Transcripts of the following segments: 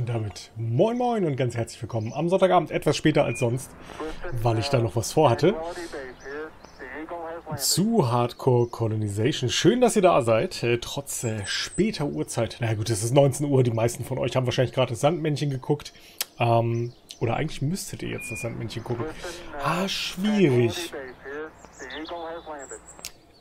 Und damit moin moin und ganz herzlich willkommen am Sonntagabend, etwas später als sonst, weil ich da noch was vorhatte, zu Hardcore Colonization. Schön, dass ihr da seid, äh, trotz äh, später Uhrzeit. Na gut, es ist 19 Uhr, die meisten von euch haben wahrscheinlich gerade das Sandmännchen geguckt. Ähm, oder eigentlich müsstet ihr jetzt das Sandmännchen gucken. Ah, schwierig.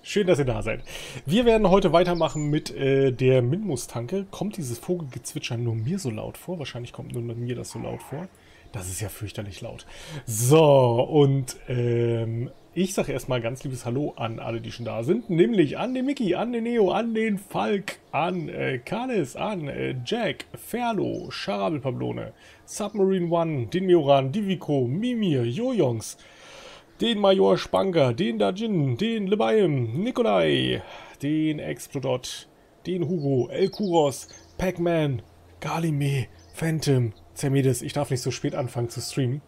Schön, dass ihr da seid. Wir werden heute weitermachen mit äh, der Minmus-Tanke. Kommt dieses Vogelgezwitscher nur mir so laut vor? Wahrscheinlich kommt nur mir das so laut vor. Das ist ja fürchterlich laut. So, und ähm, ich sage erstmal ganz liebes Hallo an alle, die schon da sind. Nämlich an den Mickey, an den Neo, an den Falk, an äh, Kalis, an äh, Jack, Ferlo, Scharabelpablone, Submarine One, den Mioran, Diviko, Mimir, Jojongs, den Major Spanker, den Dajin, den Lebayim, Nikolai, den Explodot, den Hugo, El Kuros, Pac-Man, Galime, Phantom, Zermedes. Ich darf nicht so spät anfangen zu streamen.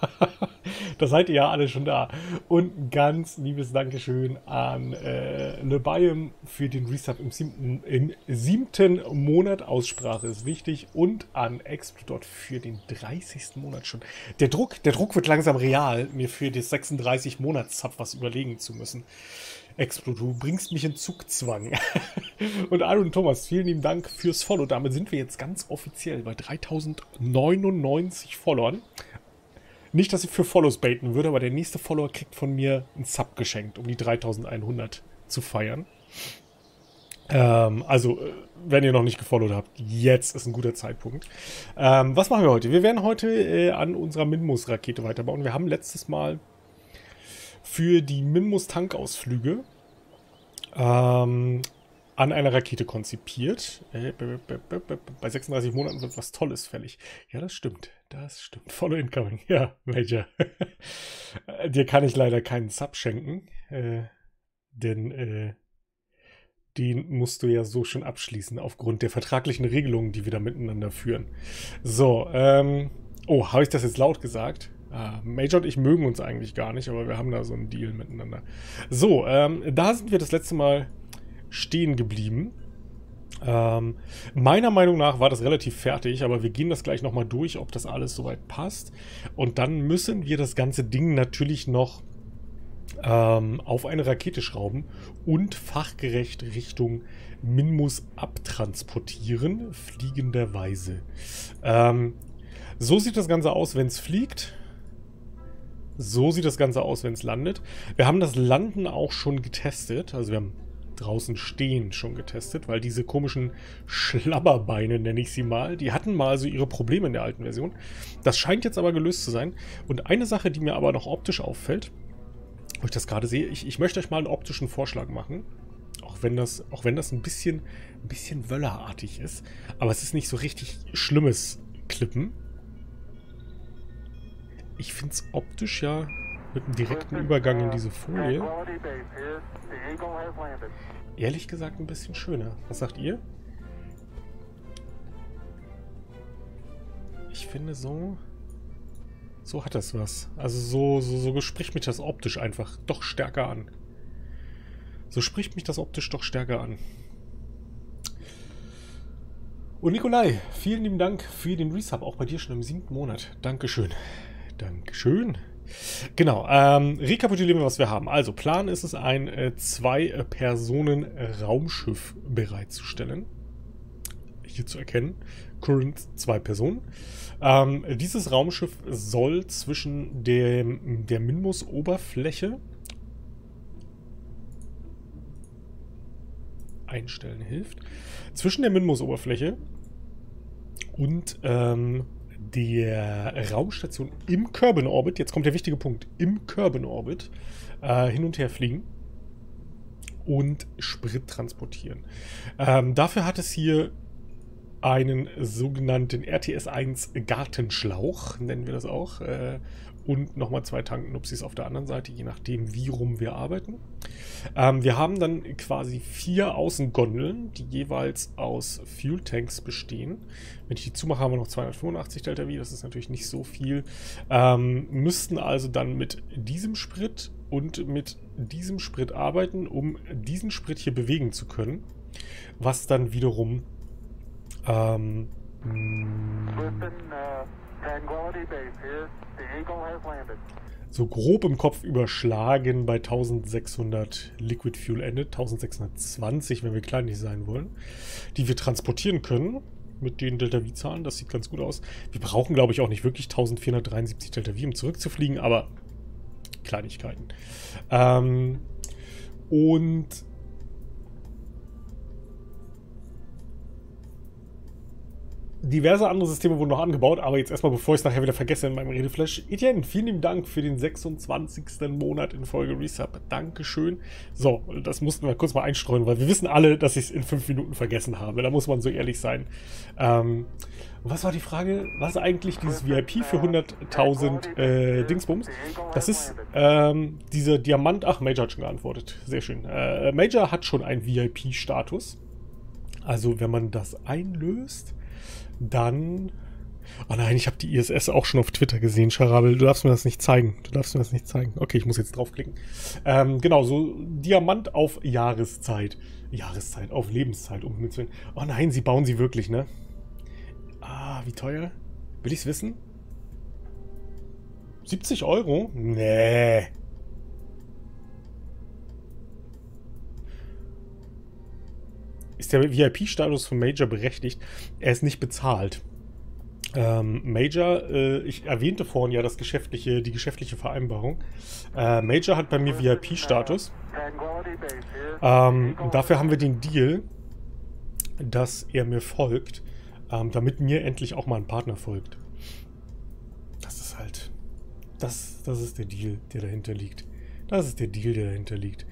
da seid ihr ja alle schon da. Und ganz liebes Dankeschön an äh, Lebayim für den Resub im siebten, im siebten Monat. Aussprache ist wichtig. Und an Explodot für den 30. Monat schon. Der Druck, der Druck wird langsam real, mir für das 36 Monats Sub was überlegen zu müssen. Explo, du bringst mich in Zugzwang. und Aaron Thomas, vielen lieben Dank fürs Follow. Damit sind wir jetzt ganz offiziell bei 3099 Followern. Nicht, dass ich für Follows baiten würde, aber der nächste Follower kriegt von mir einen Sub geschenkt, um die 3100 zu feiern. Ähm, also, äh, wenn ihr noch nicht gefollowt habt, jetzt ist ein guter Zeitpunkt. Ähm, was machen wir heute? Wir werden heute äh, an unserer Minmus-Rakete weiterbauen. Wir haben letztes Mal für die Minmus-Tankausflüge ähm, an einer Rakete konzipiert. Äh, bei 36 Monaten wird was Tolles fällig. Ja, das stimmt. Das stimmt. Follow incoming. Ja, Major. Dir kann ich leider keinen Sub schenken. Äh, denn äh, den musst du ja so schon abschließen, aufgrund der vertraglichen Regelungen, die wir da miteinander führen. So, ähm. Oh, habe ich das jetzt laut gesagt? Ah, Major und ich mögen uns eigentlich gar nicht, aber wir haben da so einen Deal miteinander. So, ähm, da sind wir das letzte Mal stehen geblieben. Ähm, meiner Meinung nach war das relativ fertig, aber wir gehen das gleich nochmal durch, ob das alles soweit passt. Und dann müssen wir das ganze Ding natürlich noch ähm, auf eine Rakete schrauben und fachgerecht Richtung Minmus abtransportieren, fliegenderweise. Ähm, so sieht das Ganze aus, wenn es fliegt. So sieht das Ganze aus, wenn es landet. Wir haben das Landen auch schon getestet. Also wir haben draußen stehen schon getestet, weil diese komischen Schlabberbeine, nenne ich sie mal, die hatten mal so ihre Probleme in der alten Version. Das scheint jetzt aber gelöst zu sein. Und eine Sache, die mir aber noch optisch auffällt, wo ich das gerade sehe, ich, ich möchte euch mal einen optischen Vorschlag machen. Auch wenn das, auch wenn das ein bisschen, ein bisschen Wöllerartig ist. Aber es ist nicht so richtig schlimmes Klippen. Ich finde es optisch ja mit einem direkten Übergang in diese Folie ehrlich gesagt ein bisschen schöner. Was sagt ihr? Ich finde so... So hat das was. Also so, so, so spricht mich das optisch einfach doch stärker an. So spricht mich das optisch doch stärker an. Und Nikolai, vielen lieben Dank für den Resub, auch bei dir schon im siebten Monat. Dankeschön. Dankeschön. Genau, ähm, rekapitulieren wir, was wir haben. Also, Plan ist es, ein äh, Zwei-Personen-Raumschiff bereitzustellen. Hier zu erkennen. Current zwei Personen. Ähm, dieses Raumschiff soll zwischen dem, der Minmus-Oberfläche einstellen hilft. Zwischen der Minmus-Oberfläche und ähm, der Raumstation im Kerbin-Orbit, jetzt kommt der wichtige Punkt, im Kerbin-Orbit äh, hin und her fliegen und Sprit transportieren. Ähm, dafür hat es hier einen sogenannten RTS-1 Gartenschlauch, nennen wir das auch, äh, und nochmal zwei Tanknupsis auf der anderen Seite, je nachdem, wie rum wir arbeiten. Ähm, wir haben dann quasi vier Außengondeln, die jeweils aus Fuel-Tanks bestehen. Wenn ich die zumache, haben wir noch 285 Delta V, das ist natürlich nicht so viel. Ähm, müssten also dann mit diesem Sprit und mit diesem Sprit arbeiten, um diesen Sprit hier bewegen zu können. Was dann wiederum ähm, Hm. So grob im Kopf überschlagen bei 1600 Liquid Fuel endet, 1620, wenn wir kleinlich sein wollen, die wir transportieren können mit den Delta V-Zahlen. Das sieht ganz gut aus. Wir brauchen, glaube ich, auch nicht wirklich 1473 Delta V, um zurückzufliegen, aber Kleinigkeiten. Ähm, und diverse andere Systeme wurden noch angebaut, aber jetzt erstmal, bevor ich es nachher wieder vergesse in meinem Redeflash. Etienne, vielen lieben Dank für den 26. Monat in Folge Resub. Dankeschön. So, das mussten wir kurz mal einstreuen, weil wir wissen alle, dass ich es in fünf Minuten vergessen habe. Da muss man so ehrlich sein. Ähm, was war die Frage? Was ist eigentlich dieses VIP für 100.000 äh, Dingsbums? Das ist ähm, dieser Diamant. Ach, Major hat schon geantwortet. Sehr schön. Äh, Major hat schon einen VIP-Status. Also, wenn man das einlöst, dann... Oh nein, ich habe die ISS auch schon auf Twitter gesehen, Charabel. Du darfst mir das nicht zeigen. Du darfst mir das nicht zeigen. Okay, ich muss jetzt draufklicken. Ähm, genau, so Diamant auf Jahreszeit. Jahreszeit, auf Lebenszeit, um mitzunehmen. Oh nein, sie bauen sie wirklich, ne? Ah, wie teuer? Will ich's wissen? 70 Euro? Nee. Ist der VIP-Status von Major berechtigt. Er ist nicht bezahlt. Ähm, Major, äh, ich erwähnte vorhin ja das geschäftliche, die geschäftliche Vereinbarung. Äh, Major hat bei mir VIP-Status. Ähm, dafür haben wir den Deal, dass er mir folgt, ähm, damit mir endlich auch mal ein Partner folgt. Das ist halt. Das, das ist der Deal, der dahinter liegt. Das ist der Deal, der dahinter liegt.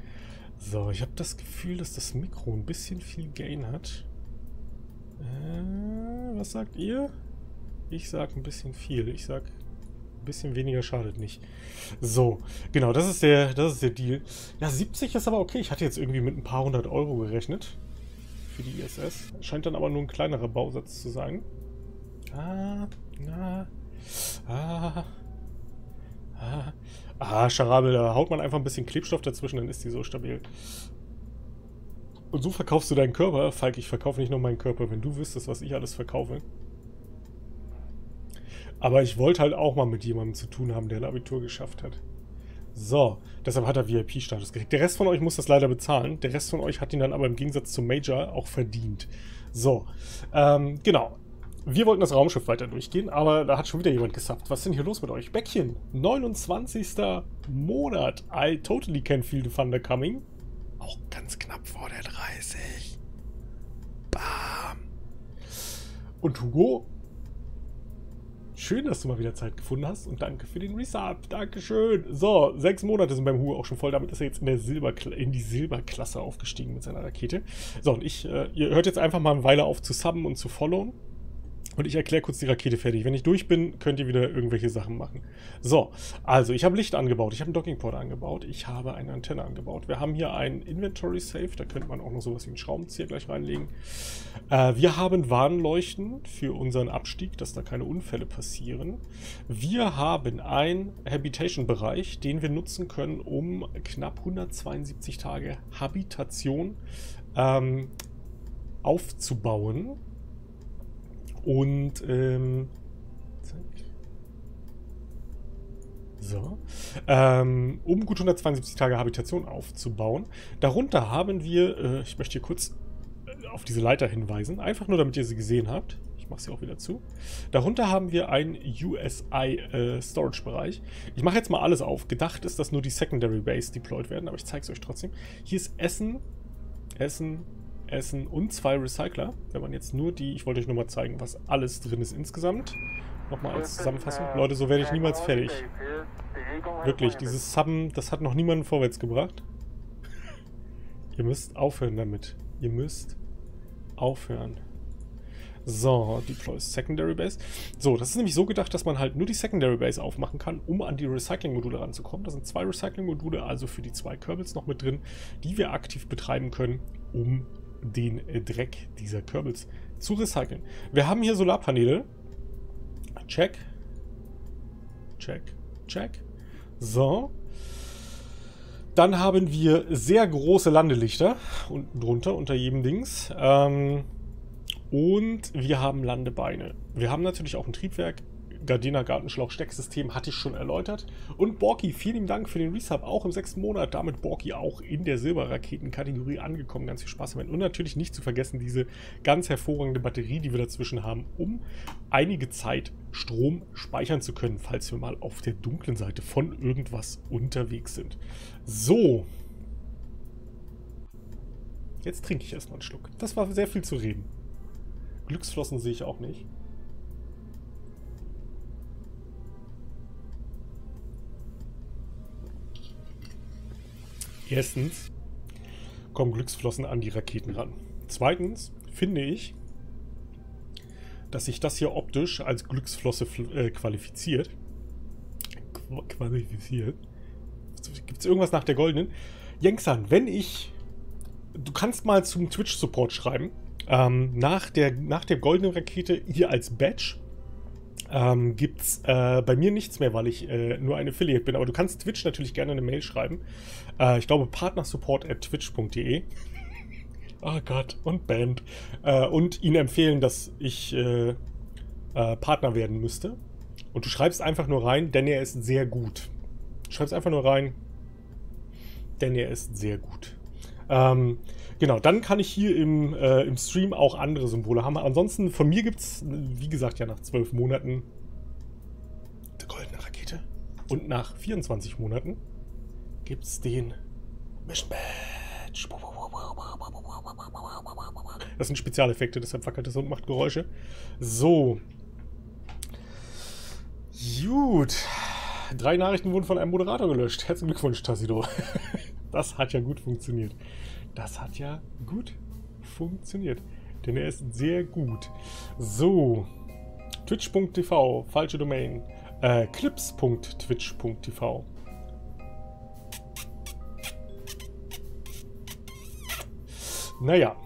So, ich habe das Gefühl, dass das Mikro ein bisschen viel Gain hat. Äh, was sagt ihr? Ich sag ein bisschen viel. Ich sag ein bisschen weniger schadet nicht. So, genau, das ist der, das ist der Deal. Ja, 70 ist aber okay. Ich hatte jetzt irgendwie mit ein paar hundert Euro gerechnet. Für die ISS. Scheint dann aber nur ein kleinerer Bausatz zu sein. Ah, na, ah, ah. Ah, Charabel, da haut man einfach ein bisschen Klebstoff dazwischen, dann ist die so stabil. Und so verkaufst du deinen Körper. Falk, ich verkaufe nicht nur meinen Körper, wenn du wüsstest, was ich alles verkaufe. Aber ich wollte halt auch mal mit jemandem zu tun haben, der ein Abitur geschafft hat. So, deshalb hat er VIP-Status gekriegt. Der Rest von euch muss das leider bezahlen. Der Rest von euch hat ihn dann aber im Gegensatz zum Major auch verdient. So, ähm, genau. Wir wollten das Raumschiff weiter durchgehen, aber da hat schon wieder jemand gesappt. Was ist denn hier los mit euch? Bäckchen, 29. Monat. I totally can feel the thunder coming. Auch ganz knapp vor der 30. Bam. Und Hugo, schön, dass du mal wieder Zeit gefunden hast und danke für den Resub. Dankeschön. So, sechs Monate sind beim Hugo auch schon voll. Damit ist er jetzt in, der Silber in die Silberklasse aufgestiegen mit seiner Rakete. So, und ich, äh, ihr hört jetzt einfach mal eine Weile auf zu subben und zu followen. Und ich erkläre kurz die Rakete fertig. Wenn ich durch bin, könnt ihr wieder irgendwelche Sachen machen. So, also ich habe Licht angebaut, ich habe einen Dockingport angebaut, ich habe eine Antenne angebaut. Wir haben hier ein Inventory Safe, da könnte man auch noch sowas wie einen Schraubenzieher gleich reinlegen. Äh, wir haben Warnleuchten für unseren Abstieg, dass da keine Unfälle passieren. Wir haben einen Habitation-Bereich, den wir nutzen können, um knapp 172 Tage Habitation ähm, aufzubauen. Und, ähm, So. Ähm, um gut 172 Tage Habitation aufzubauen. Darunter haben wir, äh, ich möchte hier kurz äh, auf diese Leiter hinweisen, einfach nur damit ihr sie gesehen habt. Ich mache sie auch wieder zu. Darunter haben wir einen USI äh. Ich mache jetzt mal alles auf. Gedacht ist, dass nur die Secondary Base deployed werden, aber ich zeige es euch trotzdem. Hier ist Essen, Essen, Essen und zwei Recycler. Wenn man jetzt nur die, ich wollte euch nur mal zeigen, was alles drin ist insgesamt. Nochmal als Zusammenfassung. Leute, so werde ich niemals fertig. Wirklich, dieses Subben, das hat noch niemanden vorwärts gebracht. Ihr müsst aufhören damit. Ihr müsst aufhören. So, Deploy Secondary Base. So, das ist nämlich so gedacht, dass man halt nur die Secondary Base aufmachen kann, um an die Recycling-Module ranzukommen. Da sind zwei Recycling-Module, also für die zwei Kerbals noch mit drin, die wir aktiv betreiben können, um den Dreck dieser Kerbals zu recyceln. Wir haben hier Solarpaneele. Check. Check. Check. So. Dann haben wir sehr große Landelichter unten drunter, unter jedem Dings. Ähm, Und wir haben Landebeine. Wir haben natürlich auch ein Triebwerk. Gardena Gartenschlauch-Stecksystem hatte ich schon erläutert. Und Borki, vielen Dank für den Resub, auch im sechsten Monat. Damit Borki auch in der Silberraketen-Kategorie angekommen. Ganz viel Spaß damit. Und natürlich nicht zu vergessen diese ganz hervorragende Batterie, die wir dazwischen haben, um einige Zeit Strom speichern zu können, falls wir mal auf der dunklen Seite von irgendwas unterwegs sind. So. Jetzt trinke ich erstmal einen Schluck. Das war sehr viel zu reden. Glücksflossen sehe ich auch nicht. Erstens kommen Glücksflossen an die Raketen ran. Zweitens finde ich, dass sich das hier optisch als Glücksflosse äh, qualifiziert. Qu qualifiziert. Gibt es irgendwas nach der goldenen? Jengsan, wenn ich... Du kannst mal zum Twitch-Support schreiben. Ähm, nach, der, nach der goldenen Rakete hier als Badge ähm, gibt es äh, bei mir nichts mehr, weil ich äh, nur ein Affiliate bin. Aber du kannst Twitch natürlich gerne eine Mail schreiben. Äh, ich glaube partnersupport at twitch.de. oh Gott, und Band. Äh, und ihnen empfehlen, dass ich äh, äh, Partner werden müsste. Und du schreibst einfach nur rein, denn er ist sehr gut. Du schreibst einfach nur rein, denn er ist sehr gut. Ähm, genau, dann kann ich hier im, äh, im Stream auch andere Symbole haben. Ansonsten, von mir gibt es, wie gesagt, ja nach zwölf Monaten die goldene Rakete. Und nach 24 Monaten gibt es den Mission Badge. Das sind Spezialeffekte, deshalb wackelt es und macht Geräusche. So. Gut. Drei Nachrichten wurden von einem Moderator gelöscht. Herzlichen Glückwunsch, Tassido. Das hat ja gut funktioniert. Das hat ja gut funktioniert. Denn er ist sehr gut. So. Twitch.tv, falsche Domain. Äh, clips.twitch.tv. Naja,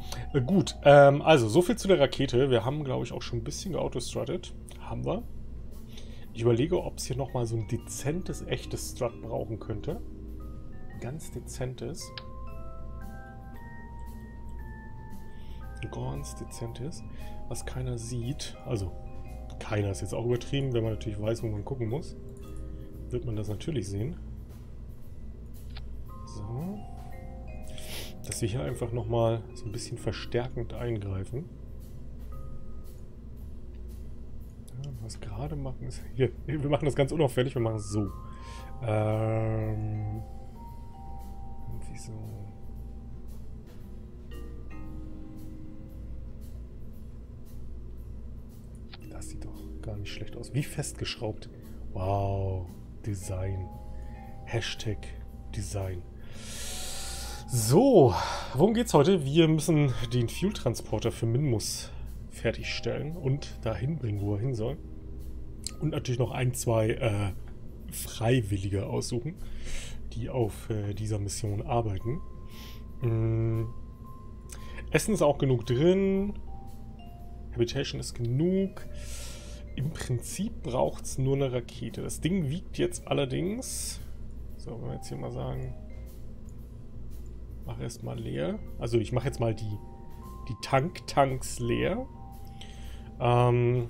gut. Ähm, also, so viel zu der Rakete. Wir haben, glaube ich, auch schon ein bisschen geautostruttet. Haben wir. Ich überlege, ob es hier nochmal so ein dezentes, echtes Strut brauchen könnte ganz dezentes. Ganz dezentes, was keiner sieht. Also, keiner ist jetzt auch übertrieben, wenn man natürlich weiß, wo man gucken muss. Wird man das natürlich sehen. So. Dass wir hier einfach nochmal so ein bisschen verstärkend eingreifen. Ja, was gerade machen ist... Hier, wir machen das ganz unauffällig, wir machen es so. Ähm... So. Das sieht doch gar nicht schlecht aus. Wie festgeschraubt. Wow. Design. Hashtag Design. So, worum geht's heute? Wir müssen den Fuel-Transporter für Minmus fertigstellen und dahin bringen, wo er hin soll. Und natürlich noch ein, zwei äh, Freiwillige aussuchen die auf äh, dieser Mission arbeiten. Mm. Essen ist auch genug drin. Habitation ist genug. Im Prinzip braucht es nur eine Rakete. Das Ding wiegt jetzt allerdings... So, wenn wir jetzt hier mal sagen... Mach erstmal leer. Also ich mache jetzt mal die, die Tank-Tanks leer. Ähm...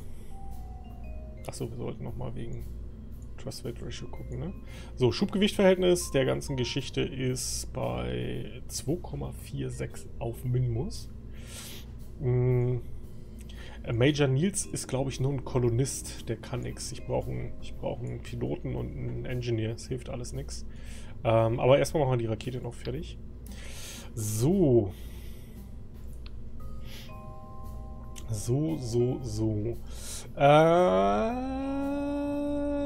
Achso, wir sollten nochmal wegen Trust Weight Ratio gucken, ne? So, Schubgewichtverhältnis der ganzen Geschichte ist bei 2,46 auf Minmus. Mm. Major Niels ist, glaube ich, nur ein Kolonist. Der kann nichts. Ich brauche einen, brauch einen Piloten und einen Engineer. Es hilft alles nichts. Ähm, aber erstmal machen wir die Rakete noch fertig. So. So, so, so. Äh,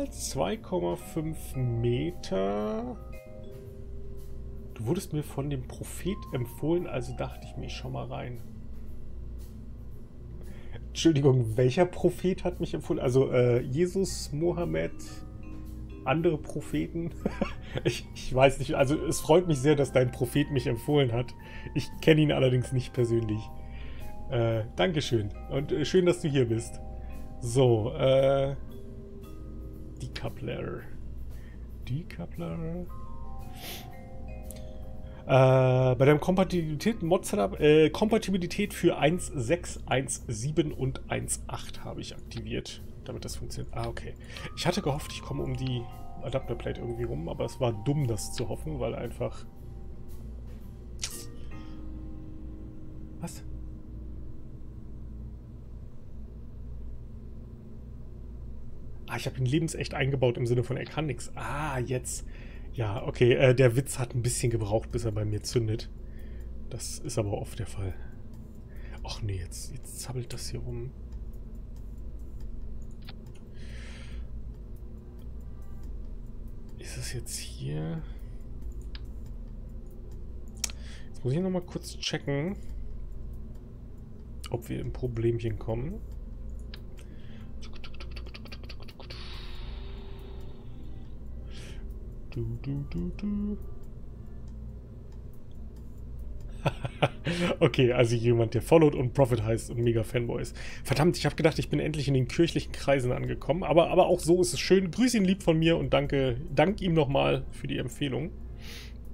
2,5 Meter. Du wurdest mir von dem Prophet empfohlen, also dachte ich mir, schau mal rein. Entschuldigung, welcher Prophet hat mich empfohlen? Also äh, Jesus, Mohammed, andere Propheten? ich, ich weiß nicht. Also es freut mich sehr, dass dein Prophet mich empfohlen hat. Ich kenne ihn allerdings nicht persönlich. Äh, Dankeschön. Und äh, schön, dass du hier bist. So, äh. Decoupler. Decoupler. Äh, bei der Kompatibilität, Mod-Setup, äh, Kompatibilität für 1.6, 1.7 und 1.8 habe ich aktiviert, damit das funktioniert. Ah, okay. Ich hatte gehofft, ich komme um die Adapterplate irgendwie rum, aber es war dumm, das zu hoffen, weil einfach... Was? Ah, ich habe ihn lebensecht eingebaut im Sinne von, er kann nichts. Ah, jetzt. Ja, okay, äh, der Witz hat ein bisschen gebraucht, bis er bei mir zündet. Das ist aber oft der Fall. Ach nee, jetzt, jetzt zappelt das hier rum. Ist es jetzt hier? Jetzt muss ich nochmal kurz checken, ob wir im Problemchen kommen. Du, du, du, du. okay, also jemand, der Followed und Profit heißt und mega Fanboy ist. Verdammt, ich habe gedacht, ich bin endlich in den kirchlichen Kreisen angekommen. Aber, aber auch so ist es schön. Grüß ihn lieb von mir und danke, dank ihm nochmal für die Empfehlung.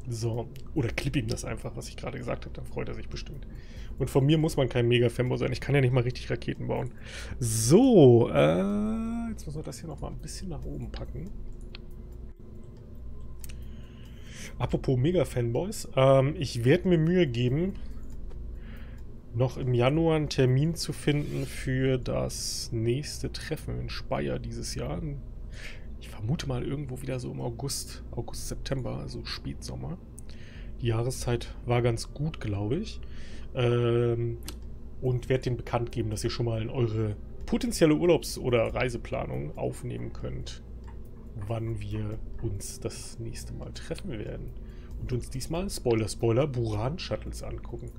So, oder klipp ihm das einfach, was ich gerade gesagt habe, dann freut er sich bestimmt. Und von mir muss man kein mega Fanboy sein. Ich kann ja nicht mal richtig Raketen bauen. So, äh, jetzt müssen wir das hier nochmal ein bisschen nach oben packen. Apropos Mega-Fanboys, ähm, ich werde mir Mühe geben, noch im Januar einen Termin zu finden für das nächste Treffen in Speyer dieses Jahr. Ich vermute mal irgendwo wieder so im August, August, September, also Spätsommer. Die Jahreszeit war ganz gut, glaube ich. Ähm, und werde den bekannt geben, dass ihr schon mal in eure potenzielle Urlaubs- oder Reiseplanung aufnehmen könnt wann wir uns das nächste Mal treffen werden. Und uns diesmal, Spoiler, Spoiler, Buran-Shuttles angucken.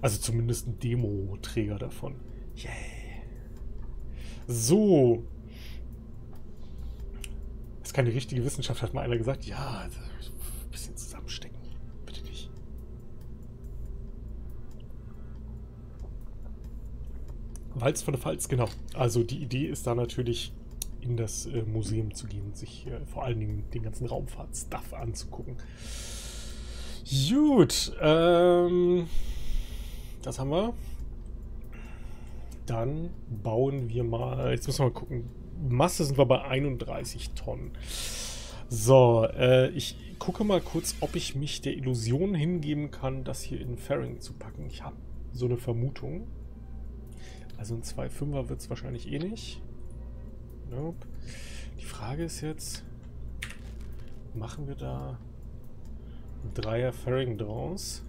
Also zumindest ein Demo-Träger davon. Yay. So. Das ist keine richtige Wissenschaft, hat mal einer gesagt. Ja, also, ein bisschen zusammenstecken. Bitte nicht. Walz von der Pfalz, genau. Also die Idee ist da natürlich in das äh, Museum zu gehen und sich äh, vor allen Dingen den ganzen Raumfahrt-Stuff anzugucken. Gut, ähm, das haben wir. Dann bauen wir mal, jetzt müssen wir mal gucken, Masse sind wir bei 31 Tonnen. So, äh, ich gucke mal kurz, ob ich mich der Illusion hingeben kann, das hier in Fairing zu packen. Ich habe so eine Vermutung. Also ein 2,5er wird es wahrscheinlich eh nicht. Nope. Die Frage ist jetzt, machen wir da ein Dreier Fairing draus?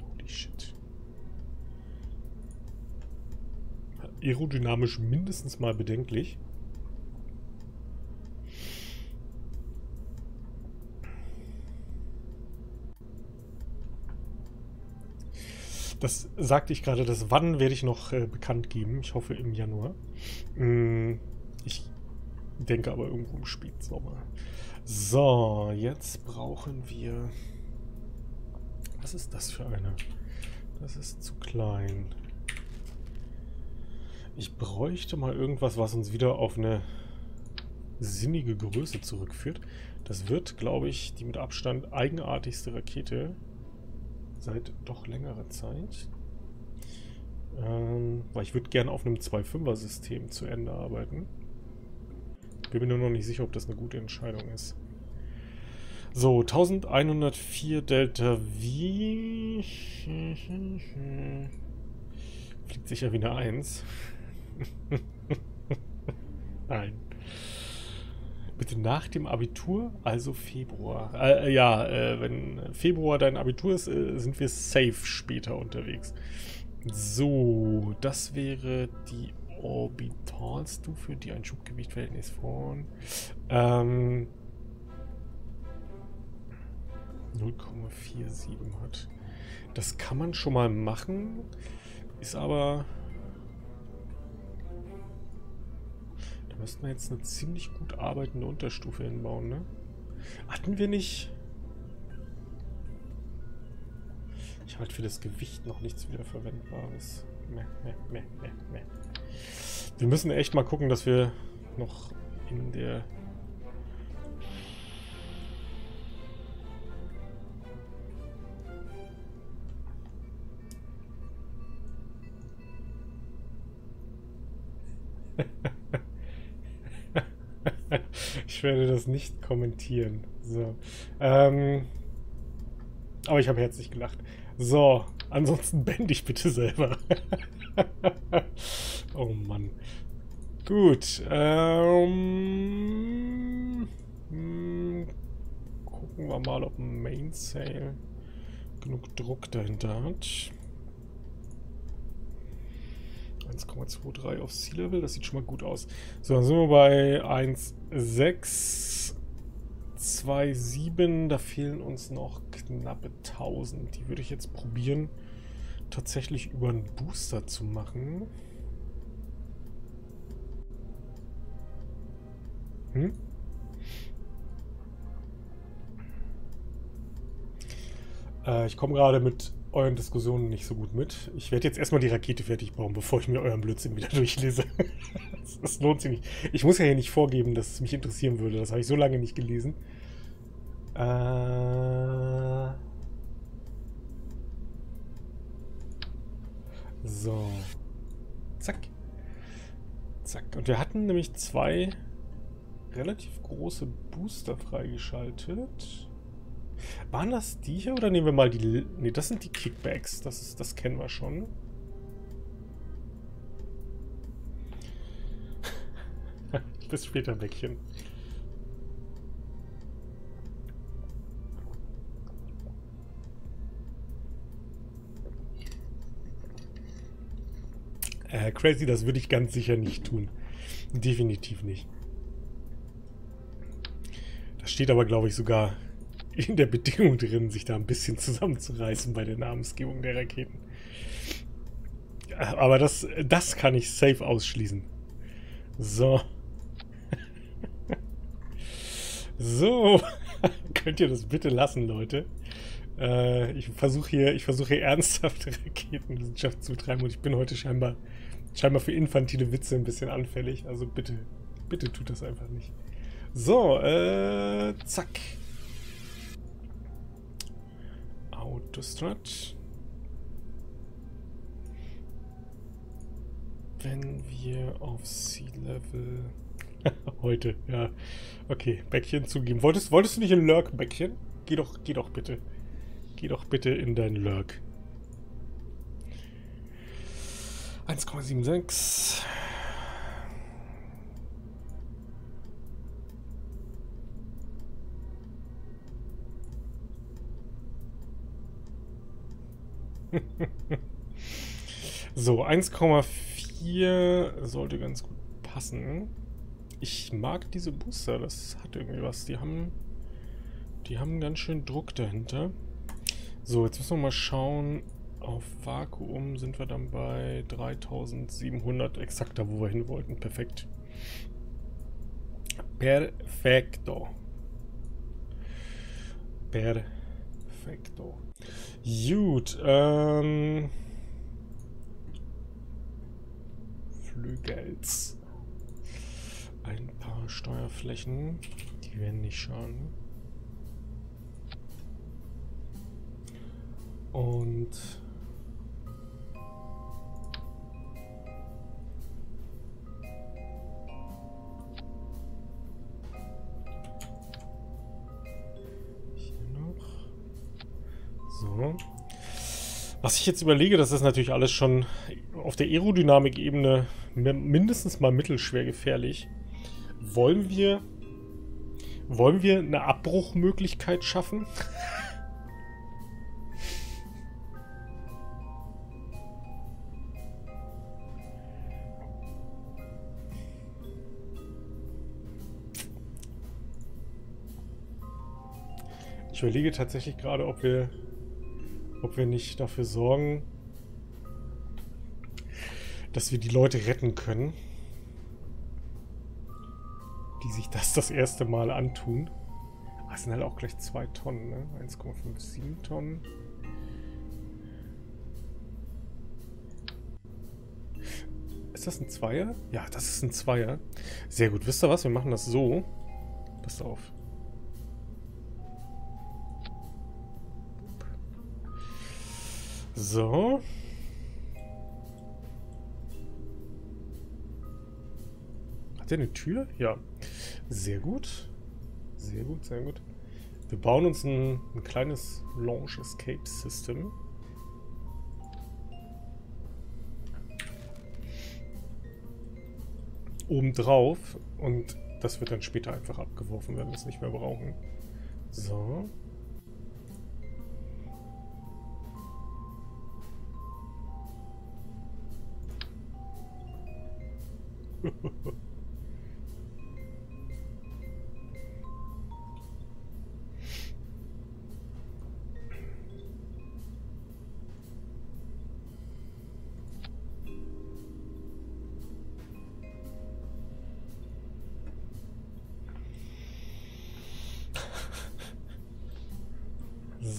Holy shit. Aerodynamisch mindestens mal bedenklich. Das sagte ich gerade, das wann werde ich noch äh, bekannt geben. Ich hoffe im Januar. Mm, ich denke aber irgendwo im Spätsommer. So, jetzt brauchen wir... Was ist das für eine? Das ist zu klein. Ich bräuchte mal irgendwas, was uns wieder auf eine sinnige Größe zurückführt. Das wird, glaube ich, die mit Abstand eigenartigste Rakete seit doch längerer Zeit. Ähm, weil ich würde gerne auf einem 2.5er System zu Ende arbeiten. Bin mir nur noch nicht sicher, ob das eine gute Entscheidung ist. So, 1104 Delta V. Fliegt sicher wie eine 1. Nein. Bitte nach dem Abitur, also Februar. Äh, äh, ja, äh, wenn Februar dein Abitur ist, äh, sind wir safe später unterwegs. So, das wäre die Orbitalstufe, die ein Schubgewichtverhältnis von ähm, 0,47 hat. Das kann man schon mal machen, ist aber müssten wir jetzt eine ziemlich gut arbeitende Unterstufe hinbauen, ne? Hatten wir nicht... Ich halte für das Gewicht noch nichts wiederverwendbares. meh, meh, meh, meh, meh. Wir müssen echt mal gucken, dass wir noch in der... ich werde das nicht kommentieren. So. Ähm, aber ich habe herzlich gelacht. So, ansonsten bände dich bitte selber. oh Mann. Gut. Ähm, hm, gucken wir mal, ob ein Main Sale genug Druck dahinter hat. 1,23 auf Sea-Level, das sieht schon mal gut aus. So, dann sind wir bei 1,627. Da fehlen uns noch knappe 1000. Die würde ich jetzt probieren, tatsächlich über einen Booster zu machen. Hm? Äh, ich komme gerade mit euren Diskussionen nicht so gut mit. Ich werde jetzt erstmal die Rakete fertig bauen, bevor ich mir euren Blödsinn wieder durchlese. das, das, lohnt sich nicht. Ich muss ja hier nicht vorgeben, dass es mich interessieren würde. Das habe ich so lange nicht gelesen. Äh so. Zack. Zack. Und wir hatten nämlich zwei relativ große Booster freigeschaltet. Waren das die hier oder nehmen wir mal die... Ne, das sind die Kickbacks. Das, das kennen wir schon. Bis später, Bäckchen. Äh, crazy, das würde ich ganz sicher nicht tun. Definitiv nicht. Das steht aber, glaube ich, sogar in der Bedingung drin, sich da ein bisschen zusammenzureißen bei der Namensgebung der Raketen. Aber das, das kann ich safe ausschließen. So. so. Könnt ihr das bitte lassen, Leute? Äh, ich versuche hier, ich hier ernsthafte Raketenwissenschaft zu betreiben und ich bin heute scheinbar, scheinbar für infantile Witze ein bisschen anfällig. Also bitte, bitte tut das einfach nicht. So, äh, zack. Autostrat. Wenn wir auf Sea Level heute, ja. Okay, Bäckchen zugeben. Wolltest, wolltest du nicht in Lurk, Bäckchen? Geh doch, geh doch bitte. Geh doch bitte in dein Lurk. 1,76. so, 1,4 sollte ganz gut passen. Ich mag diese Booster, das hat irgendwie was. Die haben, die haben ganz schön Druck dahinter. So, jetzt müssen wir mal schauen. Auf Vakuum sind wir dann bei 3700, exakt da, wo wir hin wollten. Perfekt. Perfecto. Perfecto. Gut, ähm... Flügels. Ein paar Steuerflächen, die werden nicht schaden. Und... So. Was ich jetzt überlege, das ist natürlich alles schon auf der Aerodynamik-Ebene mindestens mal mittelschwer gefährlich. Wollen wir, wollen wir eine Abbruchmöglichkeit schaffen? Ich überlege tatsächlich gerade, ob wir ob wir nicht dafür sorgen, dass wir die Leute retten können, die sich das das erste Mal antun. Ah, sind halt auch gleich zwei Tonnen, ne? 1,57 Tonnen. Ist das ein Zweier? Ja, das ist ein Zweier. Sehr gut. Wisst ihr was? Wir machen das so. Passt auf. So. Hat der eine Tür? Ja. Sehr gut. Sehr gut, sehr gut. Wir bauen uns ein, ein kleines Launch Escape System. Obendrauf und das wird dann später einfach abgeworfen, wenn wir es nicht mehr brauchen. So.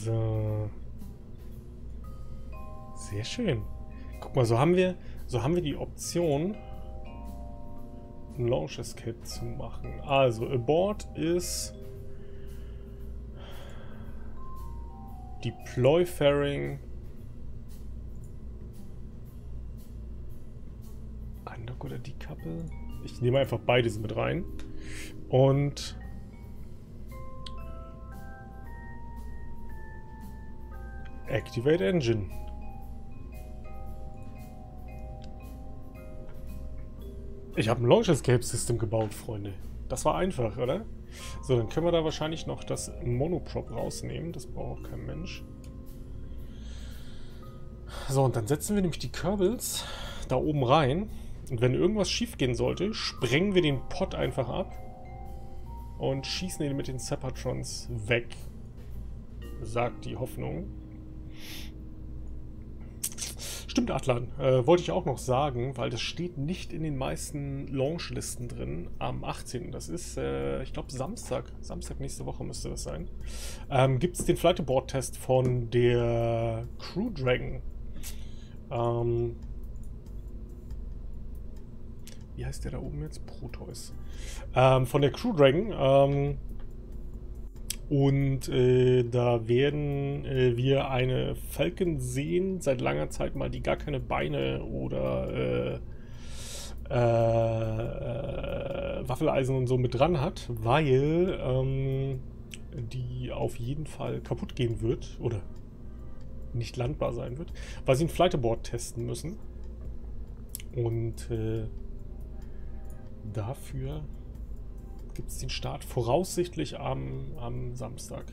So. Sehr schön. Guck mal, so haben wir, so haben wir die Option, ein Launch Escape zu machen. Also, Abort ist Deploy Fairing. Undock oder Decouple? Ich nehme einfach beides mit rein. Und Activate Engine. Ich habe ein Launch Escape System gebaut, Freunde. Das war einfach, oder? So, dann können wir da wahrscheinlich noch das Monoprop rausnehmen. Das braucht auch kein Mensch. So, und dann setzen wir nämlich die Kerbals da oben rein. Und wenn irgendwas schief gehen sollte, sprengen wir den Pot einfach ab und schießen ihn mit den Sepatrons weg, sagt die Hoffnung. Stimmt, Atlan. Äh, wollte ich auch noch sagen, weil das steht nicht in den meisten Launchlisten drin. Am 18. Das ist, äh, ich glaube, Samstag. Samstag nächste Woche müsste das sein. Ähm, Gibt es den Flight Abort Test von der Crew Dragon. Ähm, wie heißt der da oben jetzt? Proteus. Ähm, von der Crew Dragon. Und äh, da werden äh, wir eine Falcon sehen, seit langer Zeit mal, die gar keine Beine oder äh, äh Waffeleisen und so mit dran hat, weil ähm, die auf jeden Fall kaputt gehen wird oder nicht landbar sein wird, weil sie ein Flightaboard testen müssen. Und äh, dafür gibt es den Start voraussichtlich am, am Samstag.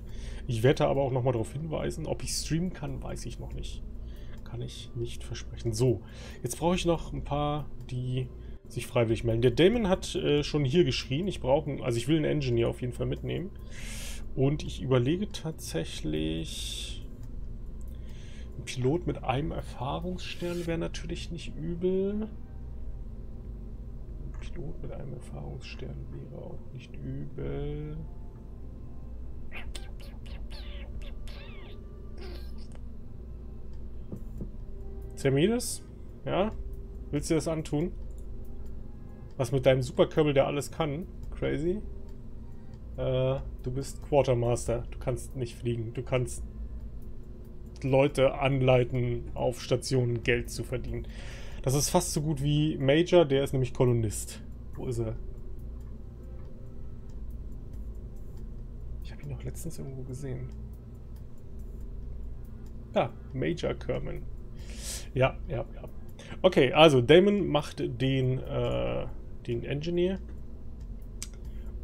Ich werde aber auch nochmal darauf hinweisen, ob ich streamen kann, weiß ich noch nicht. Kann ich nicht versprechen. So, jetzt brauche ich noch ein paar, die sich freiwillig melden. Der Damon hat äh, schon hier geschrien, ich brauche, also ich will einen Engineer auf jeden Fall mitnehmen. Und ich überlege tatsächlich, ein Pilot mit einem Erfahrungsstern wäre natürlich nicht übel. Pilot mit einem Erfahrungsstern wäre auch nicht übel. Zermides? Ja? Willst du das antun? Was mit deinem Superkörper, der alles kann? Crazy? Äh, du bist Quartermaster. Du kannst nicht fliegen. Du kannst Leute anleiten, auf Stationen Geld zu verdienen. Das ist fast so gut wie Major, der ist nämlich Kolonist. Wo ist er? Ich habe ihn noch letztens irgendwo gesehen. Ja, Major Kerman. Ja, ja, ja. Okay, also Damon macht den, äh, den Engineer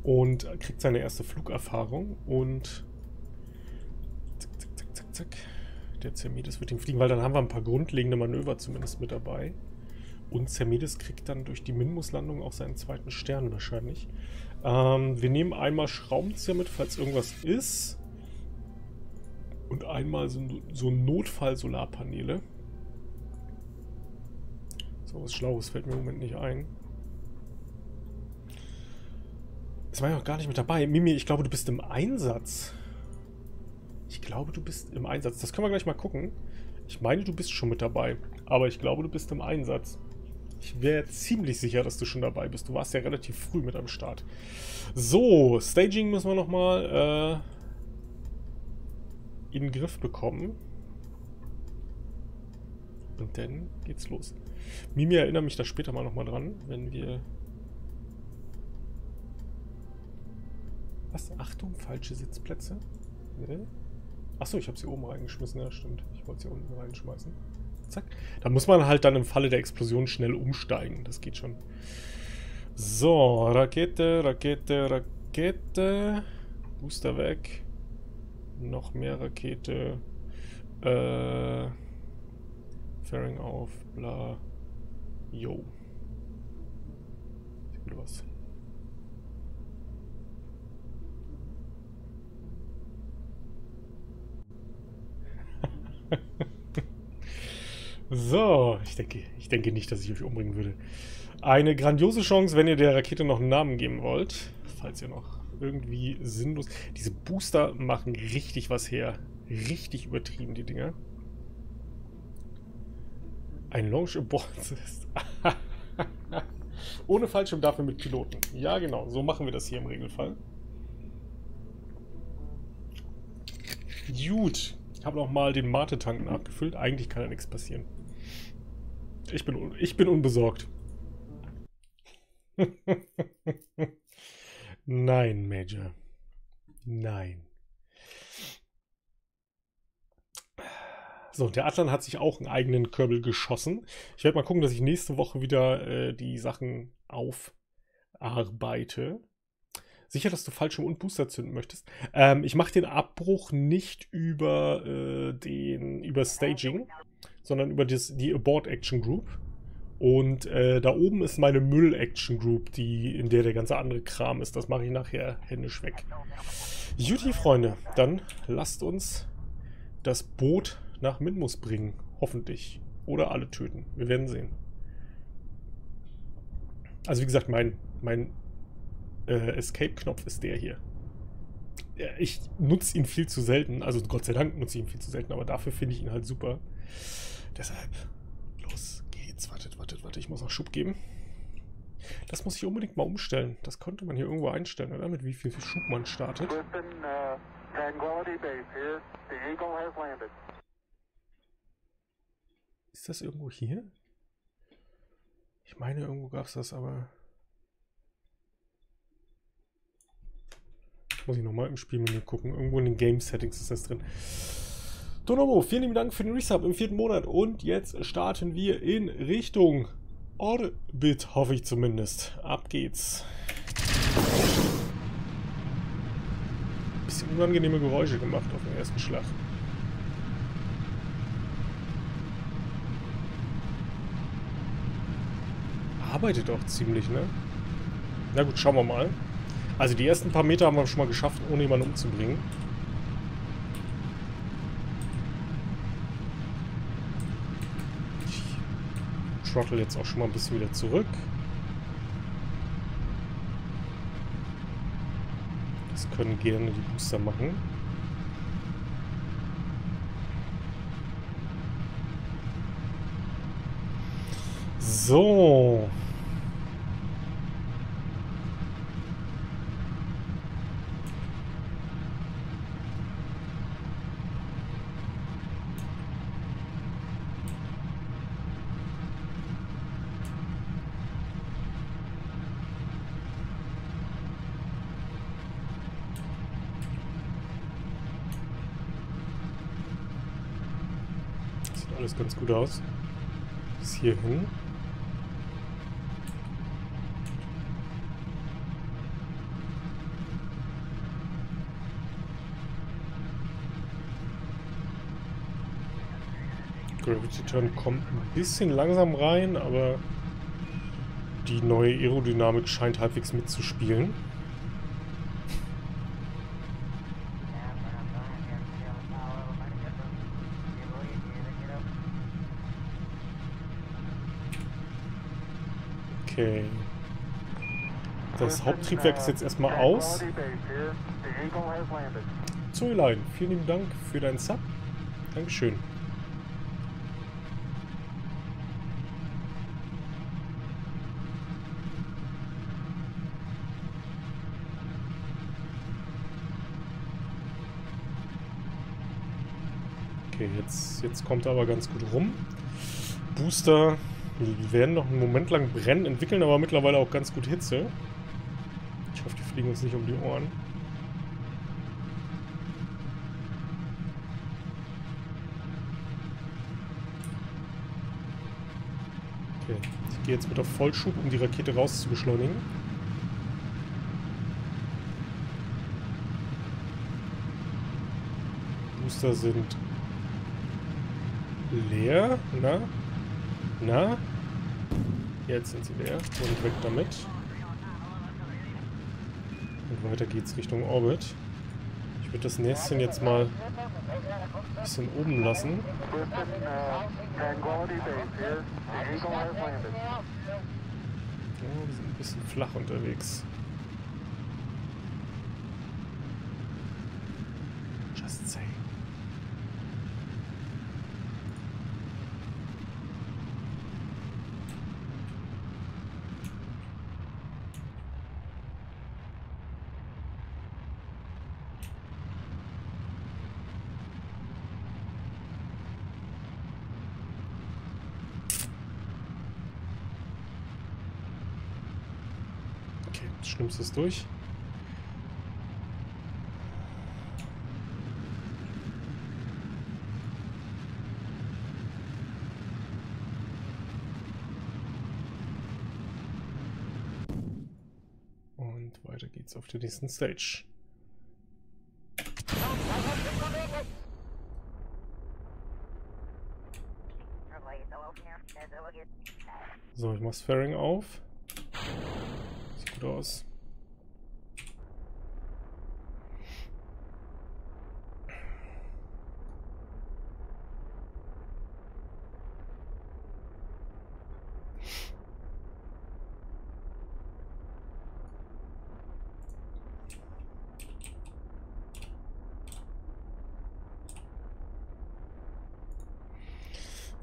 und kriegt seine erste Flugerfahrung und zack, zack, zack, zack, zack. Der Zermedes wird ihn fliegen, weil dann haben wir ein paar grundlegende Manöver zumindest mit dabei. Und Zermedes kriegt dann durch die Minmus-Landung auch seinen zweiten Stern wahrscheinlich. Ähm, wir nehmen einmal Schraubenzieher mit, falls irgendwas ist. Und einmal so, so Notfall-Solarpaneele. So was Schlaues fällt mir im Moment nicht ein. Das war ja auch gar nicht mit dabei. Mimi, ich glaube, du bist im Einsatz. Ich glaube, du bist im Einsatz. Das können wir gleich mal gucken. Ich meine, du bist schon mit dabei. Aber ich glaube, du bist im Einsatz. Ich wäre ziemlich sicher, dass du schon dabei bist. Du warst ja relativ früh mit am Start. So, Staging müssen wir nochmal äh, in den Griff bekommen. Und dann geht's los. Mimi erinnert mich da später mal nochmal dran, wenn wir... Was? Achtung, falsche Sitzplätze? Nee. Achso, ich habe sie oben reingeschmissen, ja stimmt. Ich wollte sie unten reinschmeißen. Zack. Da muss man halt dann im Falle der Explosion schnell umsteigen. Das geht schon. So, Rakete, Rakete, Rakete. Booster weg. Noch mehr Rakete. Äh... Fairing auf, bla. Yo. Sieht was. so, ich denke, ich denke nicht, dass ich euch umbringen würde. Eine grandiose Chance, wenn ihr der Rakete noch einen Namen geben wollt. Falls ihr noch irgendwie sinnlos... Diese Booster machen richtig was her. Richtig übertrieben, die Dinger. Ein Launch Abort ist. Ohne Fallschirm dafür mit Piloten. Ja, genau. So machen wir das hier im Regelfall. Gut. Habe noch mal den Mate-Tank nachgefüllt. Eigentlich kann ja nichts passieren. Ich bin, ich bin unbesorgt. Nein, Major. Nein. So, der Atlan hat sich auch einen eigenen Körbel geschossen. Ich werde mal gucken, dass ich nächste Woche wieder äh, die Sachen aufarbeite. Sicher, dass du Fallschirm und Booster zünden möchtest. Ähm, ich mache den Abbruch nicht über äh, den über Staging, sondern über das, die Abort Action Group. Und äh, da oben ist meine Müll Action Group, die, in der der ganze andere Kram ist. Das mache ich nachher händisch weg. Juti, Freunde, dann lasst uns das Boot nach Minmus bringen. Hoffentlich. Oder alle töten. Wir werden sehen. Also wie gesagt, mein, mein äh, Escape-Knopf ist der hier. Ich nutze ihn viel zu selten. Also Gott sei Dank nutze ich ihn viel zu selten, aber dafür finde ich ihn halt super. Deshalb, los geht's. Wartet, wartet, wartet. Ich muss noch Schub geben. Das muss ich unbedingt mal umstellen. Das konnte man hier irgendwo einstellen, oder? Mit wie viel Schub man startet. Uh. Ist das irgendwo hier? Ich meine, irgendwo gab es das, aber... Muss ich nochmal im Spielmenü gucken. Irgendwo in den Game Settings ist das drin. Donomo, vielen lieben Dank für den Resub im vierten Monat. Und jetzt starten wir in Richtung Orbit, hoffe ich zumindest. Ab geht's. Bisschen unangenehme Geräusche gemacht auf den ersten Schlag. arbeitet auch ziemlich, ne? Na gut, schauen wir mal. Also die ersten paar Meter haben wir schon mal geschafft, ohne jemanden umzubringen. Ich throttle jetzt auch schon mal ein bisschen wieder zurück. Das können gerne die Booster machen. So. Ganz gut aus. Bis hierhin. Gravity Turn kommt ein bisschen langsam rein, aber die neue Aerodynamik scheint halbwegs mitzuspielen. Okay. Das Haupttriebwerk ist jetzt erstmal aus. Zoelein, vielen lieben Dank für deinen Sub. Dankeschön. Okay, jetzt, jetzt kommt er aber ganz gut rum. Booster werden noch einen Moment lang brennen, entwickeln aber mittlerweile auch ganz gut Hitze. Ich hoffe, die fliegen uns nicht um die Ohren. Okay, ich gehe jetzt mit auf Vollschub, um die Rakete rauszubeschleunigen. Booster sind leer. Na? Na? Jetzt sind sie leer. Und weg damit. Und weiter geht's Richtung Orbit. Ich würde das Näschen jetzt mal ein bisschen oben lassen. Oh, wir sind ein bisschen flach unterwegs. Okay, das Schlimmste ist durch. Und weiter geht's auf der nächsten Stage. So, ich mach's Fairing auf. Gut aus.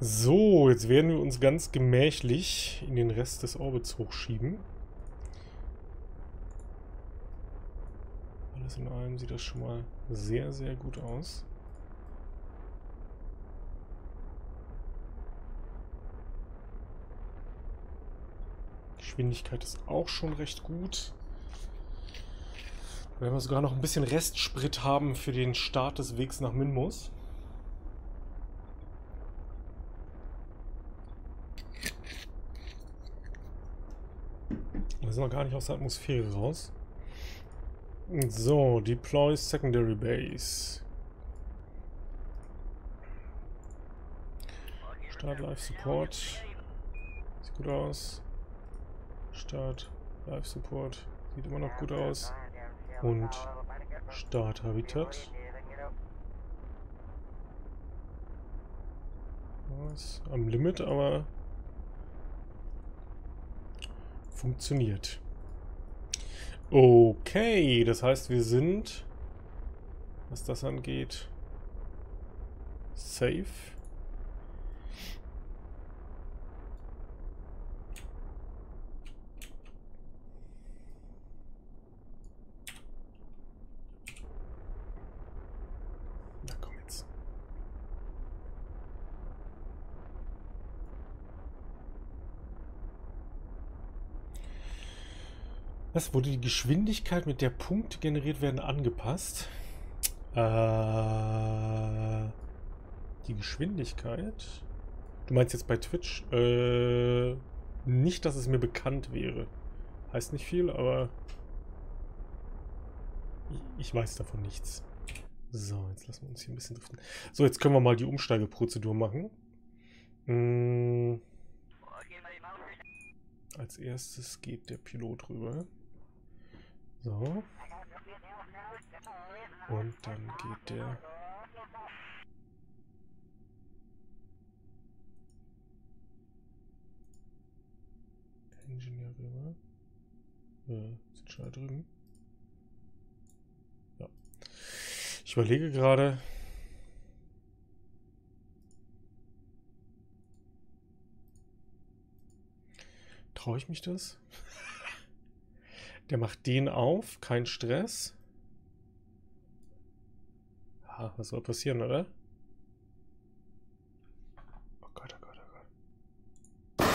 So, jetzt werden wir uns ganz gemächlich in den Rest des Orbits hochschieben. In allem sieht das schon mal sehr, sehr gut aus. Geschwindigkeit ist auch schon recht gut. Wenn wir sogar noch ein bisschen Restsprit haben für den Start des Wegs nach Minmus. Wir sind noch gar nicht aus der Atmosphäre raus. So, Deploy Secondary Base. Start Live Support. Sieht gut aus. Start Live Support. Sieht immer noch gut aus. Und Start Habitat. Was? Am Limit, aber funktioniert. Okay, das heißt, wir sind, was das angeht, safe. Na komm jetzt. Was wurde die Geschwindigkeit, mit der Punkte generiert werden, angepasst? Äh, die Geschwindigkeit? Du meinst jetzt bei Twitch? Äh, nicht, dass es mir bekannt wäre. Heißt nicht viel, aber ich, weiß davon nichts. So, jetzt lassen wir uns hier ein bisschen driften. So, jetzt können wir mal die Umsteigeprozedur machen. Hm. Als erstes geht der Pilot rüber. So. Und dann geht der... Ingenieur rüber. Äh, sind schon da drüben. Ja. Ich überlege gerade... Traue ich mich das? Der macht den auf, kein Stress. Ah, was soll passieren, oder? Oh Gott, oh Gott, oh Gott.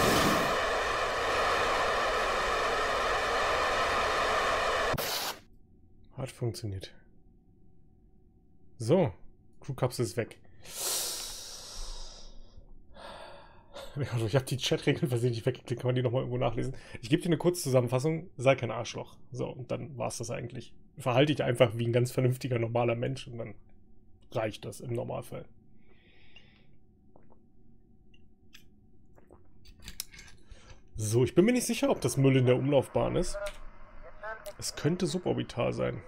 Hat funktioniert. So, Crewkapsel ist weg. Ich habe die Chatregeln versehentlich weggeklickt, kann man die nochmal irgendwo nachlesen. Ich gebe dir eine kurze Zusammenfassung, sei kein Arschloch. So, und dann war es das eigentlich. Verhalte dich einfach wie ein ganz vernünftiger, normaler Mensch und dann reicht das im Normalfall. So, ich bin mir nicht sicher, ob das Müll in der Umlaufbahn ist. Es könnte suborbital sein.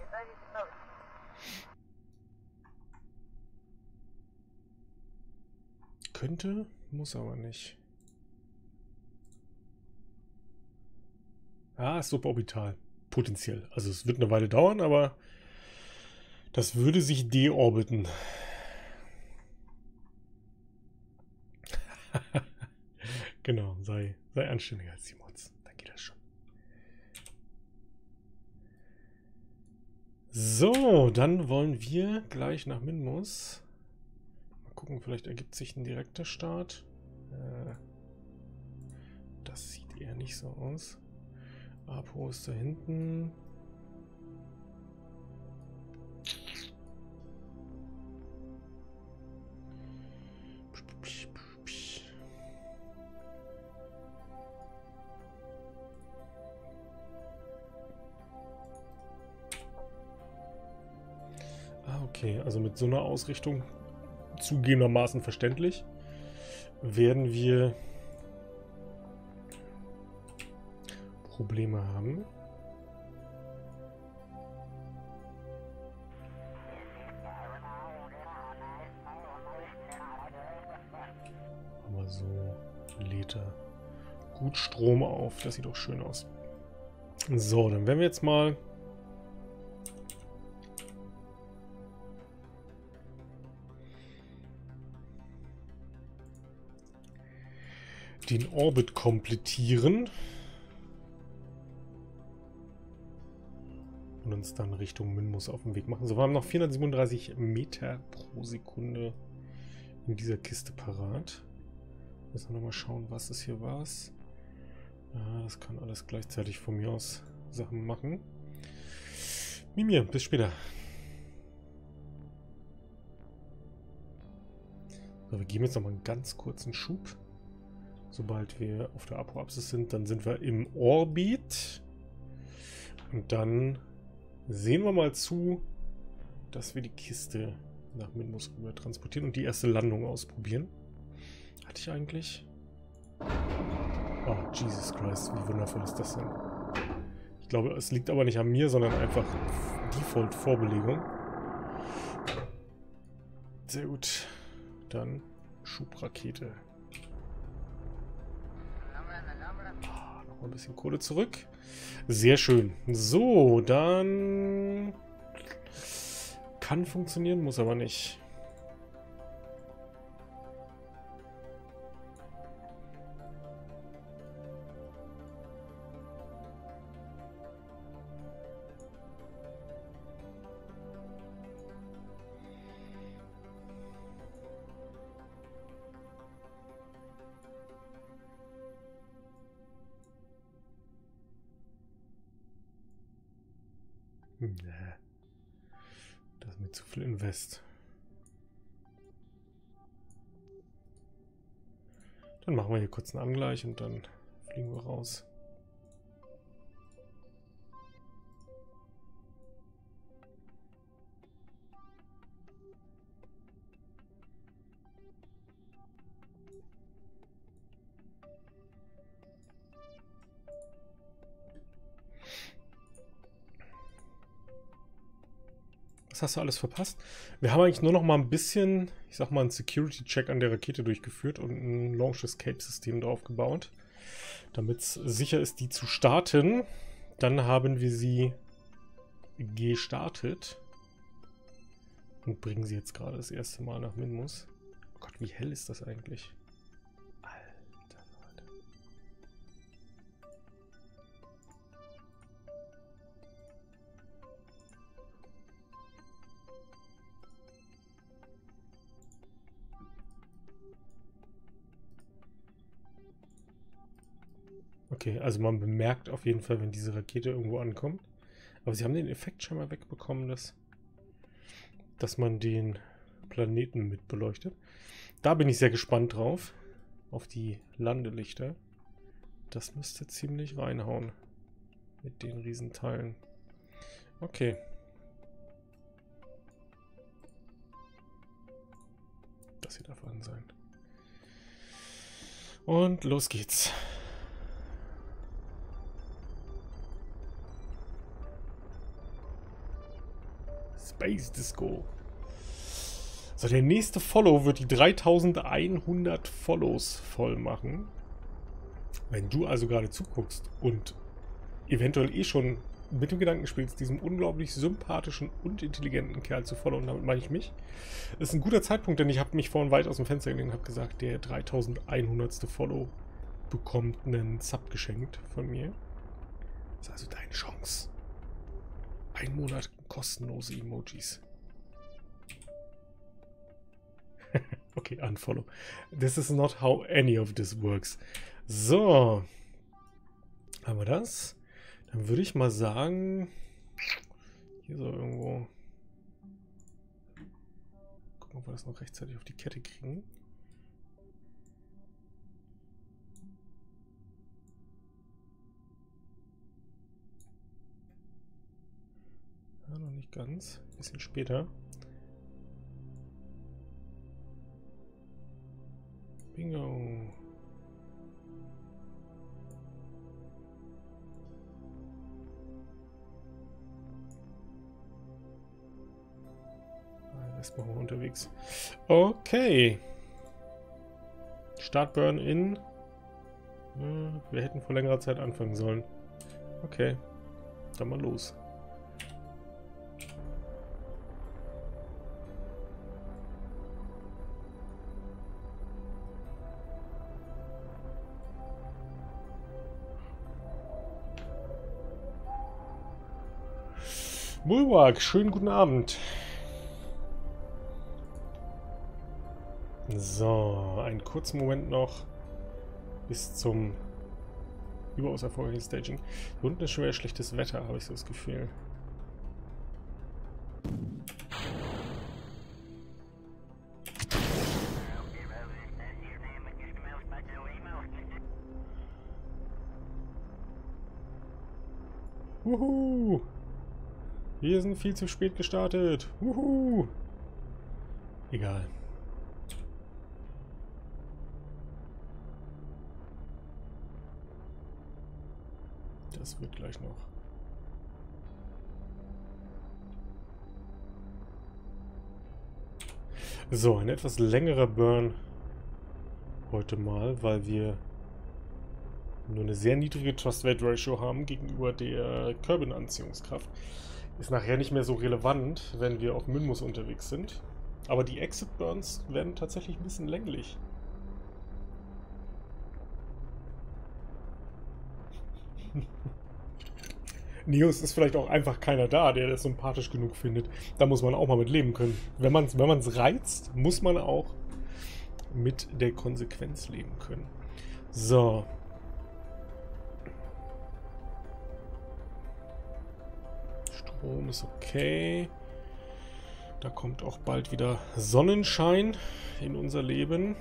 Könnte, muss aber nicht. Ah, suborbital. Potenziell. Also es wird eine Weile dauern, aber das würde sich deorbiten. genau, sei, sei anständiger als die Mods. Dann geht das schon. So, dann wollen wir gleich nach Minmus. Gucken, vielleicht ergibt sich ein direkter Start. Äh, das sieht eher nicht so aus. Apo ist da hinten. Ah, okay. Also mit so einer Ausrichtung zugegebenermaßen verständlich werden wir Probleme haben. Aber so lädt er gut Strom auf. Das sieht auch schön aus. So, dann werden wir jetzt mal den Orbit komplettieren. Und uns dann Richtung Minmus auf den Weg machen. So, wir haben noch 437 Meter pro Sekunde in dieser Kiste parat. Müssen wir nochmal schauen, was das hier war. Ja, das kann alles gleichzeitig von mir aus Sachen machen. Mimir, bis später. So, wir geben jetzt nochmal einen ganz kurzen Schub. Sobald wir auf der Apoapsis sind, dann sind wir im Orbit. Und dann sehen wir mal zu, dass wir die Kiste nach Minmus rüber transportieren und die erste Landung ausprobieren. Hatte ich eigentlich? Oh, Jesus Christ, wie wundervoll ist das denn? Ich glaube, es liegt aber nicht an mir, sondern einfach Default-Vorbelegung. Sehr gut. Dann Schubrakete. Ein bisschen Kohle zurück. Sehr schön. So, dann... Kann funktionieren, muss aber nicht. Viel Invest. Dann machen wir hier kurz einen Angleich und dann fliegen wir raus. Hast du alles verpasst? Wir haben eigentlich nur noch mal ein bisschen, ich sag mal, einen Security-Check an der Rakete durchgeführt und ein Launch-Escape-System drauf gebaut, damit es sicher ist, die zu starten. Dann haben wir sie gestartet und bringen sie jetzt gerade das erste Mal nach Minmus. Gott, wie hell ist das eigentlich? Okay, also man bemerkt auf jeden Fall, wenn diese Rakete irgendwo ankommt. Aber sie haben den Effekt scheinbar wegbekommen, dass, dass man den Planeten mit beleuchtet. Da bin ich sehr gespannt drauf. Auf die Landelichter. Das müsste ziemlich reinhauen. Mit den Riesenteilen. Okay. Das hier darf an sein. Und los geht's. Space Disco. So, der nächste Follow wird die 3100 Follows voll machen. Wenn du also gerade zuguckst und eventuell eh schon mit dem Gedanken spielst, diesem unglaublich sympathischen und intelligenten Kerl zu followen, damit meine ich mich, ist ein guter Zeitpunkt, denn ich habe mich vorhin weit aus dem Fenster gelegt und habe gesagt, der 3100. Follow bekommt einen Sub geschenkt von mir. Das ist also deine Chance. Ein Monat kostenlose Emojis. okay, unfollow. This is not how any of this works. So. Haben wir das? Dann würde ich mal sagen, hier so irgendwo. Gucken, ob wir das noch rechtzeitig auf die Kette kriegen. Nicht ganz. Ein bisschen später. Bingo. Rest machen wir unterwegs. Okay. Startburn in. Wir hätten vor längerer Zeit anfangen sollen. Okay. Dann mal los. Bulwark, schönen guten Abend. So, einen kurzen Moment noch bis zum überaus erfolgreichen Staging. Hier unten ist schon wieder schlechtes Wetter, habe ich so das Gefühl. Wir sind viel zu spät gestartet. Wuhu! Egal. Das wird gleich noch. So, ein etwas längerer Burn heute mal, weil wir nur eine sehr niedrige Trust-Weight-Ratio haben gegenüber der Kerbin-Anziehungskraft. Ist nachher nicht mehr so relevant, wenn wir auf Minmus unterwegs sind. Aber die Exit-Burns werden tatsächlich ein bisschen länglich. Neos ist vielleicht auch einfach keiner da, der das sympathisch genug findet. Da muss man auch mal mit leben können. Wenn man es wenn reizt, muss man auch mit der Konsequenz leben können. So. Strom ist okay. Da kommt auch bald wieder Sonnenschein in unser Leben.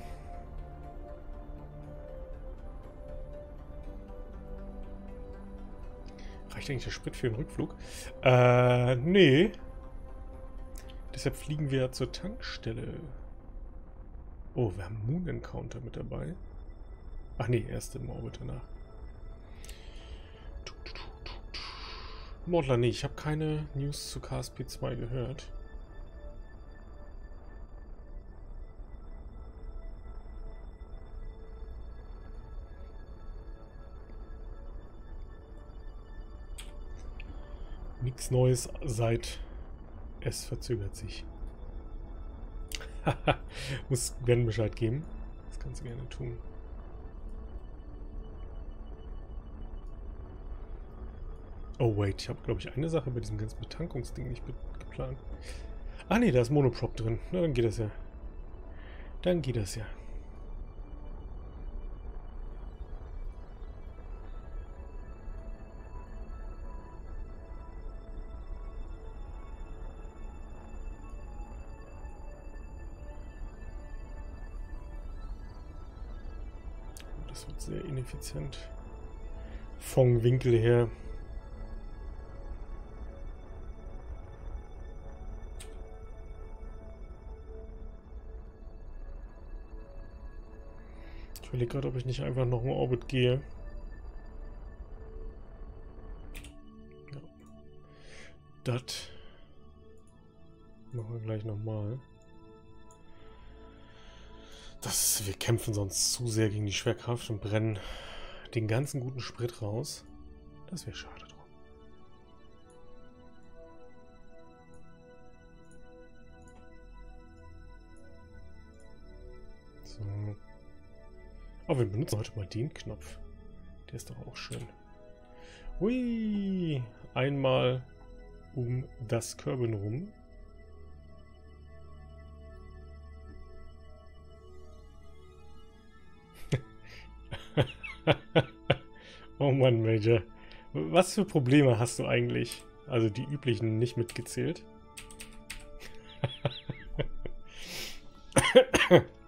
Reicht eigentlich der Sprit für den Rückflug? Äh, nee. Deshalb fliegen wir zur Tankstelle. Oh, wir haben Moon Encounter mit dabei. Ach nee, erst im Orbit danach. Mordler, nee, ich habe keine News zu KSP2 gehört. Nichts Neues seit es verzögert sich. Muss Gwen Bescheid geben. Das kannst du gerne tun. Oh wait, ich habe glaube ich eine Sache bei diesem ganzen Betankungsding nicht be geplant. Ah ne, da ist Monoprop drin. Na, dann geht das ja. Dann geht das ja. Das wird sehr ineffizient. Vom Winkel her. Überlege gerade, ob ich nicht einfach noch in Orbit gehe. Ja. Das machen wir gleich nochmal. Das, wir kämpfen sonst zu sehr gegen die Schwerkraft und brennen den ganzen guten Sprit raus. Das wäre schade Aber wir benutzen heute mal den Knopf. Der ist doch auch schön. Hui! Einmal um das Körbchen rum. oh Mann, Major. Was für Probleme hast du eigentlich? Also die üblichen nicht mitgezählt.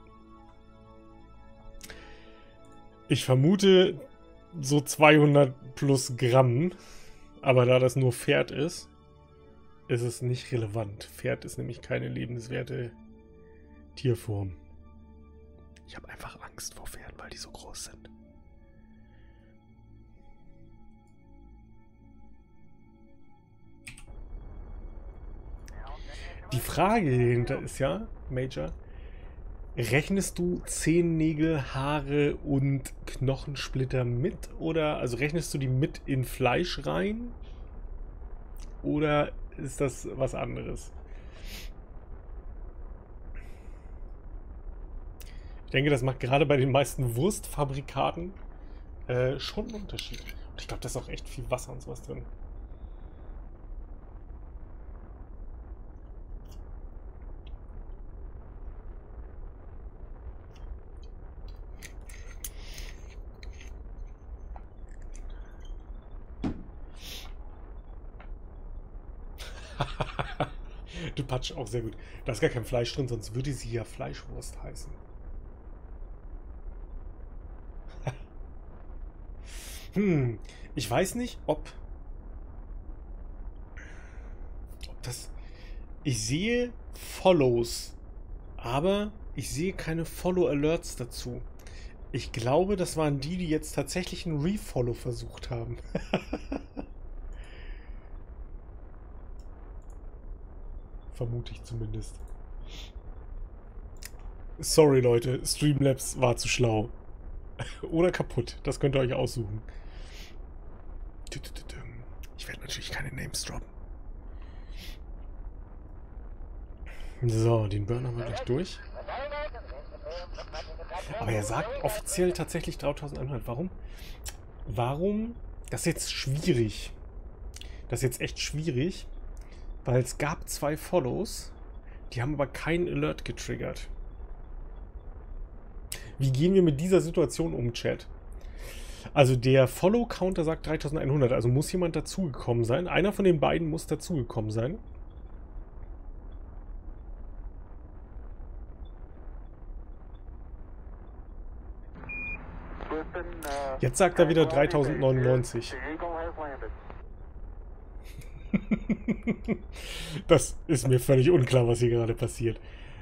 ich vermute so 200 plus Gramm. Aber da das nur Pferd ist, ist es nicht relevant. Pferd ist nämlich keine lebenswerte Tierform. Ich habe einfach Angst vor Pferden, weil die so groß sind. Die Frage dahinter ist ja, Major, rechnest du Zehennägel, Haare und Knochensplitter mit? Oder, also rechnest du die mit in Fleisch rein? Oder ist das was anderes? Ich denke, das macht gerade bei den meisten Wurstfabrikaten äh, schon einen Unterschied. Und ich glaube, da ist auch echt viel Wasser und sowas drin. Du Patsch, auch sehr gut. Da ist gar kein Fleisch drin, sonst würde sie ja Fleischwurst heißen. hm, ich weiß nicht, ob... Ob das... Ich sehe Follows, aber ich sehe keine Follow-Alerts dazu. Ich glaube, das waren die, die jetzt tatsächlich ein Refollow versucht haben. Vermute ich zumindest. Sorry, Leute. Streamlabs war zu schlau. Oder kaputt. Das könnt ihr euch aussuchen. Ich werde natürlich keine Names droppen. So, den Burn haben wir gleich durch. Aber er sagt offiziell tatsächlich 3100. Warum? Warum? Das ist jetzt schwierig. Das ist jetzt echt schwierig. Weil es gab zwei Follows, die haben aber keinen Alert getriggert. Wie gehen wir mit dieser Situation um, Chat? Also der Follow-Counter sagt 3100, also muss jemand dazugekommen sein. Einer von den beiden muss dazugekommen sein. Jetzt sagt er wieder 3099. das ist mir völlig unklar, was hier gerade passiert.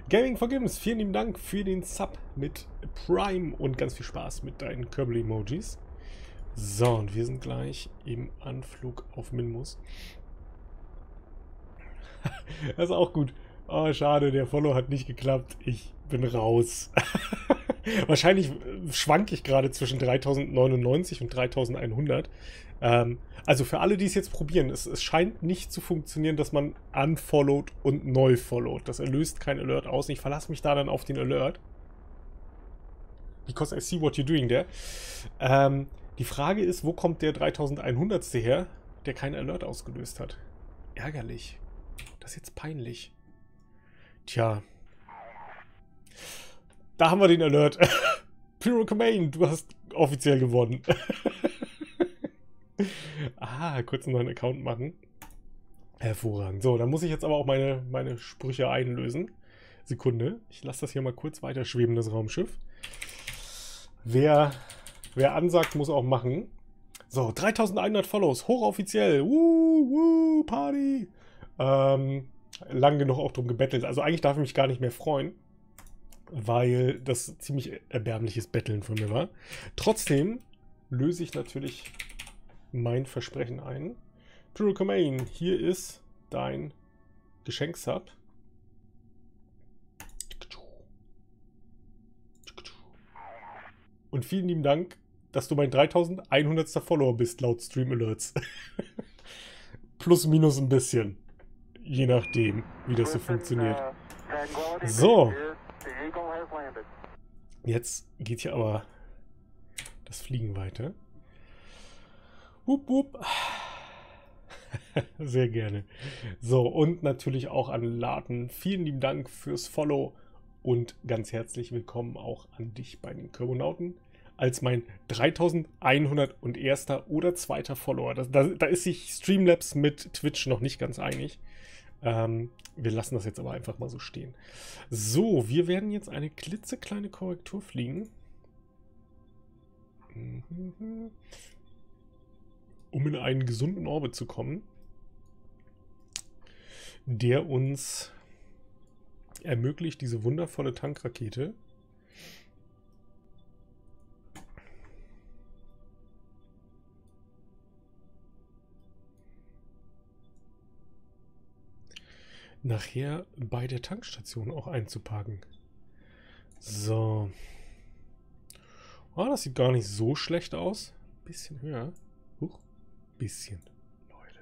Gaming Forgiveness, vielen lieben Dank für den Sub mit Prime und ganz viel Spaß mit deinen Kerbal-Emojis. So, und wir sind gleich im Anflug auf Minmus. das ist auch gut. Oh, schade, der Follow hat nicht geklappt. Ich bin raus. Wahrscheinlich schwanke ich gerade zwischen 3099 und 3100. Ähm, also für alle, die es jetzt probieren, es, es, scheint nicht zu funktionieren, dass man unfollowed und neu followed. Das erlöst kein Alert aus. Ich verlasse mich da dann auf den Alert. Because I see what you're doing there. Ähm, die Frage ist, wo kommt der 3100. her, der keinen Alert ausgelöst hat? Ärgerlich. Das ist jetzt peinlich. Tja. Da haben wir den Alert. Pyro Command, du hast offiziell gewonnen. ah, kurz einen neuen Account machen. Hervorragend. So, dann muss ich jetzt aber auch meine, meine Sprüche einlösen. Sekunde. Ich lasse das hier mal kurz weiter schweben, das Raumschiff. Wer Wer ansagt, muss auch machen. So, 3100 Follows, hochoffiziell. Woo, woo, Party. Ähm, lang genug auch drum gebettelt. Also eigentlich darf ich mich gar nicht mehr freuen, weil das ziemlich erbärmliches Betteln von mir war. Trotzdem löse ich natürlich mein Versprechen ein. True Command, hier ist dein Geschenksub. Und vielen lieben Dank, dass du mein 3100. Follower bist, laut Stream Alerts. Plus, minus ein bisschen. Je nachdem, wie das so funktioniert. So. Jetzt geht hier aber das Fliegen weiter. Wupp, wupp. Sehr gerne. So, und natürlich auch an Laden. Vielen lieben Dank fürs Follow und ganz herzlich willkommen auch an dich bei den Körbonauten als mein 3101. oder zweiter Follower. Das, da, da, ist sich Streamlabs mit Twitch noch nicht ganz einig. Ähm, wir lassen das jetzt aber einfach mal so stehen. So, wir werden jetzt eine klitzekleine Korrektur fliegen. Um in einen gesunden Orbit zu kommen, der uns ermöglicht, diese wundervolle Tankrakete nachher bei der Tankstation auch einzuparken. So. Oh, das sieht gar nicht so schlecht aus. Bisschen höher. Bisschen. Leute.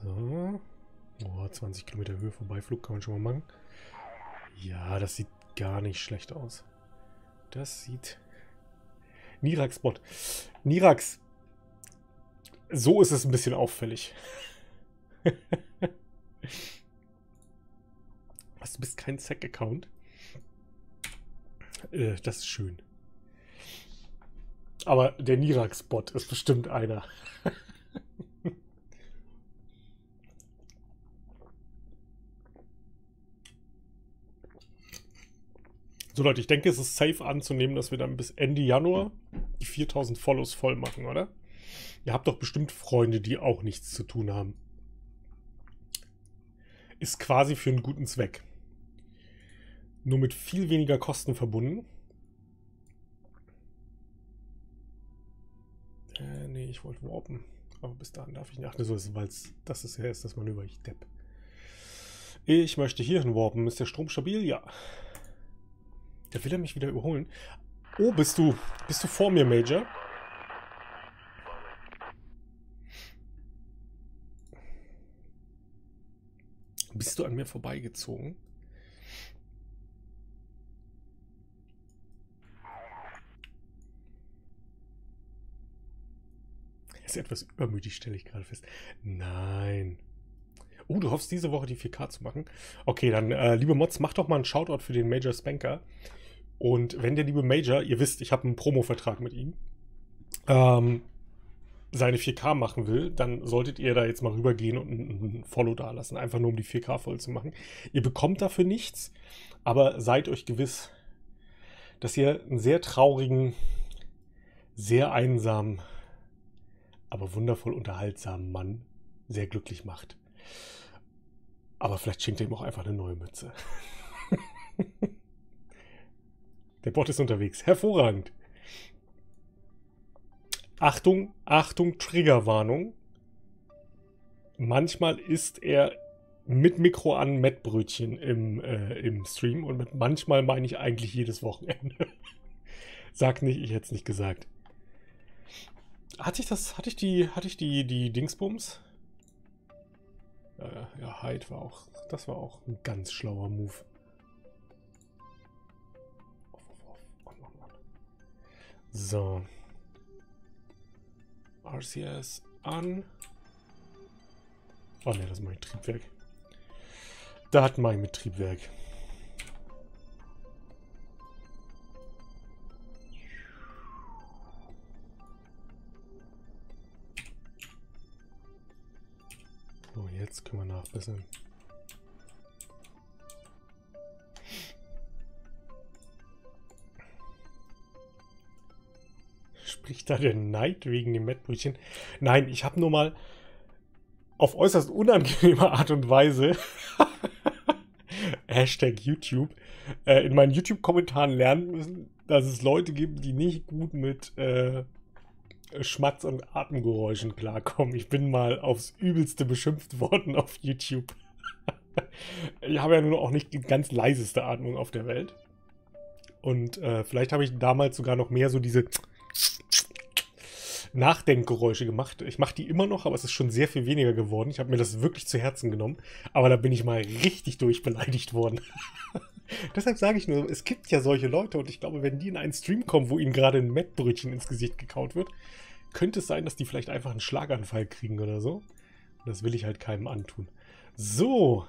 So. Oh, 20 Kilometer Höhe Vorbeiflug kann man schon mal machen. Ja, das sieht gar nicht schlecht aus. Das sieht... Nirax-Bot. Nirax. So ist es ein bisschen auffällig. Was, du bist kein Zack-Account? Äh, das ist schön. Aber der Nirax-Bot ist bestimmt einer. so Leute, ich denke, es ist safe anzunehmen, dass wir dann bis Ende Januar die 4000 Follows voll machen, oder? Ihr habt doch bestimmt Freunde, die auch nichts zu tun haben ist quasi für einen guten Zweck. Nur mit viel weniger Kosten verbunden. Nee, ich wollte warpen. Aber bis dahin darf ich nicht. Ach, so ist weil das ist ja erst das Manöver. Ich depp. Ich möchte hierhin warpen. Ist der Strom stabil? Ja. Da will er mich wieder überholen. Oh, bist du, bist du vor mir, Major? Bist du an mir vorbeigezogen? Ist etwas übermütig, stelle ich gerade fest. Nein. Oh, du hoffst diese Woche die 4K zu machen? Okay, dann, äh, liebe Mods, mach doch mal einen Shoutout für den Major Spanker. Und wenn der liebe Major, ihr wisst, ich habe einen Promo-Vertrag mit ihm, ähm, seine 4K machen will, dann solltet ihr da jetzt mal rübergehen und ein, Follow da lassen, einfach nur um die 4K voll zu machen. Ihr bekommt dafür nichts, aber seid euch gewiss, dass ihr einen sehr traurigen, sehr einsamen, aber wundervoll unterhaltsamen Mann sehr glücklich macht. Aber vielleicht schenkt ihr ihm auch einfach eine neue Mütze. Der Bot ist unterwegs. Hervorragend. Achtung, Achtung, Triggerwarnung. Manchmal isst er mit Mikro an Mettbrötchen im, äh, im Stream und mit manchmal meine ich eigentlich jedes Wochenende. Sag nicht, ich hätte es nicht gesagt. Hatte ich das, hatte ich die, hatte ich die, die Dingsbums? Äh, ja, Hyde war auch, das war auch ein ganz schlauer Move. So. RCS an. Oh ne, das ist mein Triebwerk. Da hat mein mit Triebwerk. jetzt können wir nachbessern. Spricht da der Neid wegen dem Mettbrötchen? Nein, ich habe nur mal auf äußerst unangenehme Art und Weise Hashtag YouTube äh, in meinen YouTube-Kommentaren lernen müssen, dass es Leute gibt, die nicht gut mit äh, Schmatz- und Atemgeräuschen klarkommen. Ich bin mal aufs Übelste beschimpft worden auf YouTube. ich habe ja nun auch nicht die ganz leiseste Atmung auf der Welt. Und äh, vielleicht habe ich damals sogar noch mehr so diese Nachdenkgeräusche gemacht. Ich mache die immer noch, aber es ist schon sehr viel weniger geworden. Ich habe mir das wirklich zu Herzen genommen. Aber da bin ich mal richtig durchbeleidigt worden. Deshalb sage ich nur, es gibt ja solche Leute und ich glaube, wenn die in einen Stream kommen, wo ihnen gerade ein Mettbrötchen ins Gesicht gekaut wird, könnte es sein, dass die vielleicht einfach einen Schlaganfall kriegen oder so. Und das will ich halt keinem antun. So,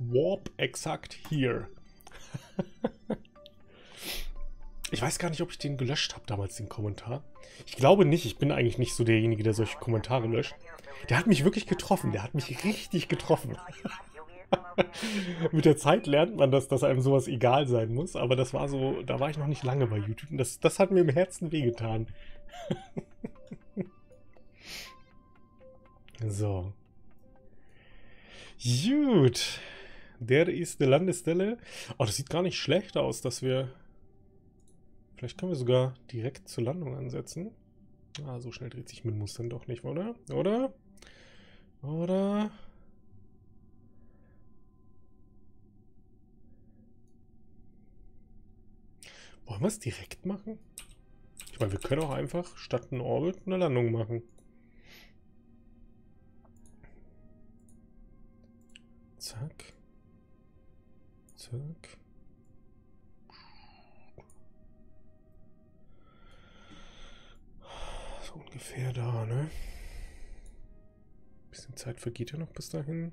Warp exakt here. ich weiß gar nicht, ob ich den gelöscht habe damals, den Kommentar. Ich glaube nicht. Ich bin eigentlich nicht so derjenige, der solche Kommentare löscht. Der hat mich wirklich getroffen. Der hat mich richtig getroffen. Mit der Zeit lernt man, dass, dass einem sowas egal sein muss. Aber das war so, da war ich noch nicht lange bei YouTube. Und das, das hat mir im Herzen wehgetan. so. Gut. Der ist die Landestelle. Oh, das sieht gar nicht schlecht aus, dass wir... Vielleicht können wir sogar direkt zur Landung ansetzen. Ah, so schnell dreht sich Minmus dann doch nicht, oder? Oder? Oder? Wollen wir es direkt machen? Ich meine, wir können auch einfach statt ein Orbit eine Landung machen. Zack. Zack. So ungefähr da, ne? Bisschen Zeit vergeht ja noch bis dahin.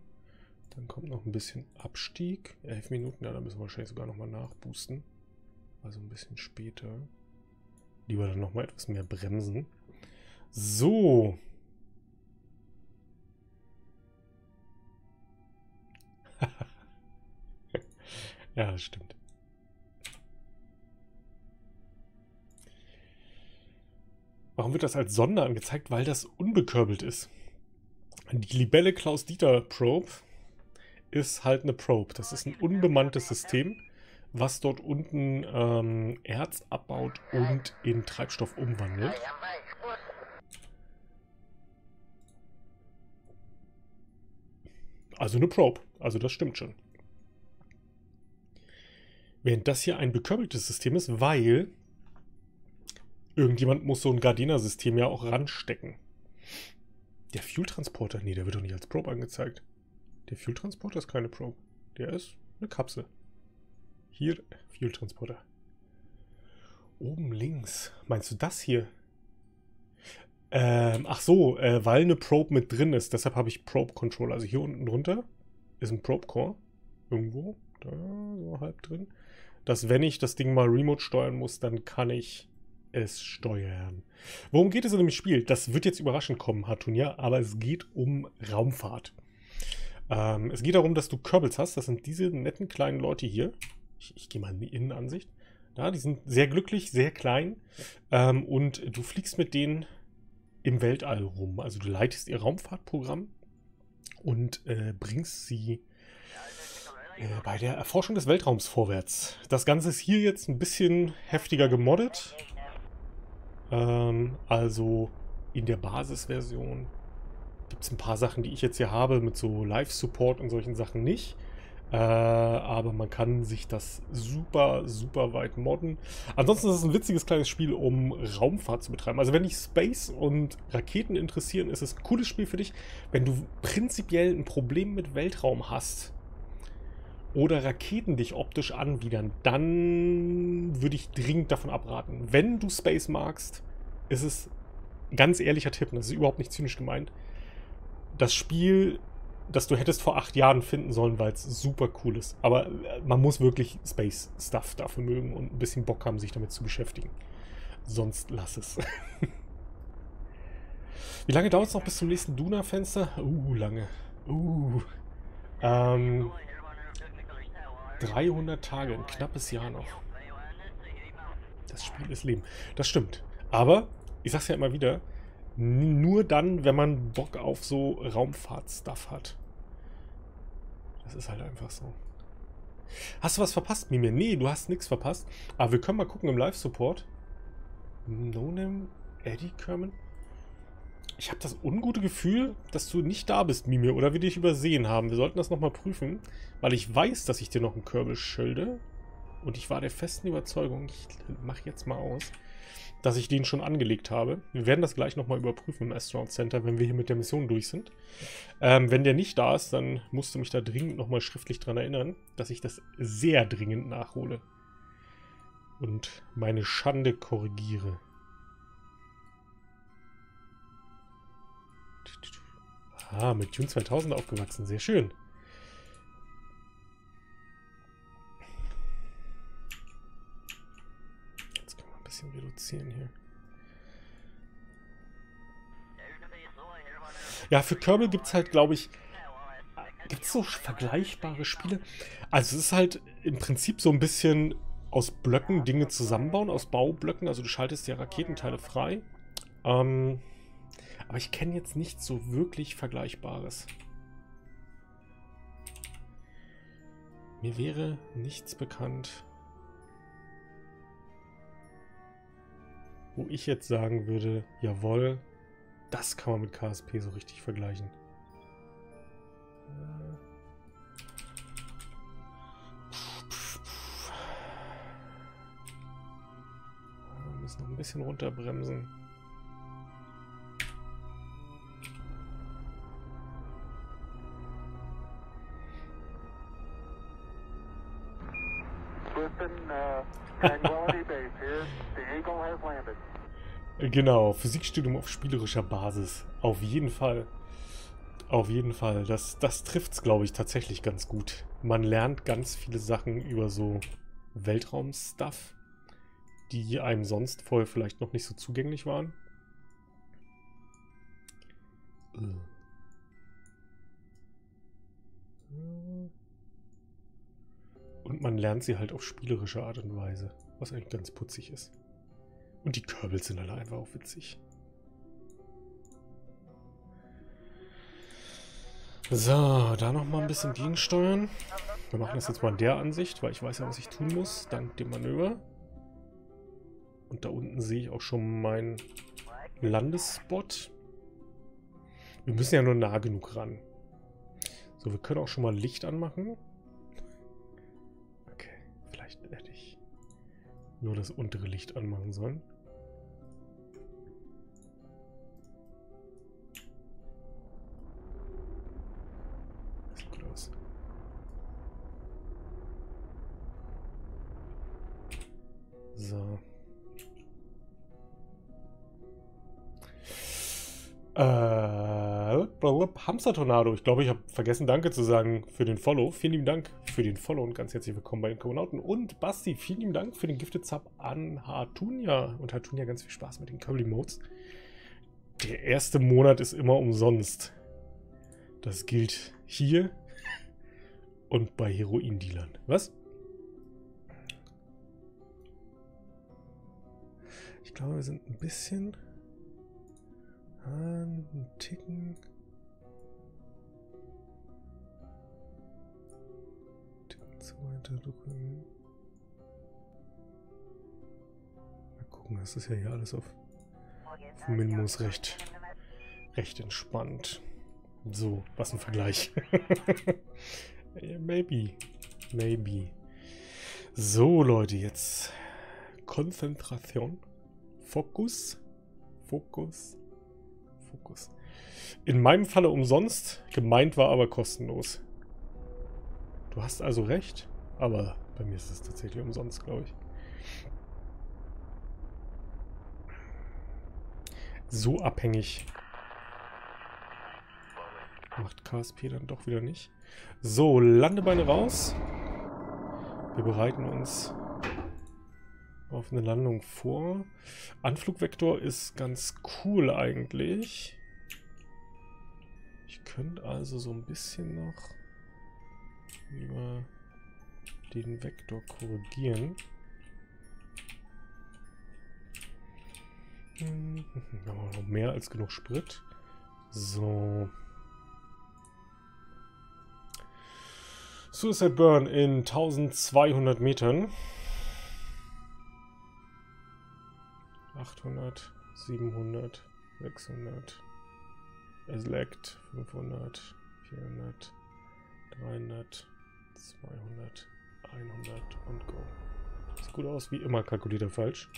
Dann kommt noch ein bisschen Abstieg. Elf Minuten, ja, da müssen wir wahrscheinlich sogar nochmal nachboosten. Also ein bisschen später. Lieber dann nochmal etwas mehr bremsen. So. Ja, das stimmt. Warum wird das als Sonder angezeigt? Weil das unbekörbelt ist. Die Libelle Klaus-Dieter Probe ist halt eine Probe. Das ist ein unbemanntes System was dort unten ähm, Erz abbaut und in Treibstoff umwandelt. Also eine Probe. Also das stimmt schon. Während das hier ein bekörbeltes System ist, weil irgendjemand muss so ein Gardena-System ja auch ranstecken. Der Fuel-Transporter, nee, der wird doch nicht als Probe angezeigt. Der Fuel-Transporter ist keine Probe. Der ist eine Kapsel. Hier, Fuel Transporter. Oben links. Meinst du das hier? Ähm, ach so, äh, weil eine Probe mit drin ist. Deshalb habe ich Probe Controller. Also hier unten drunter ist ein Probe Core. Irgendwo. Da, so halb drin. Dass wenn ich das Ding mal remote steuern muss, dann kann ich es steuern. Worum geht es in dem Spiel? Das wird jetzt überraschend kommen, Hatunia, aber es geht um Raumfahrt. Ähm, es geht darum, dass du Kerbals hast. Das sind diese netten kleinen Leute hier. Ich, ich gehe mal in die Innenansicht. Ja, die sind sehr glücklich, sehr klein. Ähm, und du fliegst mit denen im Weltall rum. Also du leitest ihr Raumfahrtprogramm und äh, bringst sie bei der Erforschung des Weltraums vorwärts. Das Ganze ist hier jetzt ein bisschen heftiger gemoddet. Ähm, also in der Basisversion gibt es ein paar Sachen, die ich jetzt hier habe, mit so Live-Support und solchen Sachen nicht. Äh, aber man kann sich das super, super weit modden. Ansonsten ist es ein witziges kleines Spiel, um Raumfahrt zu betreiben. Also wenn dich Space und Raketen interessieren, ist es ein cooles Spiel für dich. Wenn du prinzipiell ein Problem mit Weltraum hast oder Raketen dich optisch anwidern, dann würde ich dringend davon abraten. Wenn du Space magst, ist es ganz ehrlicher Tipp, das ist überhaupt nicht zynisch gemeint. Das Spiel das du hättest vor acht Jahren finden sollen, weil es super cool ist. Aber äh, man muss wirklich Space-Stuff dafür mögen und ein bisschen Bock haben, sich damit zu beschäftigen. Sonst lass es. Wie lange dauert es noch bis zum nächsten Duna-Fenster? Uh, lange. Uh. Ähm, 300 Tage, ein knappes Jahr noch. Das Spiel ist Leben. Das stimmt. Aber ich sag's ja immer wieder, nur dann, wenn man Bock auf so Raumfahrt-Stuff hat. Das ist halt einfach so. Hast du was verpasst, Mimir? Nee, du hast nichts verpasst. Aber wir können mal gucken im Live-Support. No-Name Eddie Kerman? Ich habe das ungute Gefühl, dass du nicht da bist, Mimir, oder wir dich übersehen haben. Wir sollten das nochmal prüfen, weil ich weiß, dass ich dir noch einen Körbel schilde. Und ich war der festen Überzeugung, ich mache jetzt mal aus, dass ich den schon angelegt habe. Wir werden das gleich nochmal überprüfen im Astronaut Center, wenn wir hier mit der Mission durch sind. Ähm, wenn der nicht da ist, dann musst du mich da dringend nochmal schriftlich dran erinnern, dass ich das sehr dringend nachhole. Und meine Schande korrigiere. Ah, mit June 2000 aufgewachsen. Sehr schön. Jetzt können wir ein bisschen reduzieren hier. Ja, für Kerbal gibt es halt, glaube ich, gibt es so vergleichbare Spiele? Also es ist halt im Prinzip so ein bisschen aus Blöcken Dinge zusammenbauen, aus Baublöcken. Also du schaltest ja Raketenteile frei. Ähm, aber ich kenne jetzt nichts so wirklich Vergleichbares. Mir wäre nichts bekannt, wo ich jetzt sagen würde, jawohl, das kann man mit KSP so richtig vergleichen. Wir müssen noch ein bisschen runterbremsen. Genau, Physikstudium auf spielerischer Basis. Auf jeden Fall. Auf jeden Fall. Das, das trifft es, glaube ich, tatsächlich ganz gut. Man lernt ganz viele Sachen über so Weltraum-Stuff, die einem sonst vorher vielleicht noch nicht so zugänglich waren. Und man lernt sie halt auf spielerische Art und Weise, was eigentlich ganz putzig ist. Und die Körbels sind alle einfach auch witzig. So, da nochmal ein bisschen gegensteuern. Wir machen das jetzt mal in der Ansicht, weil ich weiß ja, was ich tun muss, dank dem Manöver. Und da unten sehe ich auch schon meinen Landespot. Wir müssen ja nur nah genug ran. So, wir können auch schon mal Licht anmachen. Nur das untere Licht anmachen sollen. So. Äh, Hamster-Tornado. Ich glaube, ich habe vergessen, Danke zu sagen für den Follow. Vielen lieben Dank für den Follow und ganz herzlich willkommen bei den Komonauten. Und Basti, vielen lieben Dank für den Gifted Sub an Hartunia. Und Hartunia ganz viel Spaß mit den Curly Modes. Der erste Monat ist immer umsonst. Das gilt hier und bei Heroin-Dealern. Was? Ich glaube, wir sind ein bisschen... Einen Ticken... Ticken zu weiter drücken. Mal gucken, das ist ja hier alles auf, auf Minmus recht, recht entspannt. So, was ein Vergleich. Maybe. Maybe. So, Leute, jetzt Konzentration. Fokus. Fokus. Fokus. In meinem Falle umsonst, gemeint war aber kostenlos. Du hast also recht, aber bei mir ist es tatsächlich umsonst, glaube ich. So abhängig. Macht KSP dann doch wieder nicht. So, Landebeine raus. Wir bereiten uns auf eine Landung vor. Anflugvektor ist ganz cool eigentlich. Ich könnte also so ein bisschen noch über den Vektor korrigieren. Wir noch mehr als genug Sprit. So. Suicide Burn in 1200 Metern. 800, 700, 600. Select 500, 400, 300, 200, 100 und go. Sieht gut aus, wie immer kalkuliert er falsch.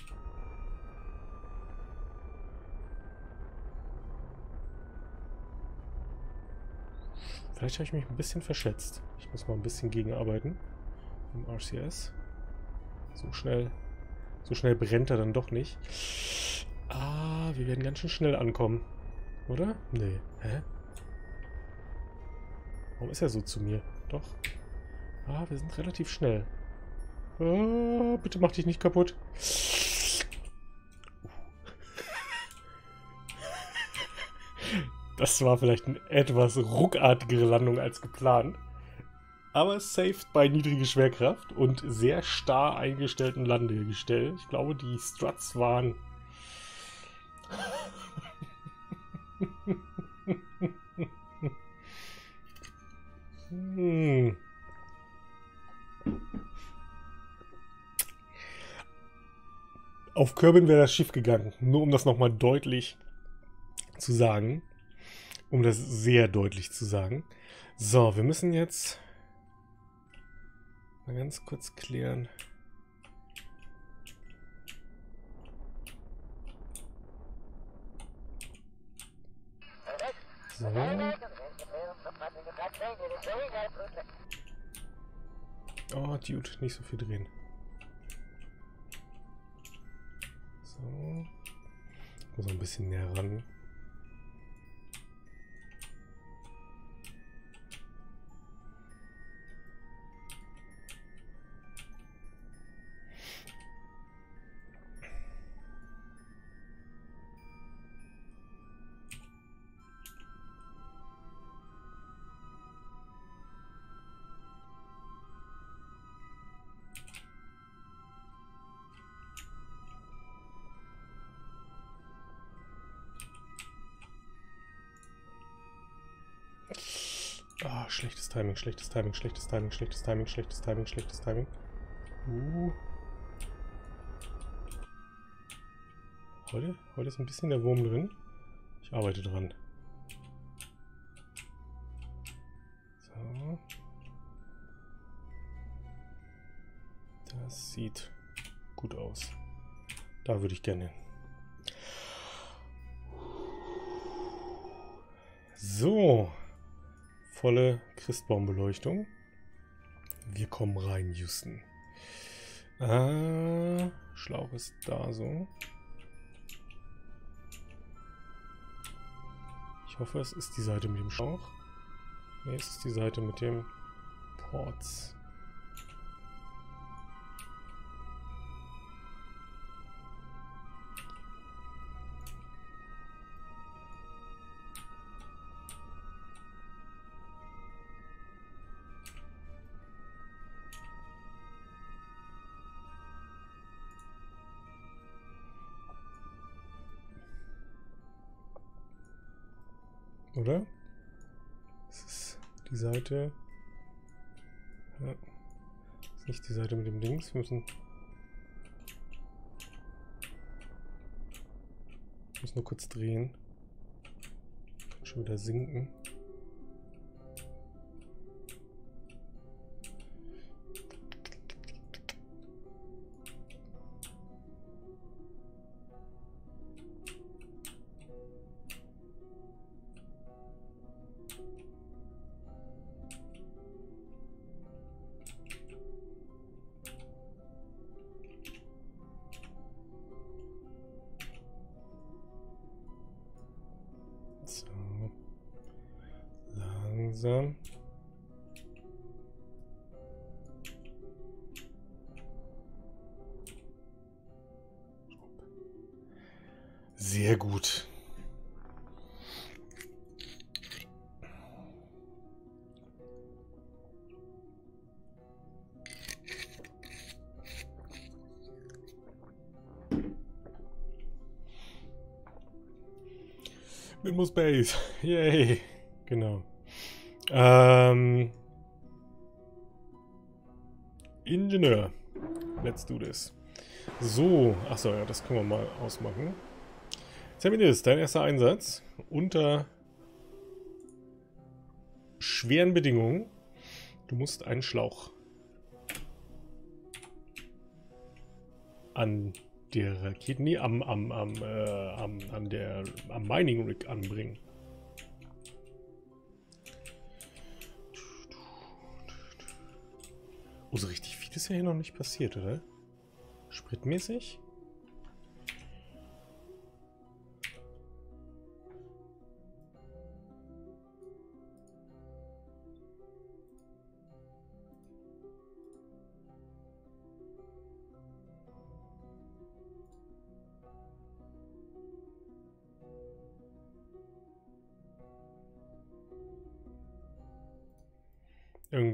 Vielleicht habe ich mich ein bisschen verschätzt. Ich muss mal ein bisschen gegenarbeiten. Im RCS. So schnell. So schnell brennt er dann doch nicht. Ah, wir werden ganz schön schnell ankommen. Oder? Nee. Hä? Warum ist er so zu mir? Doch. Ah, wir sind relativ schnell. Ah, bitte mach dich nicht kaputt. Das war vielleicht eine etwas ruckartigere Landung als geplant. Aber saved bei niedriger Schwerkraft und sehr starr eingestellten Landegestell. Ich glaube, die Struts waren... hm. Auf Kerbin wäre das Schiff gegangen. Nur um das nochmal deutlich zu sagen. Um das sehr deutlich zu sagen. So, wir müssen jetzt mal ganz kurz klären. So. Oh, Dude, nicht so viel drehen. So. Muss noch ein bisschen näher ran. Timing, schlechtes Timing, schlechtes Timing, schlechtes Timing, schlechtes Timing, schlechtes Timing. Uh. Heute, heute ist ein bisschen der Wurm drin. Ich arbeite dran. So. Das sieht gut aus. Da würde ich gerne. So. Volle Christbaumbeleuchtung. Wir kommen rein, Houston. Ah, Schlauch ist da so. Ich hoffe, es ist die Seite mit dem Schlauch. Ne, es ist die Seite mit dem Ports. Seite. Ja. Das ist nicht die Seite mit dem Dings. Wir müssen. Muss nur kurz drehen. Kann schon wieder sinken. Minmus Base. Yay. Genau. Ähm. Ingenieur. Let's do this. So. Achso, ja, das können wir mal ausmachen. Terminus, dein erster Einsatz. Unter schweren Bedingungen. Du musst einen Schlauch an der Rakete, nee, am, am, am, äh, am, an der, am Mining Rig anbringen. Oh, so richtig viel ist ja hier noch nicht passiert, oder? Spritmäßig?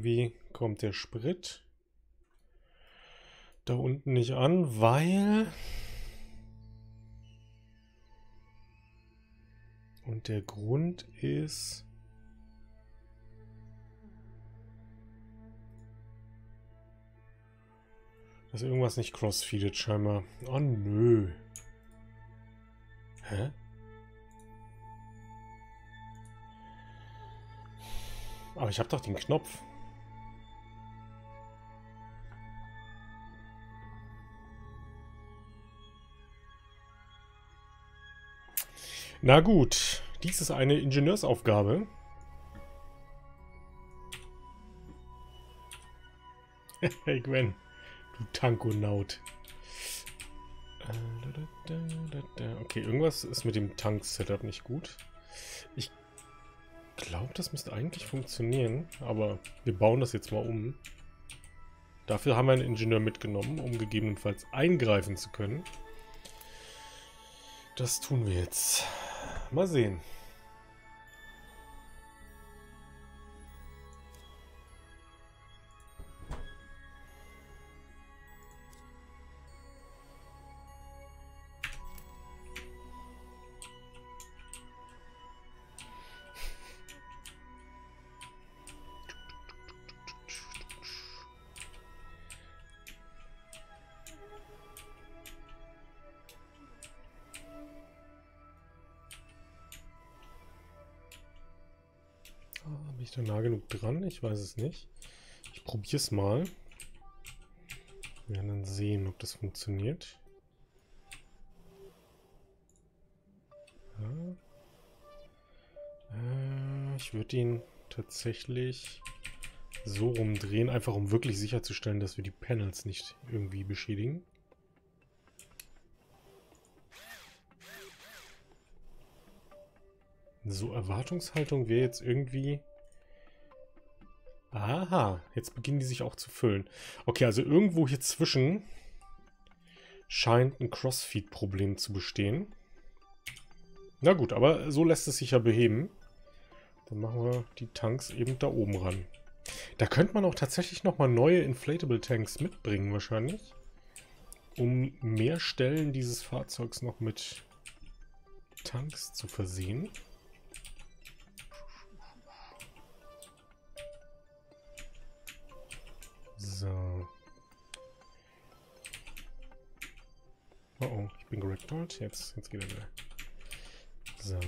Irgendwie kommt der Sprit da unten nicht an, weil... Und der Grund ist... Dass irgendwas nicht crossfeedet scheinbar. Oh nö. Hä? Aber ich habe doch den Knopf. Na gut, dies ist eine Ingenieursaufgabe. hey Gwen, du Tankonaut. Okay, irgendwas ist mit dem Tank-Setup nicht gut. Ich glaube, das müsste eigentlich funktionieren, aber wir bauen das jetzt mal um. Dafür haben wir einen Ingenieur mitgenommen, um gegebenenfalls eingreifen zu können. Das tun wir jetzt. Mal sehen. Dran? Ich weiß es nicht. Ich probiere es mal. Wir werden dann sehen, ob das funktioniert. Ja. Äh, ich würde ihn tatsächlich so rumdrehen, einfach um wirklich sicherzustellen, dass wir die Panels nicht irgendwie beschädigen. So, Erwartungshaltung wäre jetzt irgendwie Aha, jetzt beginnen die sich auch zu füllen. Okay, also irgendwo hier zwischen scheint ein Crossfeed-Problem zu bestehen. Na gut, aber so lässt es sich ja beheben. Dann machen wir die Tanks eben da oben ran. Da könnte man auch tatsächlich nochmal neue Inflatable Tanks mitbringen wahrscheinlich. Um mehr Stellen dieses Fahrzeugs noch mit Tanks zu versehen. So. Oh oh, ich bin geragdollt. Jetzt, jetzt geht er wieder. So.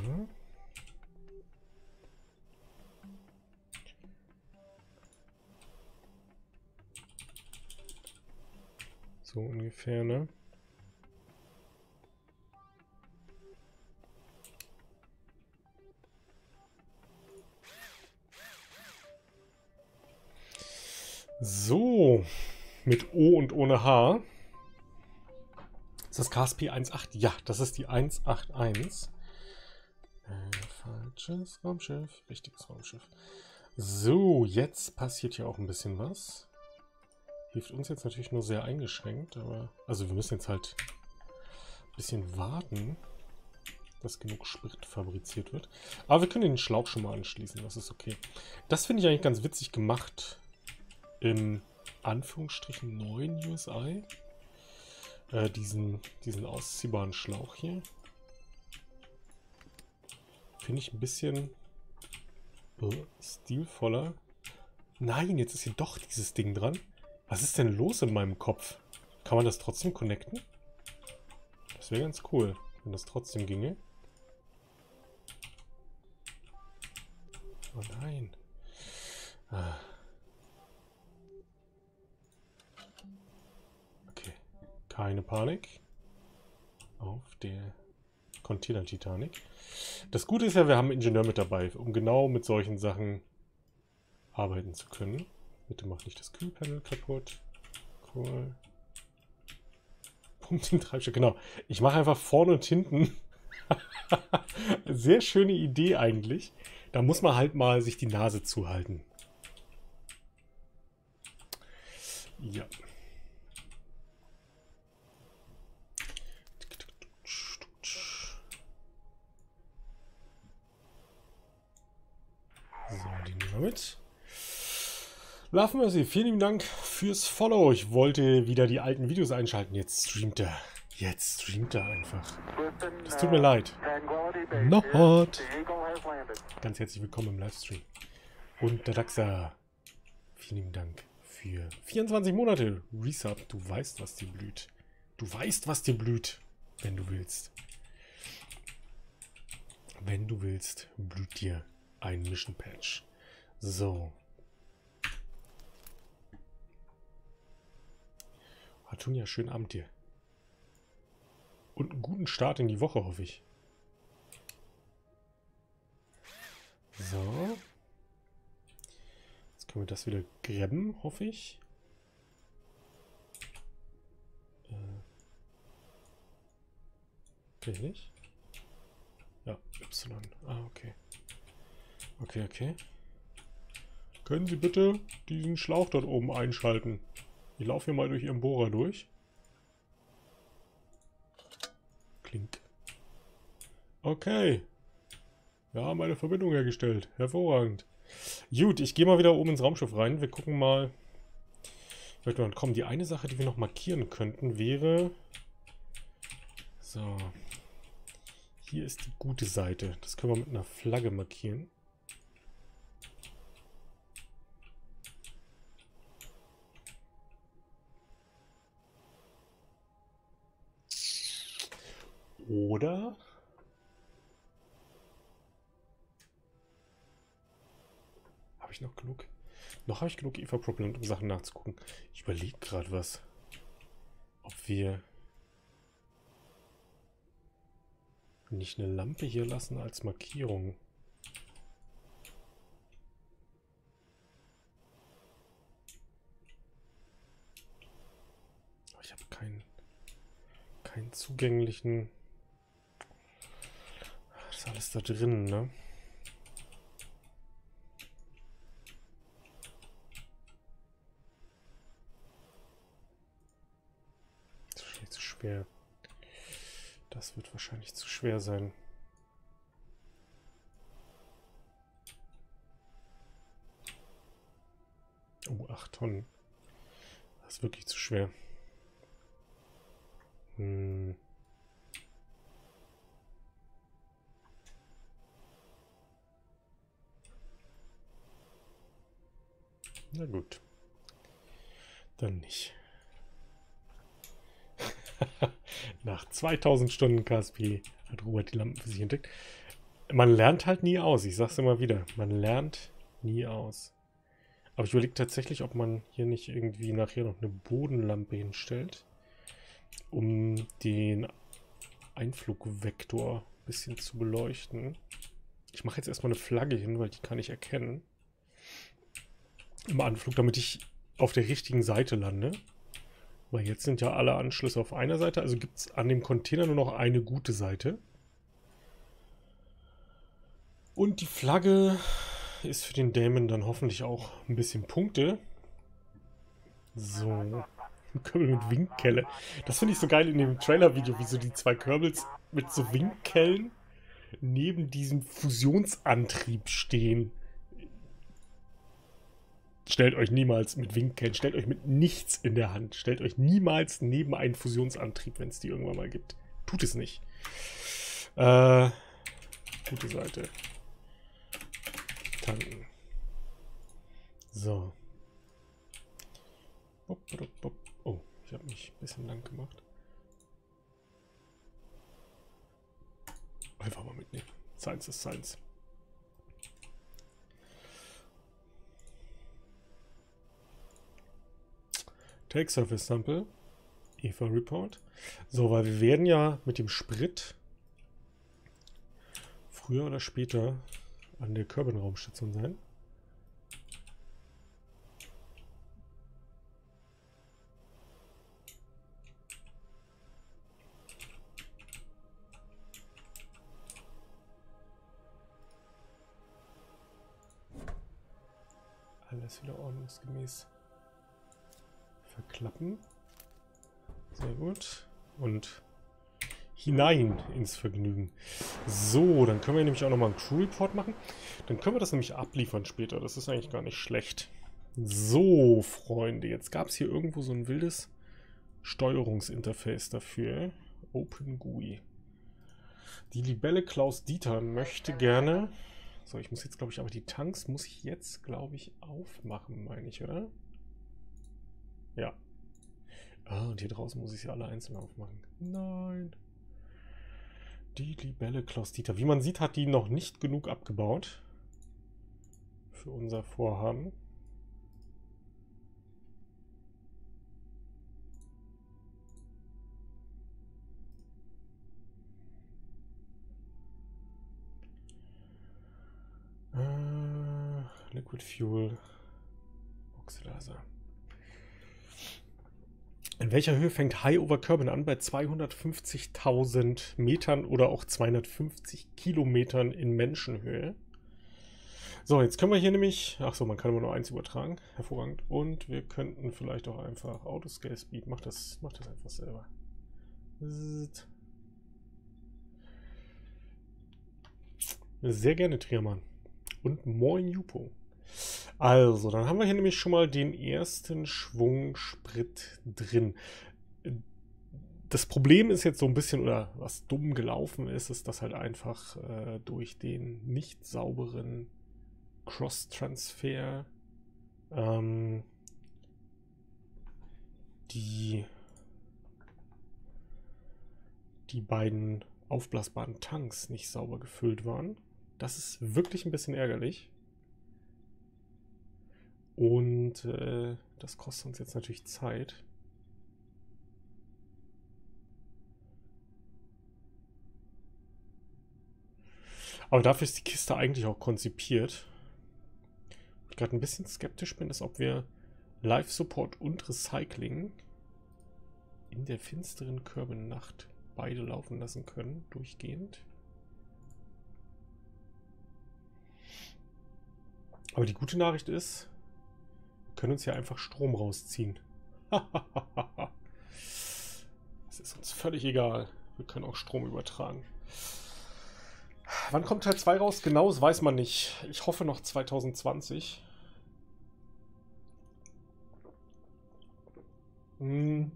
So ungefähr, ne? So, mit O und ohne H. Ist das KSP 1.8? Ja, das ist die 181. Äh, falsches Raumschiff, richtiges Raumschiff. So, jetzt passiert hier auch ein bisschen was. Hilft uns jetzt natürlich nur sehr eingeschränkt, aber... Also wir müssen jetzt halt ein bisschen warten, dass genug Sprit fabriziert wird. Aber wir können den Schlauch schon mal anschließen, das ist okay. Das finde ich eigentlich ganz witzig gemacht im Anführungsstrichen neuen USI. Äh, diesen, diesen ausziehbaren Schlauch hier. Finde ich ein bisschen uh, stilvoller. Nein, jetzt ist hier doch dieses Ding dran. Was ist denn los in meinem Kopf? Kann man das trotzdem connecten? Das wäre ganz cool, wenn das trotzdem ginge. Oh nein. Ah. Okay. Keine Panik. Auf der Container Titanic. Das Gute ist ja, wir haben einen Ingenieur mit dabei, um genau mit solchen Sachen arbeiten zu können. Bitte mach nicht das Kühlpanel kaputt. Cool. Pumpt den Treibstoff. Genau. Ich mache einfach vorne und hinten. Sehr schöne Idee eigentlich. Da muss man halt mal sich die Nase zuhalten. Ja. Die nehmen wir Mercy, vielen lieben Dank fürs Follow. Ich wollte wieder die alten Videos einschalten. Jetzt streamt er. Jetzt streamt er einfach. Es tut mir leid. Not. Ganz herzlich willkommen im Livestream. Und der Daxa, vielen lieben Dank für 24 Monate Resub. Du weißt, was dir blüht. Du weißt, was dir blüht, wenn du willst. Wenn du willst, blüht dir ein Mission Patch. So, Artunia, schönen Abend dir. Und einen guten Start in die Woche, hoffe ich. So. Jetzt können wir das wieder grabben, hoffe ich. Äh. Nicht? Ja, Y. Ah, okay. Okay, okay. Können Sie bitte diesen Schlauch dort oben einschalten? Ich laufe hier mal durch ihren Bohrer durch. Klink. Okay. Wir haben eine Verbindung hergestellt. Hervorragend. Gut, ich gehe mal wieder oben ins Raumschiff rein. Wir gucken mal. Ich mal kommen. Die eine Sache, die wir noch markieren könnten, wäre... So. Hier ist die gute Seite. Das können wir mit einer Flagge markieren. Oder habe ich noch genug? Noch habe ich genug Eva-Problem, um Sachen nachzugucken. Ich überlege gerade was. Ob wir nicht eine Lampe hier lassen als Markierung. Ich habe keinen keinen zugänglichen ist alles da drin, ne? Das zu schwer. Das wird wahrscheinlich zu schwer sein. Oh, 8 Tonnen. Das ist wirklich zu schwer. Hm. Na gut. Dann nicht. Nach 2000 Stunden KSP hat Robert die Lampen für sich entdeckt. Man lernt halt nie aus. Ich sag's immer wieder. Man lernt nie aus. Aber ich überlege tatsächlich, ob man hier nicht irgendwie nachher noch eine Bodenlampe hinstellt, um den Einflugvektor ein bisschen zu beleuchten. Ich mache jetzt erstmal eine Flagge hin, weil die kann ich erkennen im Anflug, damit ich auf der richtigen Seite lande. Weil jetzt sind ja alle Anschlüsse auf einer Seite, also gibt es an dem Container nur noch eine gute Seite. Und die Flagge ist für den Dämon dann hoffentlich auch ein bisschen Punkte. So. Körbel mit Winkkelle. Das finde ich so geil in dem Trailer-Video, wie so die zwei Körbels mit so Winkkellen neben diesem Fusionsantrieb stehen. Stellt euch niemals mit Winkeln, stellt euch mit nichts in der Hand. Stellt euch niemals neben einen Fusionsantrieb, wenn es die irgendwann mal gibt. Tut es nicht. Äh, Gute Seite. Tanken. So. Oh, ich habe mich ein bisschen lang gemacht. Einfach mal mitnehmen. Science ist Science. Take Surface Sample. Eva Report. So, weil wir werden ja mit dem Sprit früher oder später an der Kerbin-Raumstation sein. Alles wieder ordnungsgemäß verklappen. Sehr gut. Und hinein ins Vergnügen. So, dann können wir nämlich auch nochmal einen Crew Report machen. Dann können wir das nämlich abliefern später. Das ist eigentlich gar nicht schlecht. So, Freunde, jetzt gab es hier irgendwo so ein wildes Steuerungsinterface dafür. Open GUI. Die Libelle Klaus Dieter möchte gerne... So, ich muss jetzt, glaube ich, aber die Tanks muss ich jetzt, glaube ich, aufmachen, meine ich, oder? Ja. Ah, und hier draußen muss ich sie alle einzeln aufmachen. Nein. Die Libelle Klaus Dieter. Wie man sieht, hat die noch nicht genug abgebaut. Für unser Vorhaben. Äh, Liquid Fuel Oxidizer. In welcher Höhe fängt High Over Kerbin an? Bei 250.000 Metern oder auch 250 Kilometern in Menschenhöhe. So, jetzt können wir hier nämlich... Achso, man kann immer nur eins übertragen. Hervorragend. Und wir könnten vielleicht auch einfach Autoscale Speed. Mach das, mach das einfach selber. Sehr gerne, Triermann. Und moin, Jupo. Also, dann haben wir hier nämlich schon mal den ersten Schwung Sprit drin. Das Problem ist jetzt so ein bisschen, oder was dumm gelaufen ist, ist, dass halt einfach äh, durch den nicht sauberen Cross-Transfer ähm, die, die beiden aufblasbaren Tanks nicht sauber gefüllt waren. Das ist wirklich ein bisschen ärgerlich. Und äh, das kostet uns jetzt natürlich Zeit. Aber dafür ist die Kiste eigentlich auch konzipiert. Ich gerade ein bisschen skeptisch bin, ist, ob wir Live-Support und Recycling in der finsteren Körbennacht beide laufen lassen können, durchgehend. Aber die gute Nachricht ist, können uns hier einfach Strom rausziehen. Es ist uns völlig egal. Wir können auch Strom übertragen. Wann kommt Teil 2 raus? Genau, das weiß man nicht. Ich hoffe noch 2020. Hm.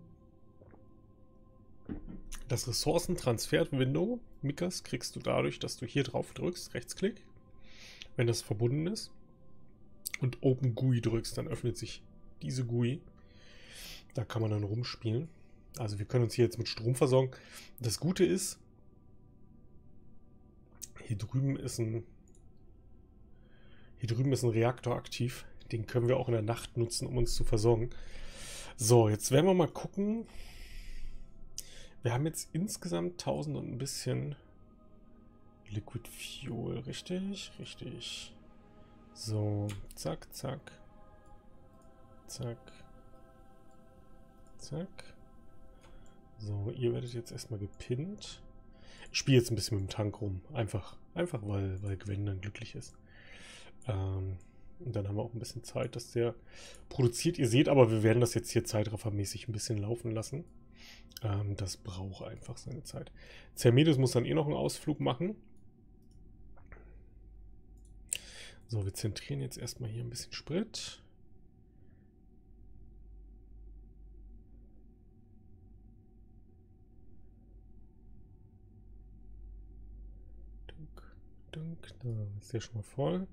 Das Ressourcentransfer-Window, Mikas, kriegst du dadurch, dass du hier drauf drückst, Rechtsklick, wenn das verbunden ist und Open GUI drückst, dann öffnet sich diese GUI. Da kann man dann rumspielen. Also wir können uns hier jetzt mit Strom versorgen. Das Gute ist, hier drüben ist ein hier drüben ist ein Reaktor aktiv. Den können wir auch in der Nacht nutzen, um uns zu versorgen. So, jetzt werden wir mal gucken. Wir haben jetzt insgesamt 1000 und ein bisschen Liquid Fuel, richtig? Richtig. So, zack, zack. Zack. Zack. So, ihr werdet jetzt erstmal gepinnt. Ich spiele jetzt ein bisschen mit dem Tank rum. Einfach, einfach weil, weil Gwen dann glücklich ist. Ähm, und dann haben wir auch ein bisschen Zeit, dass der produziert. Ihr seht aber, wir werden das jetzt hier zeitraffermäßig ein bisschen laufen lassen. Ähm, das braucht einfach seine Zeit. Zermedus muss dann eh noch einen Ausflug machen. So, wir zentrieren jetzt erstmal hier ein bisschen Sprit. Da ist der schon mal voll.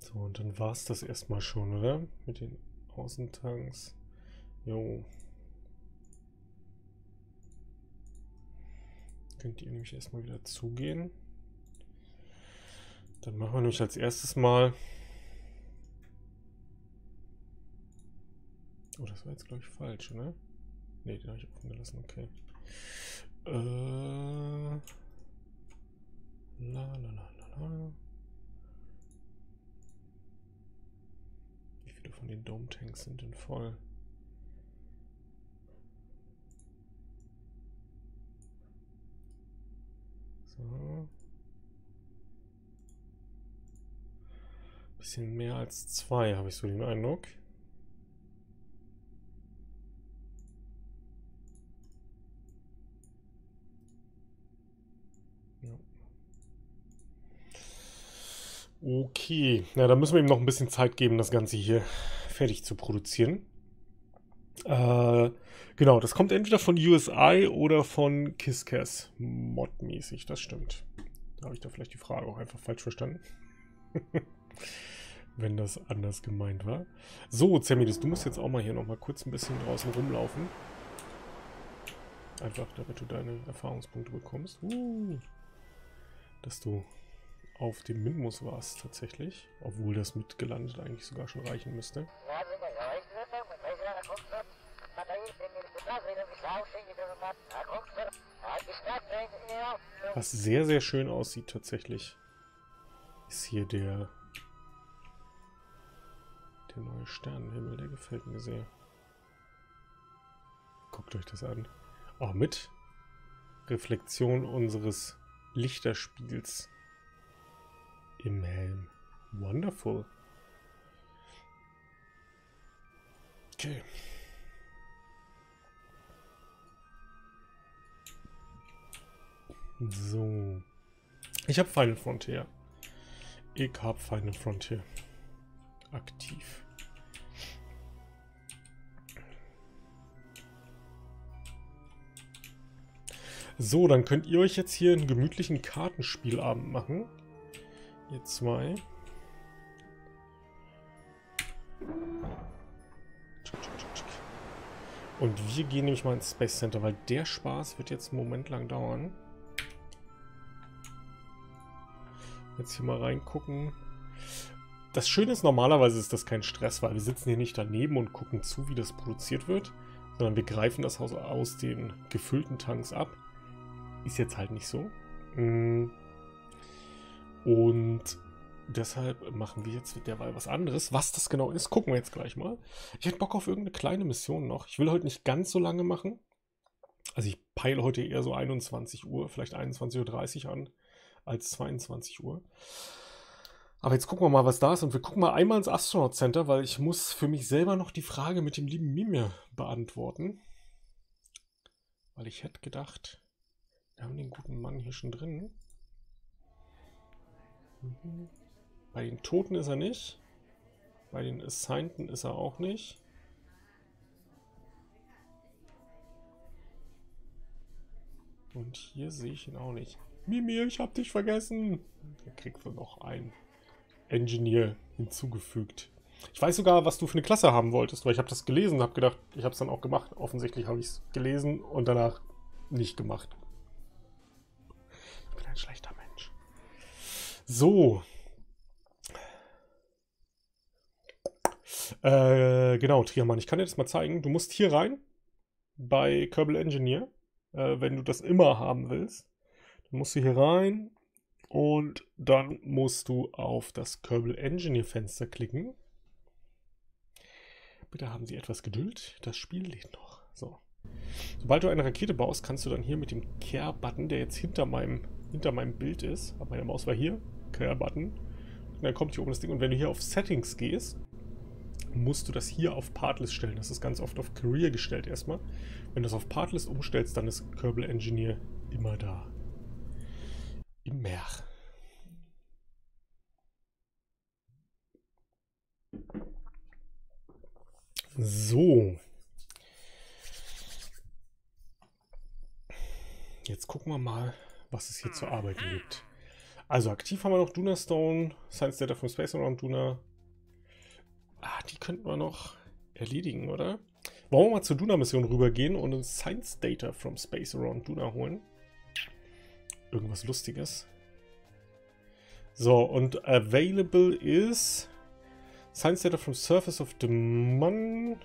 So, und dann war es das erstmal schon, oder? Mit den Außentanks. Jo. Könnt ihr nämlich erstmal wieder zugehen. Dann machen wir nämlich als erstes mal... Oh, das war jetzt glaube ich falsch, oder? Ne, den habe ich offen gelassen, okay. Äh... La la la la la. Wie viele von den Dome-Tanks sind denn voll? So. Bisschen mehr als zwei, habe ich so den Eindruck. Okay, na, da müssen wir ihm noch ein bisschen Zeit geben, das Ganze hier fertig zu produzieren. Äh, genau, das kommt entweder von USI oder von KissCass modmäßig, das stimmt. Da habe ich da vielleicht die Frage auch einfach falsch verstanden. Wenn das anders gemeint war. So, Zermidis, du musst jetzt auch mal hier nochmal kurz ein bisschen draußen rumlaufen. Einfach, damit du deine Erfahrungspunkte bekommst. Uh, dass du auf dem Minmus warst tatsächlich. Obwohl das mitgelandet eigentlich sogar schon reichen müsste. Was sehr, sehr schön aussieht tatsächlich, ist hier der, der neue Sternenhimmel. Der gefällt mir sehr. Guckt euch das an. Auch mit Reflexion unseres Lichterspiels im Helm. Wonderful. Okay. So. Ich habe Final Frontier. Ich habe Final Frontier. Aktiv. So, dann könnt ihr euch jetzt hier einen gemütlichen Kartenspielabend machen. Ihr zwei. Und wir gehen nämlich mal ins Space Center, weil der Spaß wird jetzt einen Moment lang dauern. Jetzt hier mal reingucken. Das Schöne ist, normalerweise ist das kein Stress, weil wir sitzen hier nicht daneben und gucken zu, wie das produziert wird, sondern wir greifen das Haus aus den gefüllten Tanks ab. Ist jetzt halt nicht so. Mm. Und deshalb machen wir jetzt derweil was anderes. Was das genau ist, gucken wir jetzt gleich mal. Ich hätte Bock auf irgendeine kleine Mission noch. Ich will heute nicht ganz so lange machen. Also ich peile heute eher so 21 Uhr, vielleicht 21.30 Uhr an als 22 Uhr. Aber jetzt gucken wir mal, was da ist. Und wir gucken mal einmal ins Astronaut Center, weil ich muss für mich selber noch die Frage mit dem lieben Mimir beantworten. Weil ich hätte gedacht, wir haben den guten Mann hier schon drin. Bei den Toten ist er nicht. Bei den Assignten ist er auch nicht. Und hier sehe ich ihn auch nicht. Mimir, ich hab dich vergessen. Er kriegt wohl noch ein Engineer hinzugefügt. Ich weiß sogar, was du für eine Klasse haben wolltest, weil ich habe das gelesen und habe gedacht, ich habe es dann auch gemacht. Offensichtlich habe ich es gelesen und danach nicht gemacht. Ich bin ein schlechter Mensch. So. Äh, genau, Triamann, ich kann dir das mal zeigen. Du musst hier rein bei Kerbal Engineer, äh, wenn du das immer haben willst. Dann musst du hier rein und dann musst du auf das Kerbal Engineer Fenster klicken. Bitte haben Sie etwas Geduld, das Spiel lädt noch. So. Sobald du eine Rakete baust, kannst du dann hier mit dem Care-Button, der jetzt hinter meinem, hinter meinem Bild ist, aber meine Maus war hier, Care-Button, und dann kommt hier oben das Ding. Und wenn du hier auf Settings gehst, musst du das hier auf Partless stellen. Das ist ganz oft auf Career gestellt erstmal. Wenn du das auf Partless umstellst, dann ist Kerbal Engineer immer da im Meer. So. Jetzt gucken wir mal, was es hier zu arbeiten gibt. Also aktiv haben wir noch Duna Stone, Science Data from Space Around Duna. Ah, die könnten wir noch erledigen, oder? Wollen wir mal zur Duna-Mission rübergehen und uns Science Data from Space Around Duna holen? Irgendwas Lustiges. So, und available is Science Data from Surface of the Moon.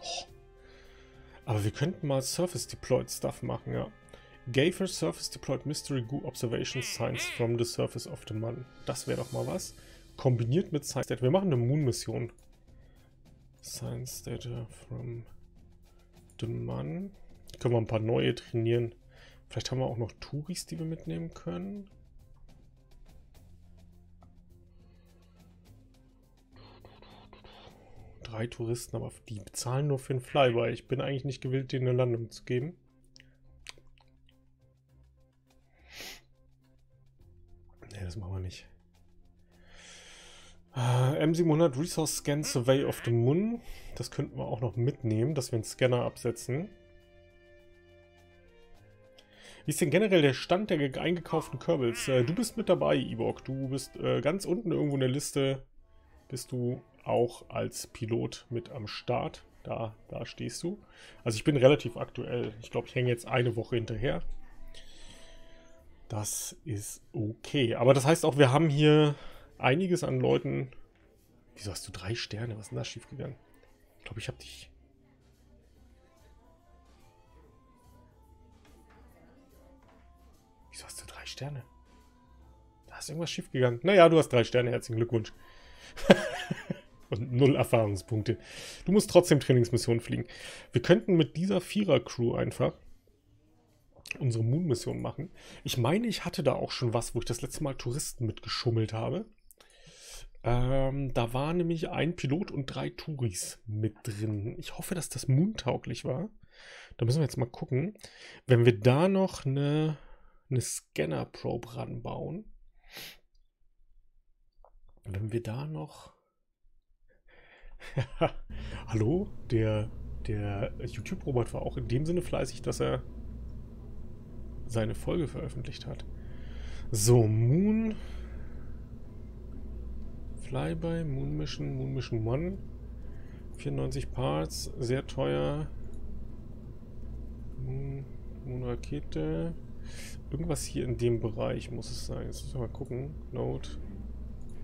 Oh. Aber wir könnten mal Surface Deployed Stuff machen, ja. Gave Surface Deployed Mystery Goo Observation Science from the Surface of the Moon. Das wäre doch mal was kombiniert mit Science Data. Wir machen eine Moon-Mission. Science Data from the Moon. Können wir ein paar neue trainieren. Vielleicht haben wir auch noch Touris, die wir mitnehmen können. Drei Touristen, aber die bezahlen nur für den Flyby. Ich bin eigentlich nicht gewillt, denen eine Landung zu geben. Ne, das machen wir nicht. Äh, M700 Resource Scan Survey of the Moon. Das könnten wir auch noch mitnehmen, dass wir einen Scanner absetzen. Wie ist denn generell der Stand der eingekauften Kerbals? Äh, du bist mit dabei, Ibok. Du bist äh, ganz unten irgendwo in der Liste. Bist du auch als Pilot mit am Start. Da, da stehst du. Also ich bin relativ aktuell. Ich glaube, ich hänge jetzt eine Woche hinterher. Das ist okay. Aber das heißt auch, wir haben hier einiges an Leuten. Wieso hast du drei Sterne? Was ist denn da schiefgegangen? Ich glaube, ich habe dich. Wieso hast du drei Sterne? Da ist irgendwas schiefgegangen. Naja, du hast drei Sterne. Herzlichen Glückwunsch. Und null Erfahrungspunkte. Du musst trotzdem Trainingsmissionen fliegen. Wir könnten mit dieser Vierer-Crew einfach unsere Moon-Mission machen. Ich meine, ich hatte da auch schon was, wo ich das letzte Mal Touristen mitgeschummelt habe. Ähm, da war nämlich ein Pilot und drei Touris mit drin. Ich hoffe, dass das moontauglich war. Da müssen wir jetzt mal gucken. Wenn wir da noch eine, eine Scanner-Probe ranbauen. Wenn wir da noch... Hallo? Der, der YouTube-Robot war auch in dem Sinne fleißig, dass er seine Folge veröffentlicht hat. So, Moon... Flyby, Moon Mission, Moon Mission 1. 94 Parts, sehr teuer. Moon, Moon Rakete. Irgendwas hier in dem Bereich muss es sein. Jetzt müssen wir mal gucken. Note.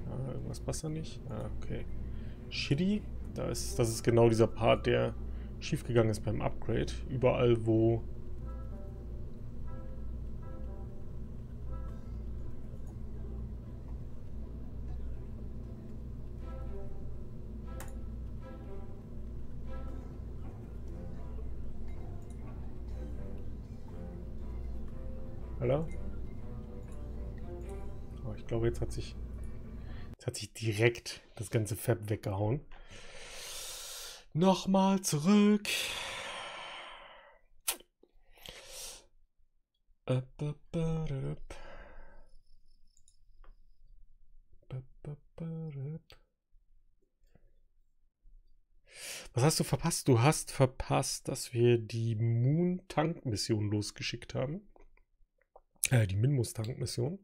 Ja, irgendwas passt da nicht. Ah, okay. Shitty. Da ist, das ist genau dieser Part, der schiefgegangen ist beim Upgrade. Überall, wo glaube, jetzt hat sich jetzt hat sich direkt das ganze Fab weggehauen. Nochmal zurück. Was hast du verpasst? Du hast verpasst, dass wir die Moon-Tank-Mission losgeschickt haben. Äh, die Minmus-Tank-Mission.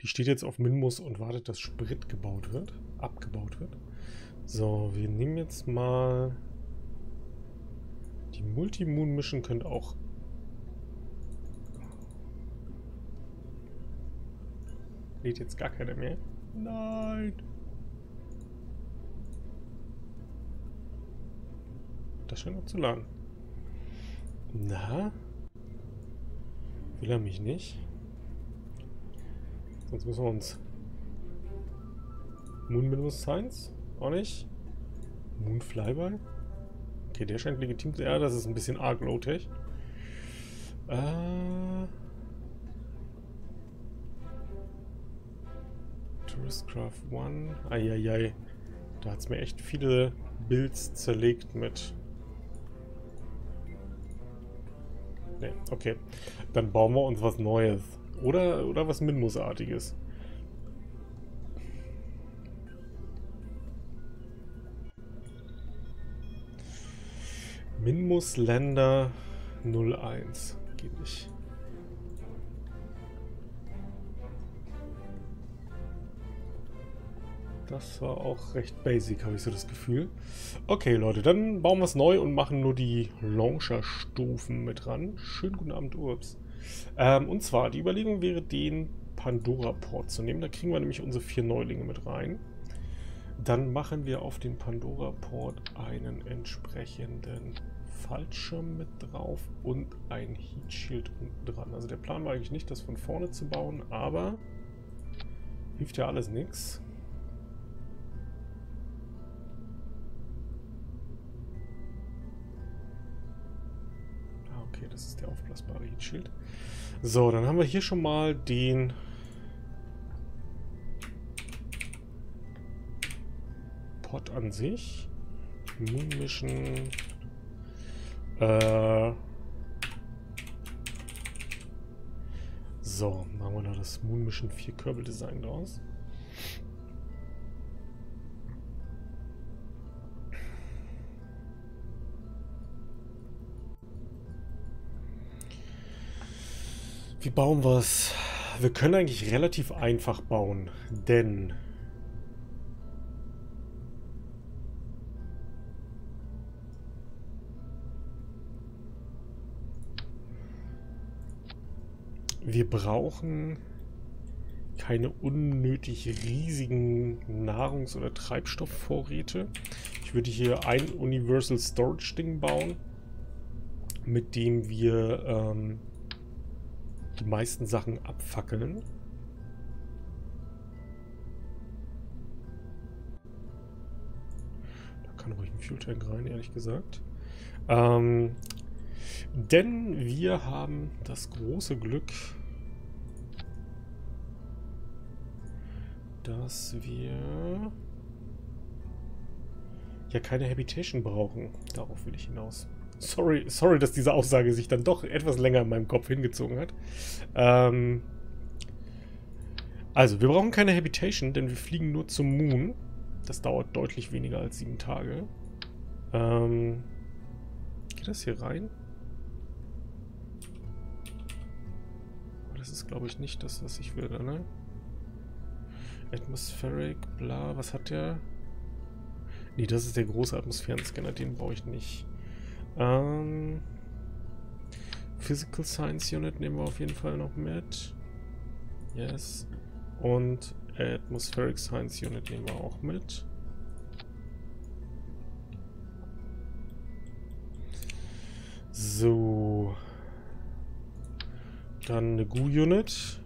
Die steht jetzt auf Minmus und wartet, dass Sprit gebaut wird, abgebaut wird. So, wir nehmen jetzt mal die Multi-Moon-Mission könnte auch Lädt jetzt gar keiner mehr. Nein. Das scheint noch zu laden. Na? Will er mich nicht? Sonst müssen wir uns... Moon Minus Science? Auch nicht? Moon Flyby? Okay, der scheint legitim zu... Ja, das ist ein bisschen arg low-tech. Äh... Touristcraft 1. Eieiei. Da hat es mir echt viele Builds zerlegt mit... Ne, okay. Dann bauen wir uns was Neues. Oder, oder was Minmus-artiges. Minmus Länder 01. Geht nicht. Das war auch recht basic, habe ich so das Gefühl. Okay, Leute, dann bauen wir es neu und machen nur die Launcher-Stufen mit ran. Schönen guten Abend, Urbs. Ähm, und zwar, die Überlegung wäre, den Pandora-Port zu nehmen. Da kriegen wir nämlich unsere vier Neulinge mit rein. Dann machen wir auf den Pandora-Port einen entsprechenden Fallschirm mit drauf und ein Heat Shield unten dran. Also der Plan war eigentlich nicht, das von vorne zu bauen, aber hilft ja alles nichts. Okay, das ist der aufblasbare Heatschild. So, dann haben wir hier schon mal den... Pot an sich. Mission. Äh... So, machen wir da das Moon Mission 4 Kerbal Design draus. Wie bauen wir es? Wir können eigentlich relativ einfach bauen, denn... Wir brauchen keine unnötig riesigen Nahrungs- oder Treibstoffvorräte. Ich würde hier ein Universal Storage Ding bauen, mit dem wir ähm, die meisten Sachen abfackeln. Da kann ruhig ein Fuel Tank rein, ehrlich gesagt. Ähm, denn wir haben das große Glück, dass wir ja keine Habitation brauchen. Darauf will ich hinaus. Sorry, sorry, dass diese Aussage sich dann doch etwas länger in meinem Kopf hingezogen hat. Ähm also, wir brauchen keine Habitation, denn wir fliegen nur zum Moon. Das dauert deutlich weniger als sieben Tage. Ähm geht das hier rein? Das ist, glaube ich, nicht das, was ich will, ne? Atmospheric, bla, was hat der? Nee, das ist der große Atmosphärenscanner, den brauche ich nicht. Ähm, Physical Science Unit nehmen wir auf jeden Fall noch mit. Yes. Und Atmospheric Science Unit nehmen wir auch mit. So. Dann eine GU-Unit.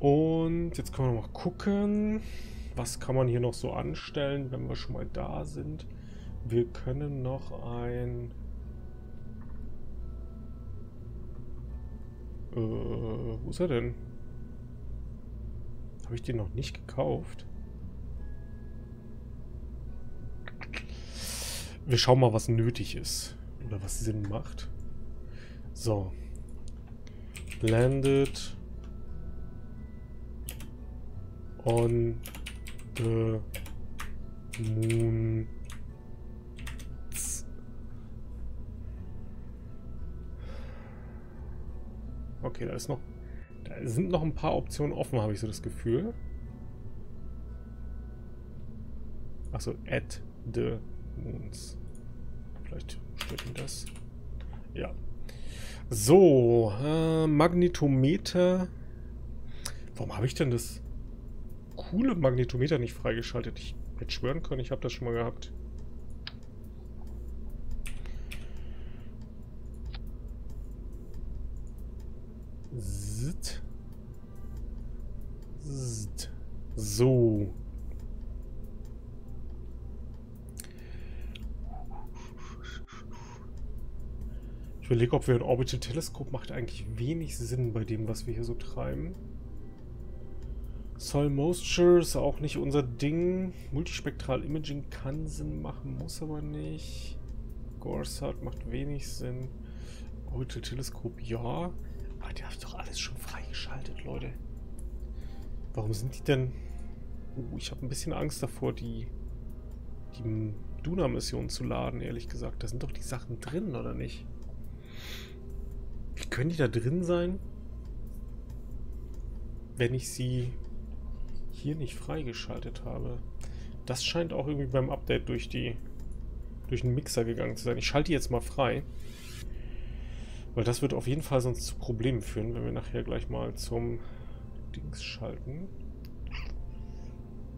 Und jetzt können wir noch mal gucken. Was kann man hier noch so anstellen, wenn wir schon mal da sind? Wir können noch ein... Äh, wo ist er denn? Habe ich den noch nicht gekauft? Wir schauen mal, was nötig ist. Oder was Sinn macht. So. Landed. On moon. Okay, da ist noch. Da sind noch ein paar Optionen offen, habe ich so das Gefühl. Achso, at the moons. Vielleicht steht mir das. Ja. So, äh, Magnetometer. Warum habe ich denn das? Coole Magnetometer nicht freigeschaltet. Ich hätte schwören können, ich habe das schon mal gehabt. Zit. Zit. So. Ich überlege, ob wir ein Orbital Teleskop macht eigentlich wenig Sinn bei dem, was wir hier so treiben. Soul Moisture ist auch nicht unser Ding. Multispektral Imaging kann Sinn machen, muss aber nicht. Gorsat macht wenig Sinn. Orbital Teleskop, ja. Aber habe ich doch alles schon freigeschaltet, Leute. Warum sind die denn... Uh, ich habe ein bisschen Angst davor, die die Duna-Mission zu laden, ehrlich gesagt. Da sind doch die Sachen drin, oder nicht? Wie können die da drin sein, wenn ich sie hier nicht freigeschaltet habe? Das scheint auch irgendwie beim Update durch die durch den Mixer gegangen zu sein. Ich schalte jetzt mal frei. Weil das wird auf jeden Fall sonst zu Problemen führen, wenn wir nachher gleich mal zum Dings schalten.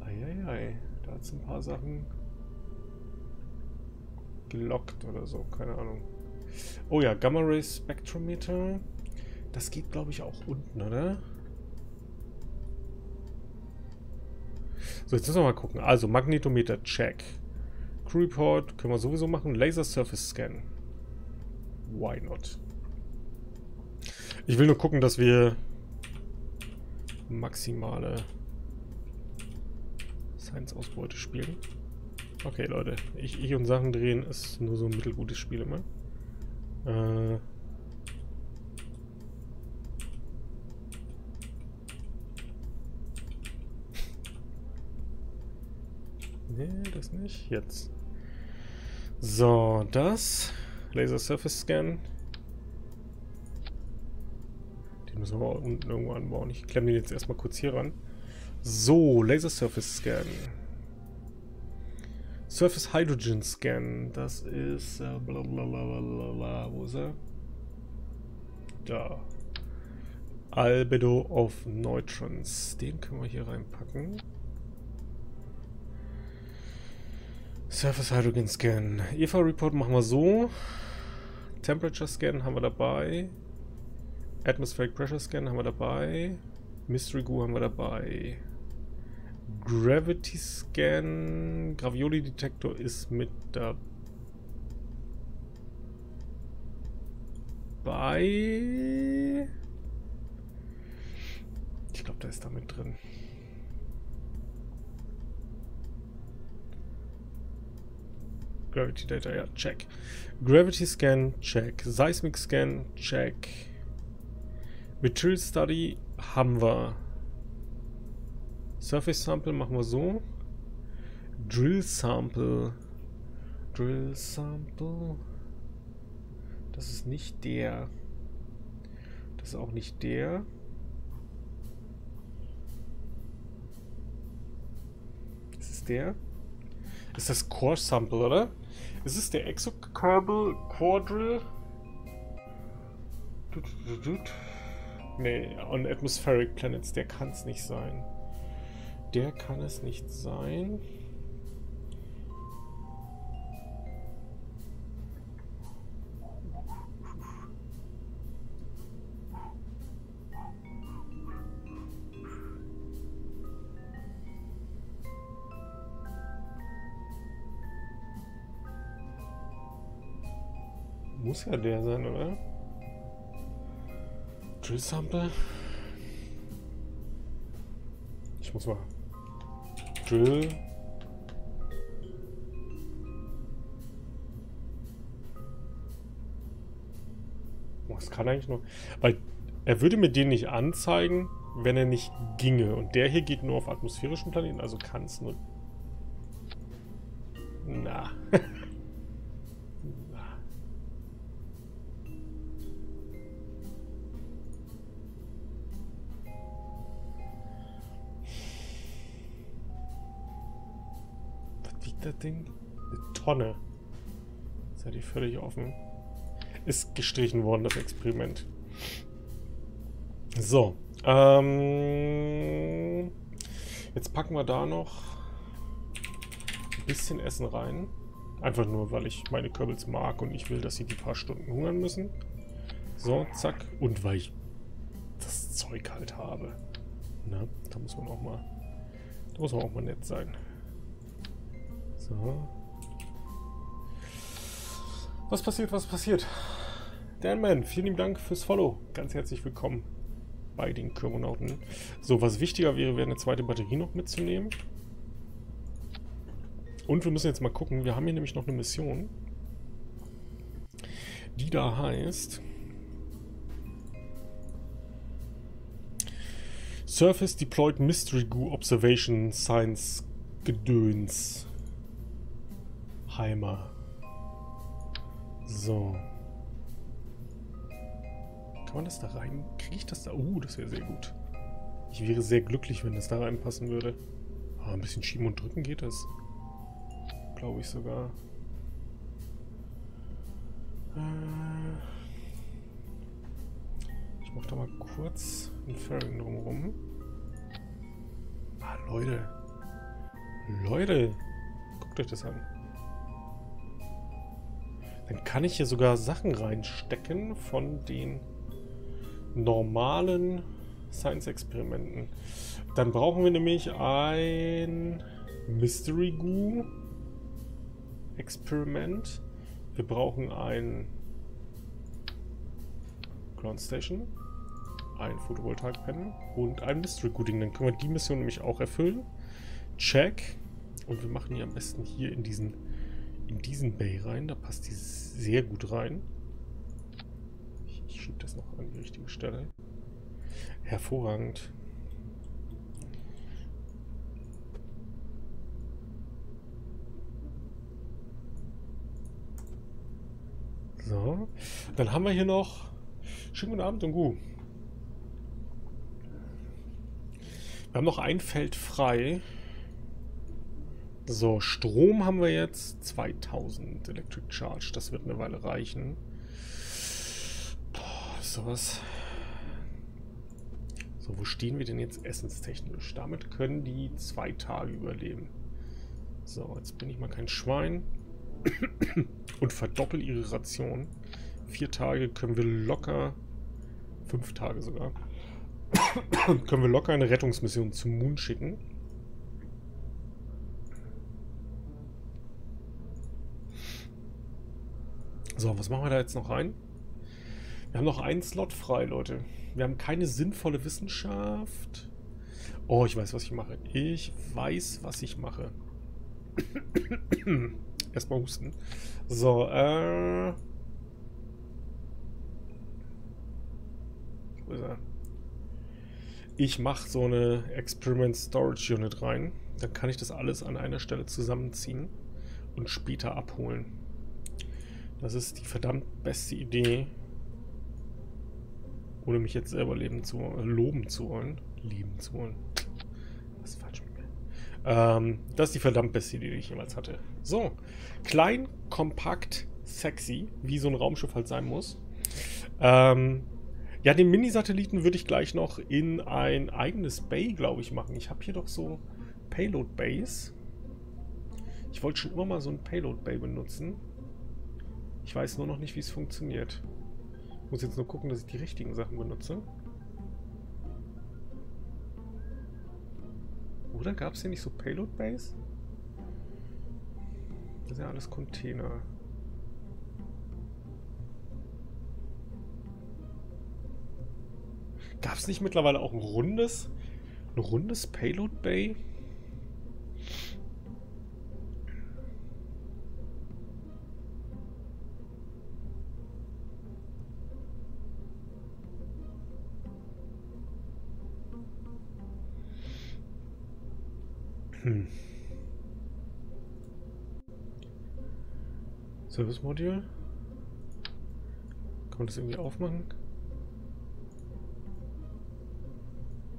Eieiei, da hat es ein paar Sachen gelockt oder so, keine Ahnung. Oh ja, Gamma Ray Spectrometer. Das geht, glaube ich, auch unten, oder? So, jetzt müssen wir mal gucken. Also, Magnetometer, check. Crew Report können wir sowieso machen. Laser Surface Scan. Why not? Ich will nur gucken, dass wir maximale Science-Ausbeute spielen. Okay, Leute. Ich, ich und Sachen drehen ist nur so ein mittelgutes Spiel immer. Äh... Nee, das nicht. Jetzt. So, das. Laser Surface Scan. Den müssen wir unten irgendwo anbauen. Ich klemme den jetzt erstmal kurz hier ran. So, Laser Surface Scan. Surface Hydrogen Scan. Das ist. Äh, blablabla. Wo ist er? Da. Albedo of Neutrons. Den können wir hier reinpacken. Surface Hydrogen Scan. EV Report machen wir so. Temperature Scan haben wir dabei. Atmospheric Pressure Scan haben wir dabei. Mystery Goo haben wir dabei. Gravity Scan. Gravioli Detektor ist mit dabei. Ich glaube, da ist da mit drin. Gravity Data, ja, check. Gravity Scan, check. Seismic Scan, check. Material Study haben wir. Surface Sample machen wir so. Drill Sample. Drill Sample. Das ist nicht der. Das ist auch nicht der. Das ist der. Ist das Core Sample, oder? Ist es der Exokerbal Quadrill? Nee, on Atmospheric Planets, der kann es nicht sein. Der kann es nicht sein. Muss ja der sein, oder? Drill Sample. Ich muss mal. Drill. Was kann eigentlich noch? Weil er würde mir den nicht anzeigen, wenn er nicht ginge. Und der hier geht nur auf atmosphärischen Planeten, also kann es nur. Na. das Ding? Eine Tonne. Seid ihr völlig offen. Ist gestrichen worden, das Experiment. So. Ähm, jetzt packen wir da noch ein bisschen Essen rein. Einfach nur, weil ich meine Kürbels mag und ich will, dass sie die paar Stunden hungern müssen. So, zack. Und weil ich das Zeug halt habe. Na, da muss man auch mal, da muss man auch mal nett sein. So. Was passiert, was passiert? Danman, vielen lieben Dank fürs Follow. Ganz herzlich willkommen bei den Kyrmonauten. So, was wichtiger wäre, wäre eine zweite Batterie noch mitzunehmen. Und wir müssen jetzt mal gucken, wir haben hier nämlich noch eine Mission, die da heißt Surface Deployed Mystery Goo Observation Science Gedöns. Heimer. So. Kann man das da rein? Kriege ich das da? Oh, das wäre sehr gut. Ich wäre sehr glücklich, wenn das da reinpassen würde. Aber ein bisschen schieben und drücken geht das. Glaube ich sogar. Äh ich mache da mal kurz ein Fairing drumherum. Ah, Leute. Leute. Guckt euch das an. Dann kann ich hier sogar Sachen reinstecken von den normalen Science-Experimenten. Dann brauchen wir nämlich ein Mystery Goo Experiment. Wir brauchen ein Ground Station, ein Photovoltaik-Panel und ein Mystery Gooding. Dann können wir die Mission nämlich auch erfüllen. Check. Und wir machen die am besten hier in diesen, in diesen Bay rein. Da passt die sehr gut rein. Ich, ich schiebe das noch an die richtige Stelle. Hervorragend. So. Dann haben wir hier noch. Schönen guten Abend und gut. Wir haben noch ein Feld frei. So, Strom haben wir jetzt 2000 Electric Charge. Das wird eine Weile reichen. Boah, sowas. So, wo stehen wir denn jetzt essenstechnisch? Damit können die zwei Tage überleben. So, jetzt bin ich mal kein Schwein. Und verdoppel ihre Ration. Vier Tage können wir locker... Fünf Tage sogar. können wir locker eine Rettungsmission zum Moon schicken. So, was machen wir da jetzt noch rein? Wir haben noch einen Slot frei, Leute. Wir haben keine sinnvolle Wissenschaft. Oh, ich weiß, was ich mache. Ich weiß, was ich mache. Erstmal husten. So, äh... Wo ist er? Ich mache so eine Experiment Storage Unit rein. Dann kann ich das alles an einer Stelle zusammenziehen und später abholen. Das ist die verdammt beste Idee. Ohne mich jetzt selber leben zu, äh, loben zu wollen. Lieben zu wollen. Was ist falsch mit mir? Ähm, das ist die verdammt beste Idee, die ich jemals hatte. So. Klein, kompakt, sexy, wie so ein Raumschiff halt sein muss. Ähm, ja, den Mini-Satelliten würde ich gleich noch in ein eigenes Bay, glaube ich, machen. Ich habe hier doch so Payload-Bays. Ich wollte schon immer mal so ein Payload-Bay benutzen. Ich weiß nur noch nicht, wie es funktioniert. Ich muss jetzt nur gucken, dass ich die richtigen Sachen benutze. Oder gab es hier nicht so Payload Base? Das ist ja alles Container. Gab es nicht mittlerweile auch ein rundes, ein rundes Payload Bay? Service Module. Kann man das irgendwie aufmachen?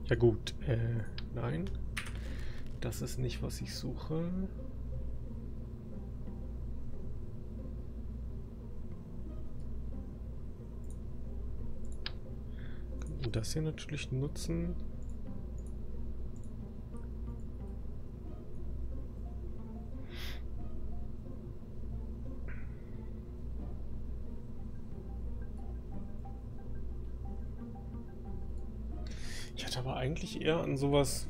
Ja gut, äh, nein. Das ist nicht, was ich suche. Kann das hier natürlich nutzen. Eigentlich eher an sowas...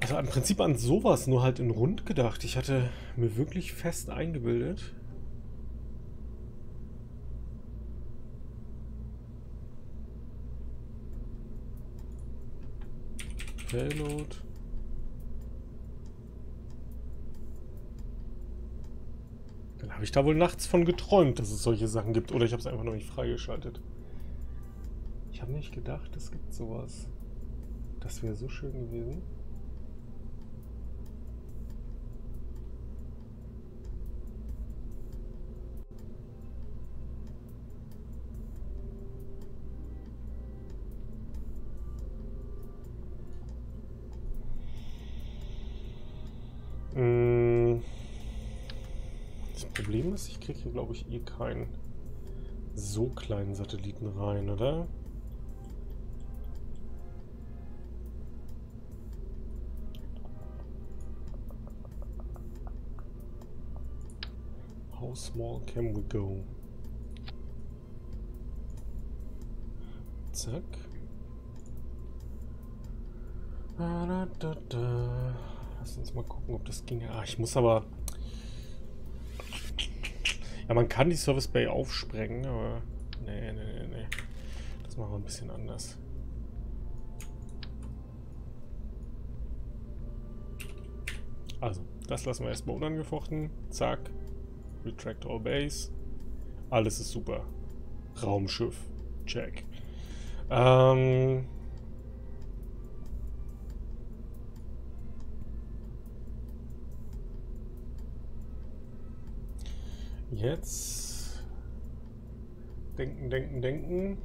Also im Prinzip an sowas, nur halt in rund gedacht. Ich hatte mir wirklich fest eingebildet. Payload. Dann habe ich da wohl nachts von geträumt, dass es solche Sachen gibt. Oder ich habe es einfach noch nicht freigeschaltet habe nicht gedacht, es gibt sowas. Das wäre so schön gewesen. Mm. Das Problem ist, ich kriege hier, glaube ich, eh keinen so kleinen Satelliten rein, oder? Small can we go? Zack. Lass uns mal gucken, ob das ginge. Ah, ich muss aber... Ja, man kann die Service Bay aufsprengen, aber... Nee, nee, nee, nee. Das machen wir ein bisschen anders. Also, das lassen wir erstmal unangefochten. Zack. Retract all base. Alles ist super. Raumschiff. Check. Ähm... Jetzt denken, denken, denken.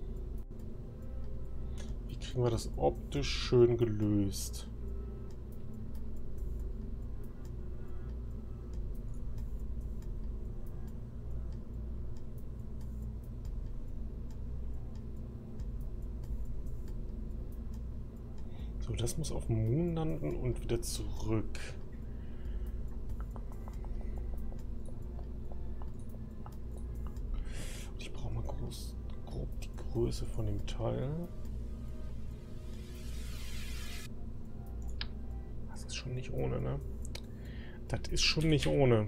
Wie kriegen wir das optisch schön gelöst? Das muss auf Moon landen und wieder zurück. Größe von dem Teil. Das ist schon nicht ohne, ne? Das ist schon nicht ohne.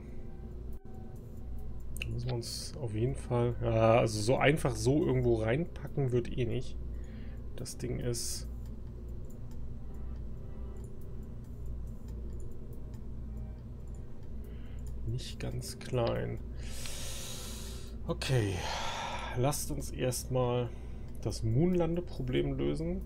Da müssen wir uns auf jeden Fall... Ja, also so einfach so irgendwo reinpacken wird eh nicht. Das Ding ist... Nicht ganz klein. Okay lasst uns erstmal das Moonlande-Problem lösen.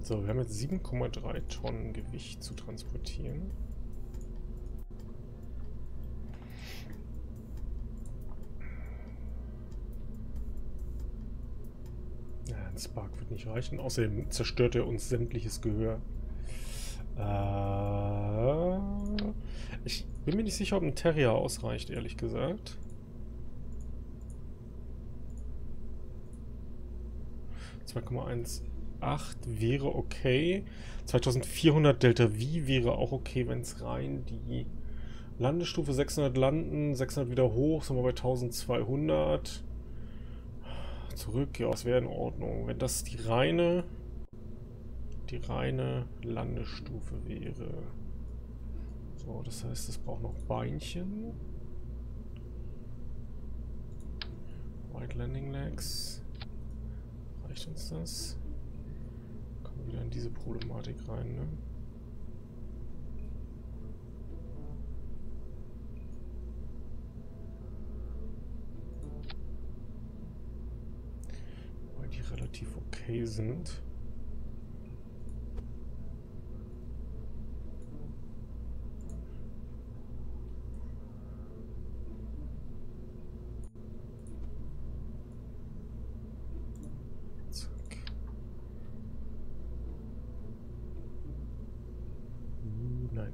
So, wir haben jetzt 7,3 Tonnen Gewicht zu transportieren. Ein Spark wird nicht reichen. Außerdem zerstört er uns sämtliches Gehör. Äh, ich bin mir nicht sicher, ob ein Terrier ausreicht, ehrlich gesagt. wäre okay. 2400 Delta V wäre auch okay, wenn es rein die Landestufe 600 landen, 600 wieder hoch, sind wir bei 1200 zurück. Ja, es wäre in Ordnung. Wenn das die reine die reine Landestufe wäre. So, das heißt, es braucht noch Beinchen. White Landing Legs. Reicht uns das? Kommen wir wieder in diese Problematik rein, ne? Relativ okay sind. Nein,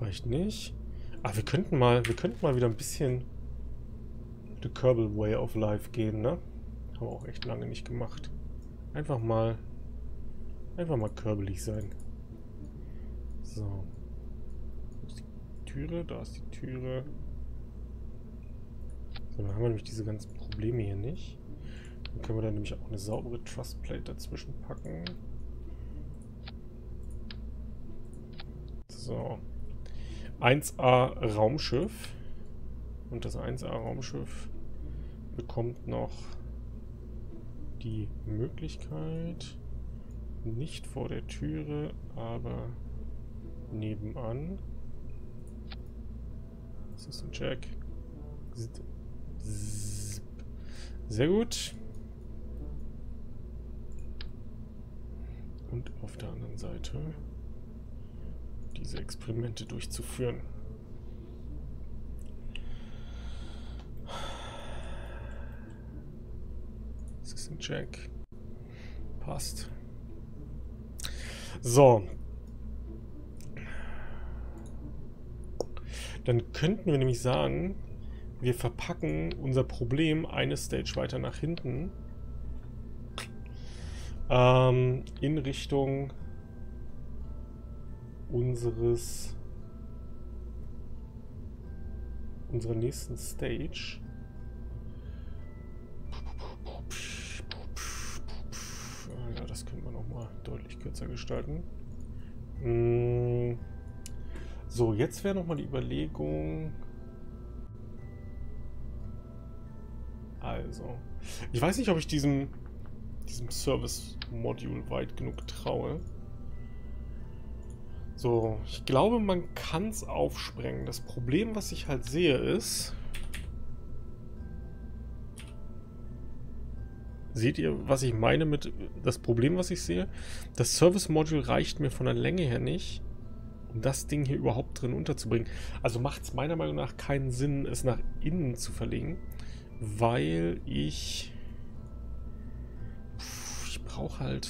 reicht nicht. Ah, wir könnten mal, wir könnten mal wieder ein bisschen The Kerbal Way of Life gehen, ne? Haben wir auch echt lange nicht gemacht. Einfach mal... Einfach mal körbelig sein. So. Wo ist die Türe? Da ist die Türe. So, dann haben wir nämlich diese ganzen Probleme hier nicht. Dann können wir da nämlich auch eine saubere Trustplate dazwischen packen. So. 1A Raumschiff. Und das 1A Raumschiff bekommt noch die Möglichkeit, nicht vor der Türe, aber nebenan. Das ist ein Jack. Sehr gut. Und auf der anderen Seite diese Experimente durchzuführen. System Check. Passt. So. Dann könnten wir nämlich sagen, wir verpacken unser Problem eine Stage weiter nach hinten. Ähm, in Richtung unseres unserer nächsten Stage. Deutlich kürzer gestalten. Hm. So, jetzt wäre nochmal die Überlegung. Also, ich weiß nicht, ob ich diesem, diesem Service-Module weit genug traue. So, ich glaube, man kann es aufsprengen. Das Problem, was ich halt sehe, ist... Seht ihr, was ich meine mit das Problem, was ich sehe? Das Service-Module reicht mir von der Länge her nicht, um das Ding hier überhaupt drin unterzubringen. Also macht es meiner Meinung nach keinen Sinn, es nach innen zu verlegen, weil ich... Ich brauche halt...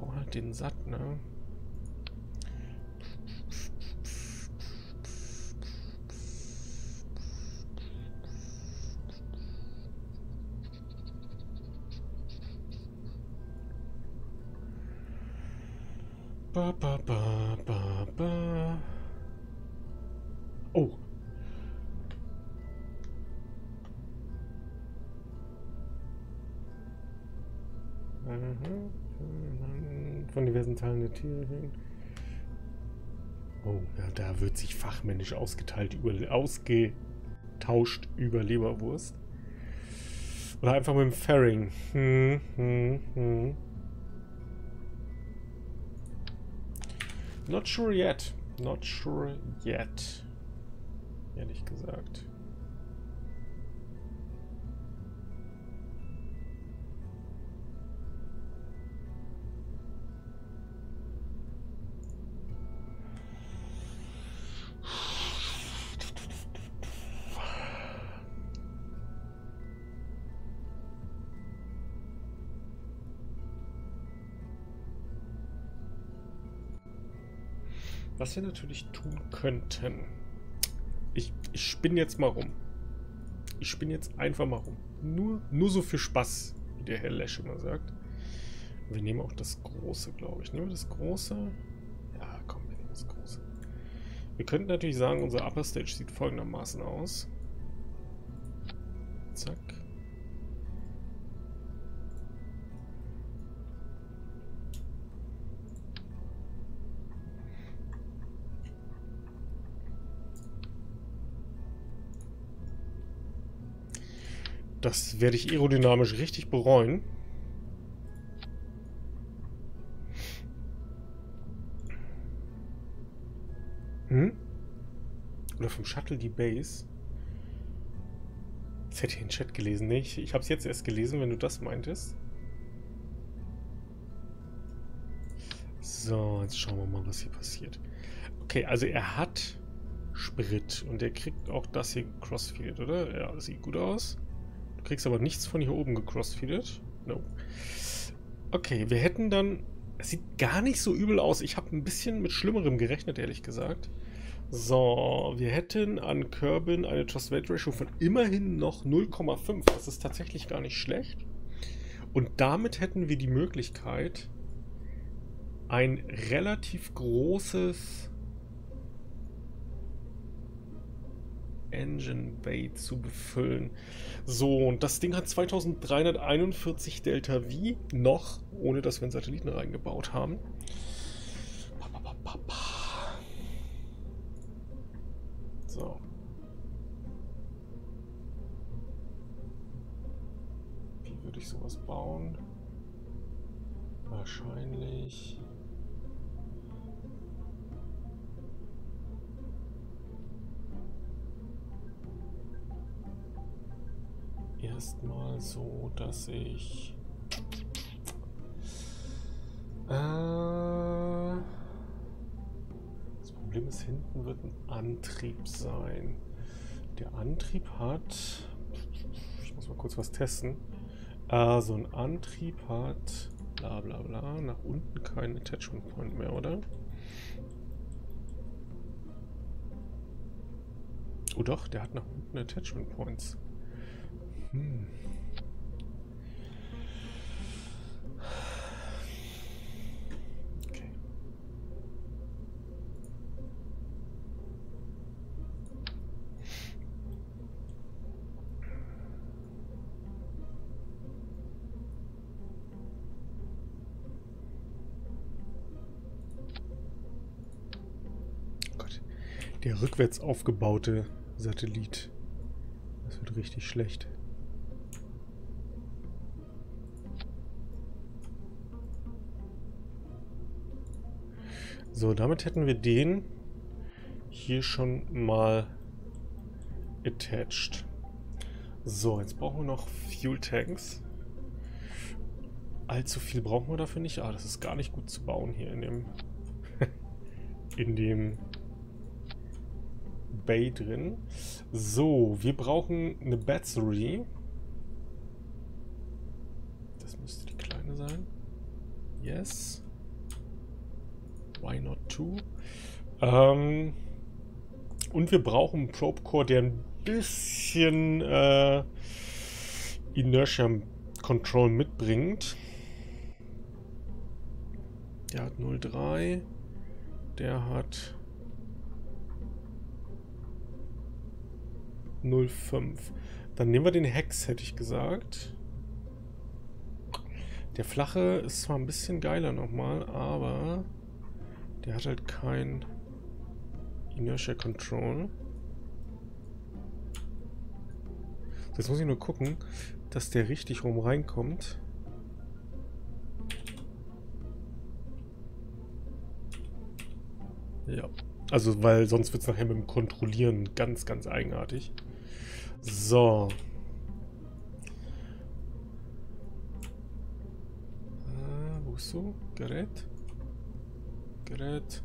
brauche halt den satt, ne? Ba, ba, ba, ba, ba. Oh. Mhm von diversen Teilen der Tiere. Oh, ja, da wird sich fachmännisch ausgeteilt über, ausgetauscht über Leberwurst. Oder einfach mit dem Faring. Hm, hm, hm. Not sure yet. Not sure yet. Ehrlich gesagt. Was wir natürlich tun könnten. Ich, ich spinne jetzt mal rum. Ich spinne jetzt einfach mal rum. Nur, nur so für Spaß, wie der Herr Lesch immer sagt. Wir nehmen auch das Große, glaube ich. Nehmen wir das Große? Ja, komm, wir nehmen das Große. Wir könnten natürlich sagen, unser Upper Stage sieht folgendermaßen aus. Zack. Das werde ich aerodynamisch richtig bereuen. Hm? Oder vom Shuttle die Base. Das hätte ich in den Chat gelesen. Nee, ich, habe es jetzt erst gelesen, wenn du das meintest. So, jetzt schauen wir mal, was hier passiert. Okay, also er hat Sprit und er kriegt auch das hier crossfeed, oder? Ja, das sieht gut aus. Du kriegst aber nichts von hier oben gecrossfeedet. No. Okay, wir hätten dann... Es sieht gar nicht so übel aus. Ich habe ein bisschen mit Schlimmerem gerechnet, ehrlich gesagt. So, wir hätten an Kerbin eine Trust-Weight-Ratio von immerhin noch 0,5. Das ist tatsächlich gar nicht schlecht. Und damit hätten wir die Möglichkeit, ein relativ großes Engine Bay zu befüllen. So, und das Ding hat 2341 Delta V noch, ohne dass wir einen Satelliten reingebaut haben. So. Wie würde ich sowas bauen? Wahrscheinlich... erstmal so, dass ich... Äh, das Problem ist, hinten wird ein Antrieb sein. Der Antrieb hat... Ich muss mal kurz was testen. Also ein Antrieb hat... Bla bla bla. Nach unten kein Attachment Point mehr, oder? Oh doch, der hat nach unten Attachment Points. Der rückwärts aufgebaute Satellit. Das wird richtig schlecht. So, damit hätten wir den hier schon mal attached. So, jetzt brauchen wir noch Fuel Tanks. Allzu viel brauchen wir dafür nicht. Ah, das ist gar nicht gut zu bauen hier in dem in dem Bay drin. So, wir brauchen eine Battery. Das müsste die kleine sein. Yes. Why not two? Ähm, und wir brauchen einen Probe Core, der ein bisschen äh, Inertia Control mitbringt. Der hat 0,3. Der hat 0,5. Dann nehmen wir den Hex, hätte ich gesagt. Der flache ist zwar ein bisschen geiler nochmal, aber der hat halt kein Inertia Control. Jetzt muss ich nur gucken, dass der richtig rum reinkommt. Ja. Also, weil sonst wird es nachher mit dem Kontrollieren ganz, ganz eigenartig. So. Äh, wo ist du? Gerät? Gerät.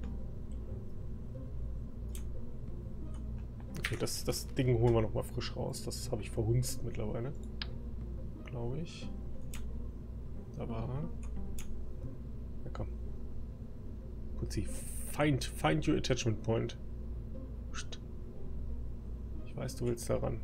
Okay, das, das Ding holen wir nochmal frisch raus. Das habe ich verhunzt mittlerweile. Glaube ich. Da war er. Ja, komm. Putzi. Find, find your attachment point. Ich weiß, du willst daran.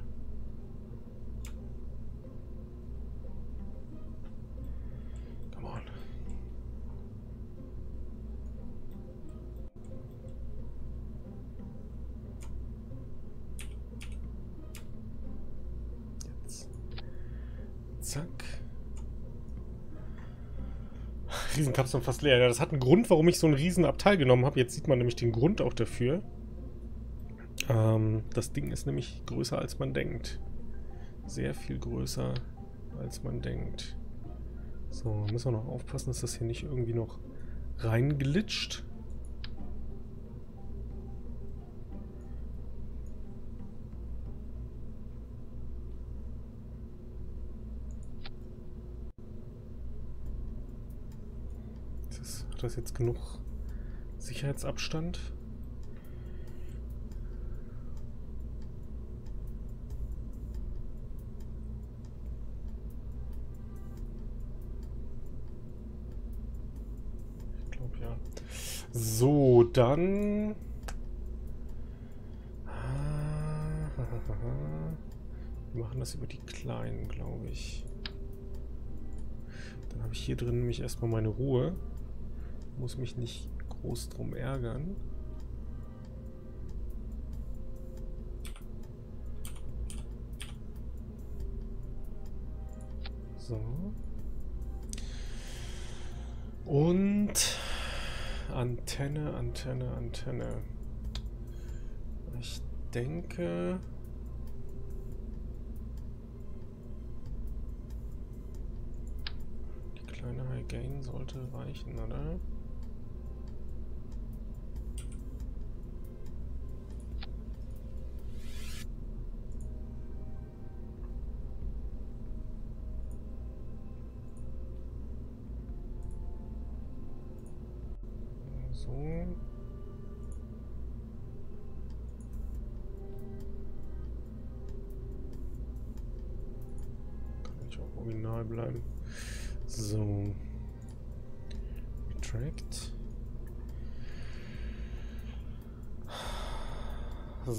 Riesenkapseln fast leer. Ja, das hat einen Grund, warum ich so einen Riesenabteil genommen habe. Jetzt sieht man nämlich den Grund auch dafür. Ähm, das Ding ist nämlich größer als man denkt. Sehr viel größer als man denkt. So, müssen wir noch aufpassen, dass das hier nicht irgendwie noch reinglitscht. Hat das jetzt genug Sicherheitsabstand? Ich glaube ja. So, dann... Wir machen das über die kleinen, glaube ich. Dann habe ich hier drin nämlich erstmal meine Ruhe. Muss mich nicht groß drum ärgern. So. Und Antenne, Antenne, Antenne. Ich denke... Die kleine High Gain sollte reichen, oder?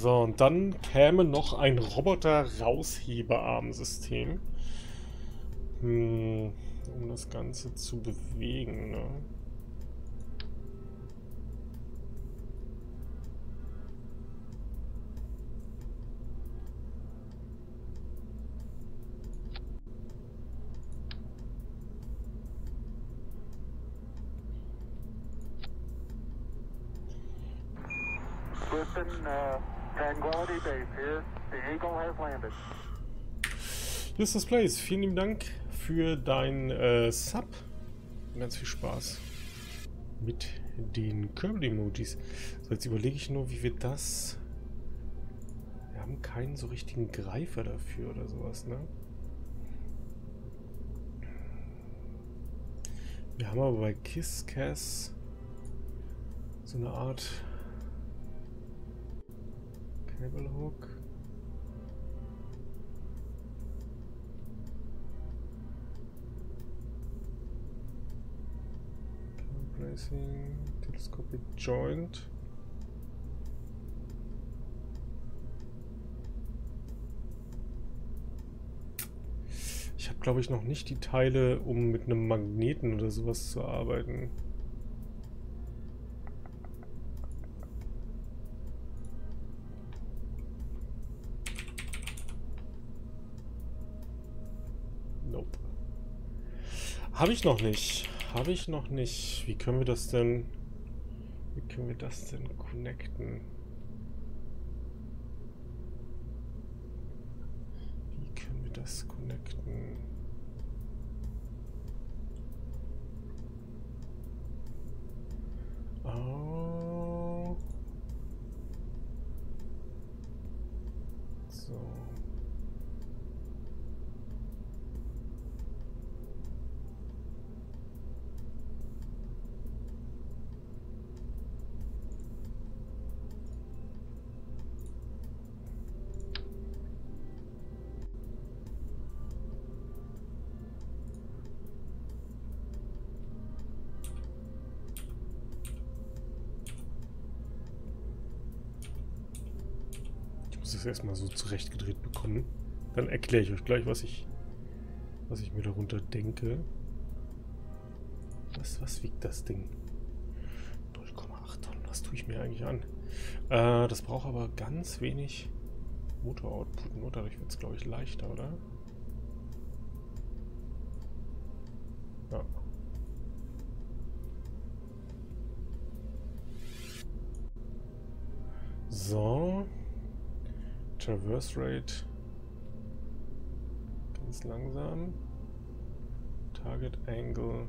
So, und dann käme noch ein Roboter-Raushebearm-System. Hm, um das Ganze zu bewegen, ne? Houston, uh, Tranquility Base here. The Eagle has landed. Justus Place, vielen lieben Dank für dein äh, Sub. Ganz viel Spaß mit den Kirby-Emojis. So, jetzt überlege ich nur, wie wir das... Wir haben keinen so richtigen Greifer dafür oder sowas, ne? Wir haben aber bei Kiss Cass so eine Art Cable Hook. Placing, telescopic joint. Ich habe, glaube ich, noch nicht die Teile, um mit einem Magneten oder sowas zu arbeiten. Nope. Habe ich noch nicht. Habe ich noch nicht. Wie können wir das denn... Wie können wir das denn connecten? Wie können wir das connecten? Oh. So. Muss das erstmal so zurechtgedreht bekommen. Dann erkläre ich euch gleich, was ich, was ich mir darunter denke. Was, was wiegt das Ding? 0,8 Tonnen. Was tue ich mir eigentlich an? Äh, das braucht aber ganz wenig Motoroutput. Nur dadurch wird es, glaube ich, leichter, oder? Ja. So. Traverse Rate. Ganz langsam. Target Angle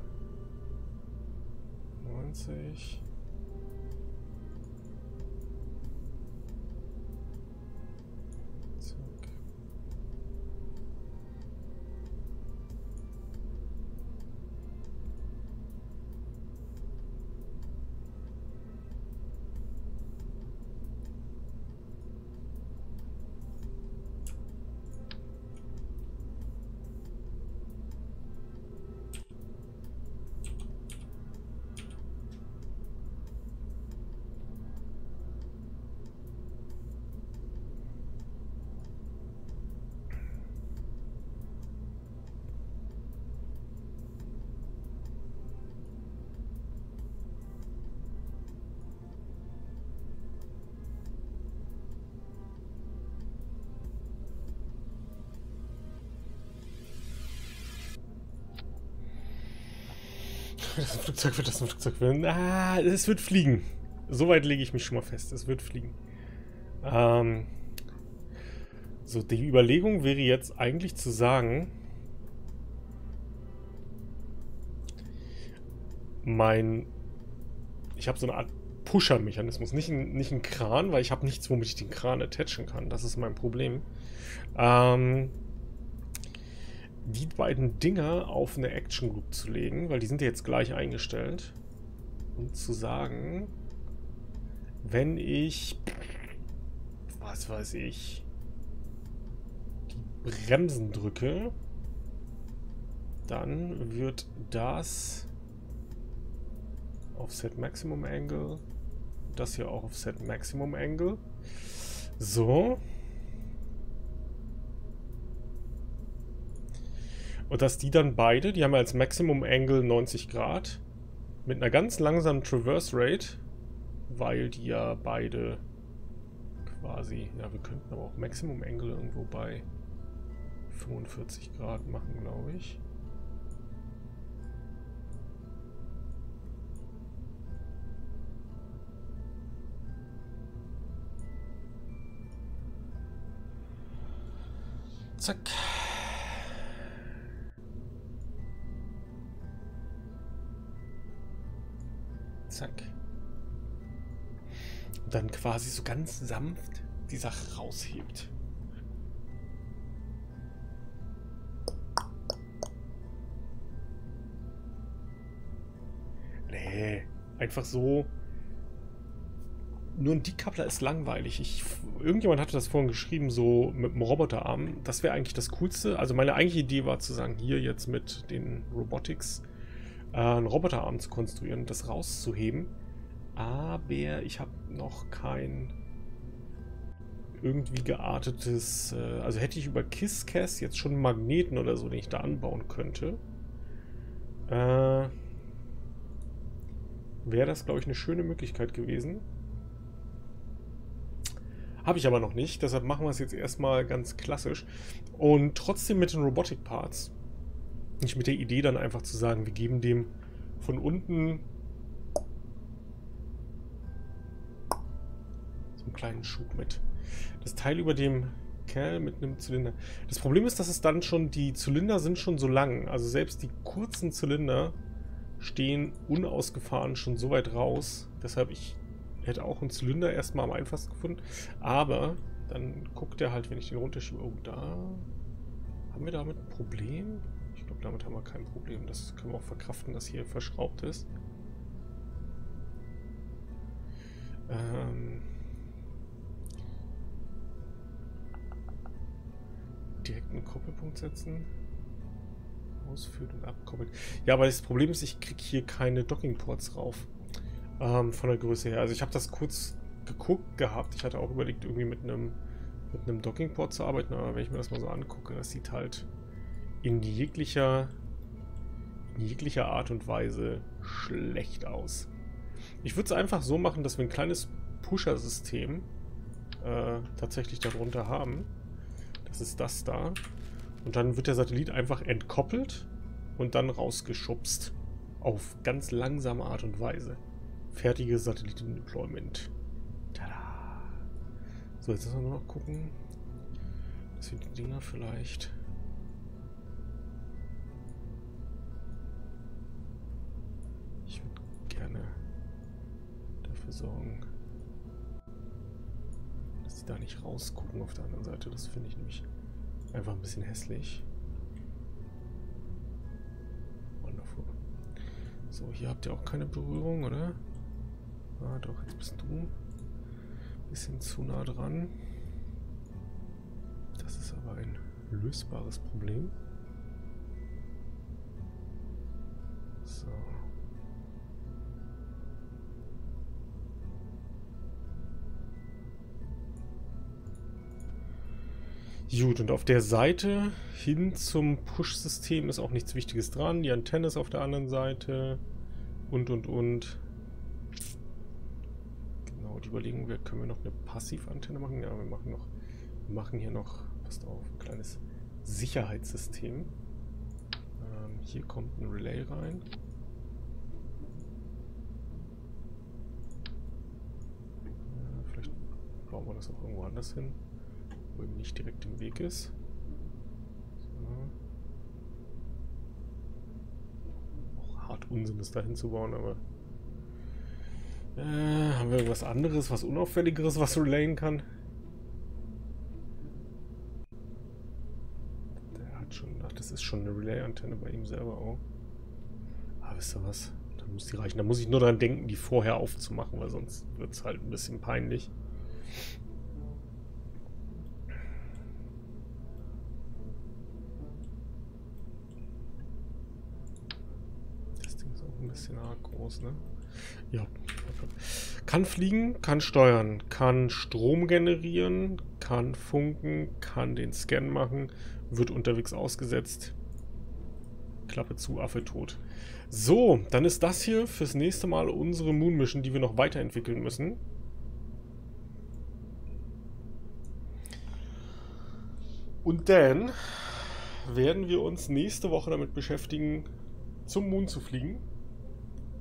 90. Das Flugzeug wird das Flugzeug werden. Ah, es wird fliegen. Soweit lege ich mich schon mal fest. Es wird fliegen. Ähm, so, die Überlegung wäre jetzt eigentlich zu sagen, mein, ich habe so eine Art Pusher-Mechanismus, nicht ein, nicht ein Kran, weil ich habe nichts, womit ich den Kran attachen kann. Das ist mein Problem. Ähm, die beiden Dinger auf eine Action Group zu legen, weil die sind ja jetzt gleich eingestellt. Und zu sagen, wenn ich, was weiß ich, die Bremsen drücke, Dann wird das auf Set Maximum Angle. Das hier auch auf Set Maximum Angle. So. Und dass die dann beide, die haben als Maximum Angle 90 Grad, mit einer ganz langsamen Traverse Rate, weil die ja beide quasi, ja, wir könnten aber auch Maximum Angle irgendwo bei 45 Grad machen, glaube ich. Zack. Zack. Und dann quasi so ganz sanft die Sache raushebt. Nee, einfach so. Nur ein Decoupler ist langweilig. Ich, irgendjemand hatte das vorhin geschrieben, so mit dem Roboterarm. Das wäre eigentlich das Coolste. Also meine eigentliche Idee war zu sagen, hier jetzt mit den Robotics äh, einen Roboterarm zu konstruieren und das rauszuheben. Aber ich habe noch kein irgendwie geartetes... Äh, also hätte ich über KissCast jetzt schon Magneten oder so, den ich da anbauen könnte. Äh, Wäre das, glaube ich, eine schöne Möglichkeit gewesen. Habe ich aber noch nicht, deshalb machen wir es jetzt erstmal ganz klassisch. Und trotzdem mit den Robotic Parts. Nicht mit der Idee dann einfach zu sagen, wir geben dem von unten so einen kleinen Schub mit. Das Teil über dem Kerl mit einem Zylinder. Das Problem ist, dass es dann schon, die Zylinder sind schon so lang. Also selbst die kurzen Zylinder stehen unausgefahren schon so weit raus. Deshalb, ich hätte auch einen Zylinder erstmal am einfachsten gefunden. Aber dann guckt er halt, wenn ich den runterschiebe. Oh, da haben wir damit ein Problem. Ich glaube, damit haben wir kein Problem. Das können wir auch verkraften, dass hier verschraubt ist. Ähm direkt einen Koppelpunkt setzen. Ausführen und abkoppeln. Ja, aber das Problem ist, ich kriege hier keine Dockingports rauf. Ähm, von der Größe her. Also ich habe das kurz geguckt gehabt. Ich hatte auch überlegt, irgendwie mit einem mit einem Dockingport zu arbeiten, aber wenn ich mir das mal so angucke, das sieht halt in jeglicher, in jeglicher Art und Weise schlecht aus. Ich würde es einfach so machen, dass wir ein kleines Pusher-System äh, tatsächlich darunter haben. Das ist das da. Und dann wird der Satellit einfach entkoppelt und dann rausgeschubst. Auf ganz langsame Art und Weise. Fertige Satelliten-Deployment. Tada! So, jetzt müssen wir nur noch gucken, dass wir die Dinger vielleicht gerne dafür sorgen, dass sie da nicht rausgucken auf der anderen Seite. Das finde ich nämlich einfach ein bisschen hässlich. Wonderful. So, hier habt ihr auch keine Berührung, oder? Ah, doch, jetzt bist du ein bisschen zu nah dran. Das ist aber ein lösbares Problem. So. Gut, und auf der Seite hin zum Push-System ist auch nichts Wichtiges dran. Die Antenne ist auf der anderen Seite. Und, und, und. Genau, die Überlegung wäre, können wir noch eine Passivantenne machen? Ja, wir machen noch, wir machen hier noch, passt auf, ein kleines Sicherheitssystem. Ähm, hier kommt ein Relay rein. Ja, vielleicht bauen wir das auch irgendwo anders hin wo ihm nicht direkt im Weg ist. So. Auch hart Unsinn, das da hinzubauen, aber... Äh, haben wir irgendwas anderes, was unauffälligeres, was relayen kann? Der hat schon... Ach, das ist schon eine Relay-Antenne bei ihm selber auch. Ah, wisst ihr was? Dann muss die reichen. Da muss ich nur daran denken, die vorher aufzumachen, weil sonst wird es halt ein bisschen peinlich. Bisschen arg groß, ne? Ja. Kann fliegen, kann steuern, kann Strom generieren, kann funken, kann den Scan machen, wird unterwegs ausgesetzt. Klappe zu, Affe tot. So, dann ist das hier fürs nächste Mal unsere Moon Mission, die wir noch weiterentwickeln müssen. Und dann werden wir uns nächste Woche damit beschäftigen, zum Mond zu fliegen,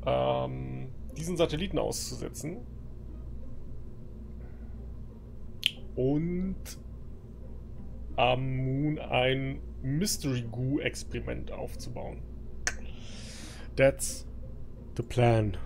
ähm, diesen Satelliten auszusetzen und am Moon ein Mystery Goo Experiment aufzubauen. That's the plan.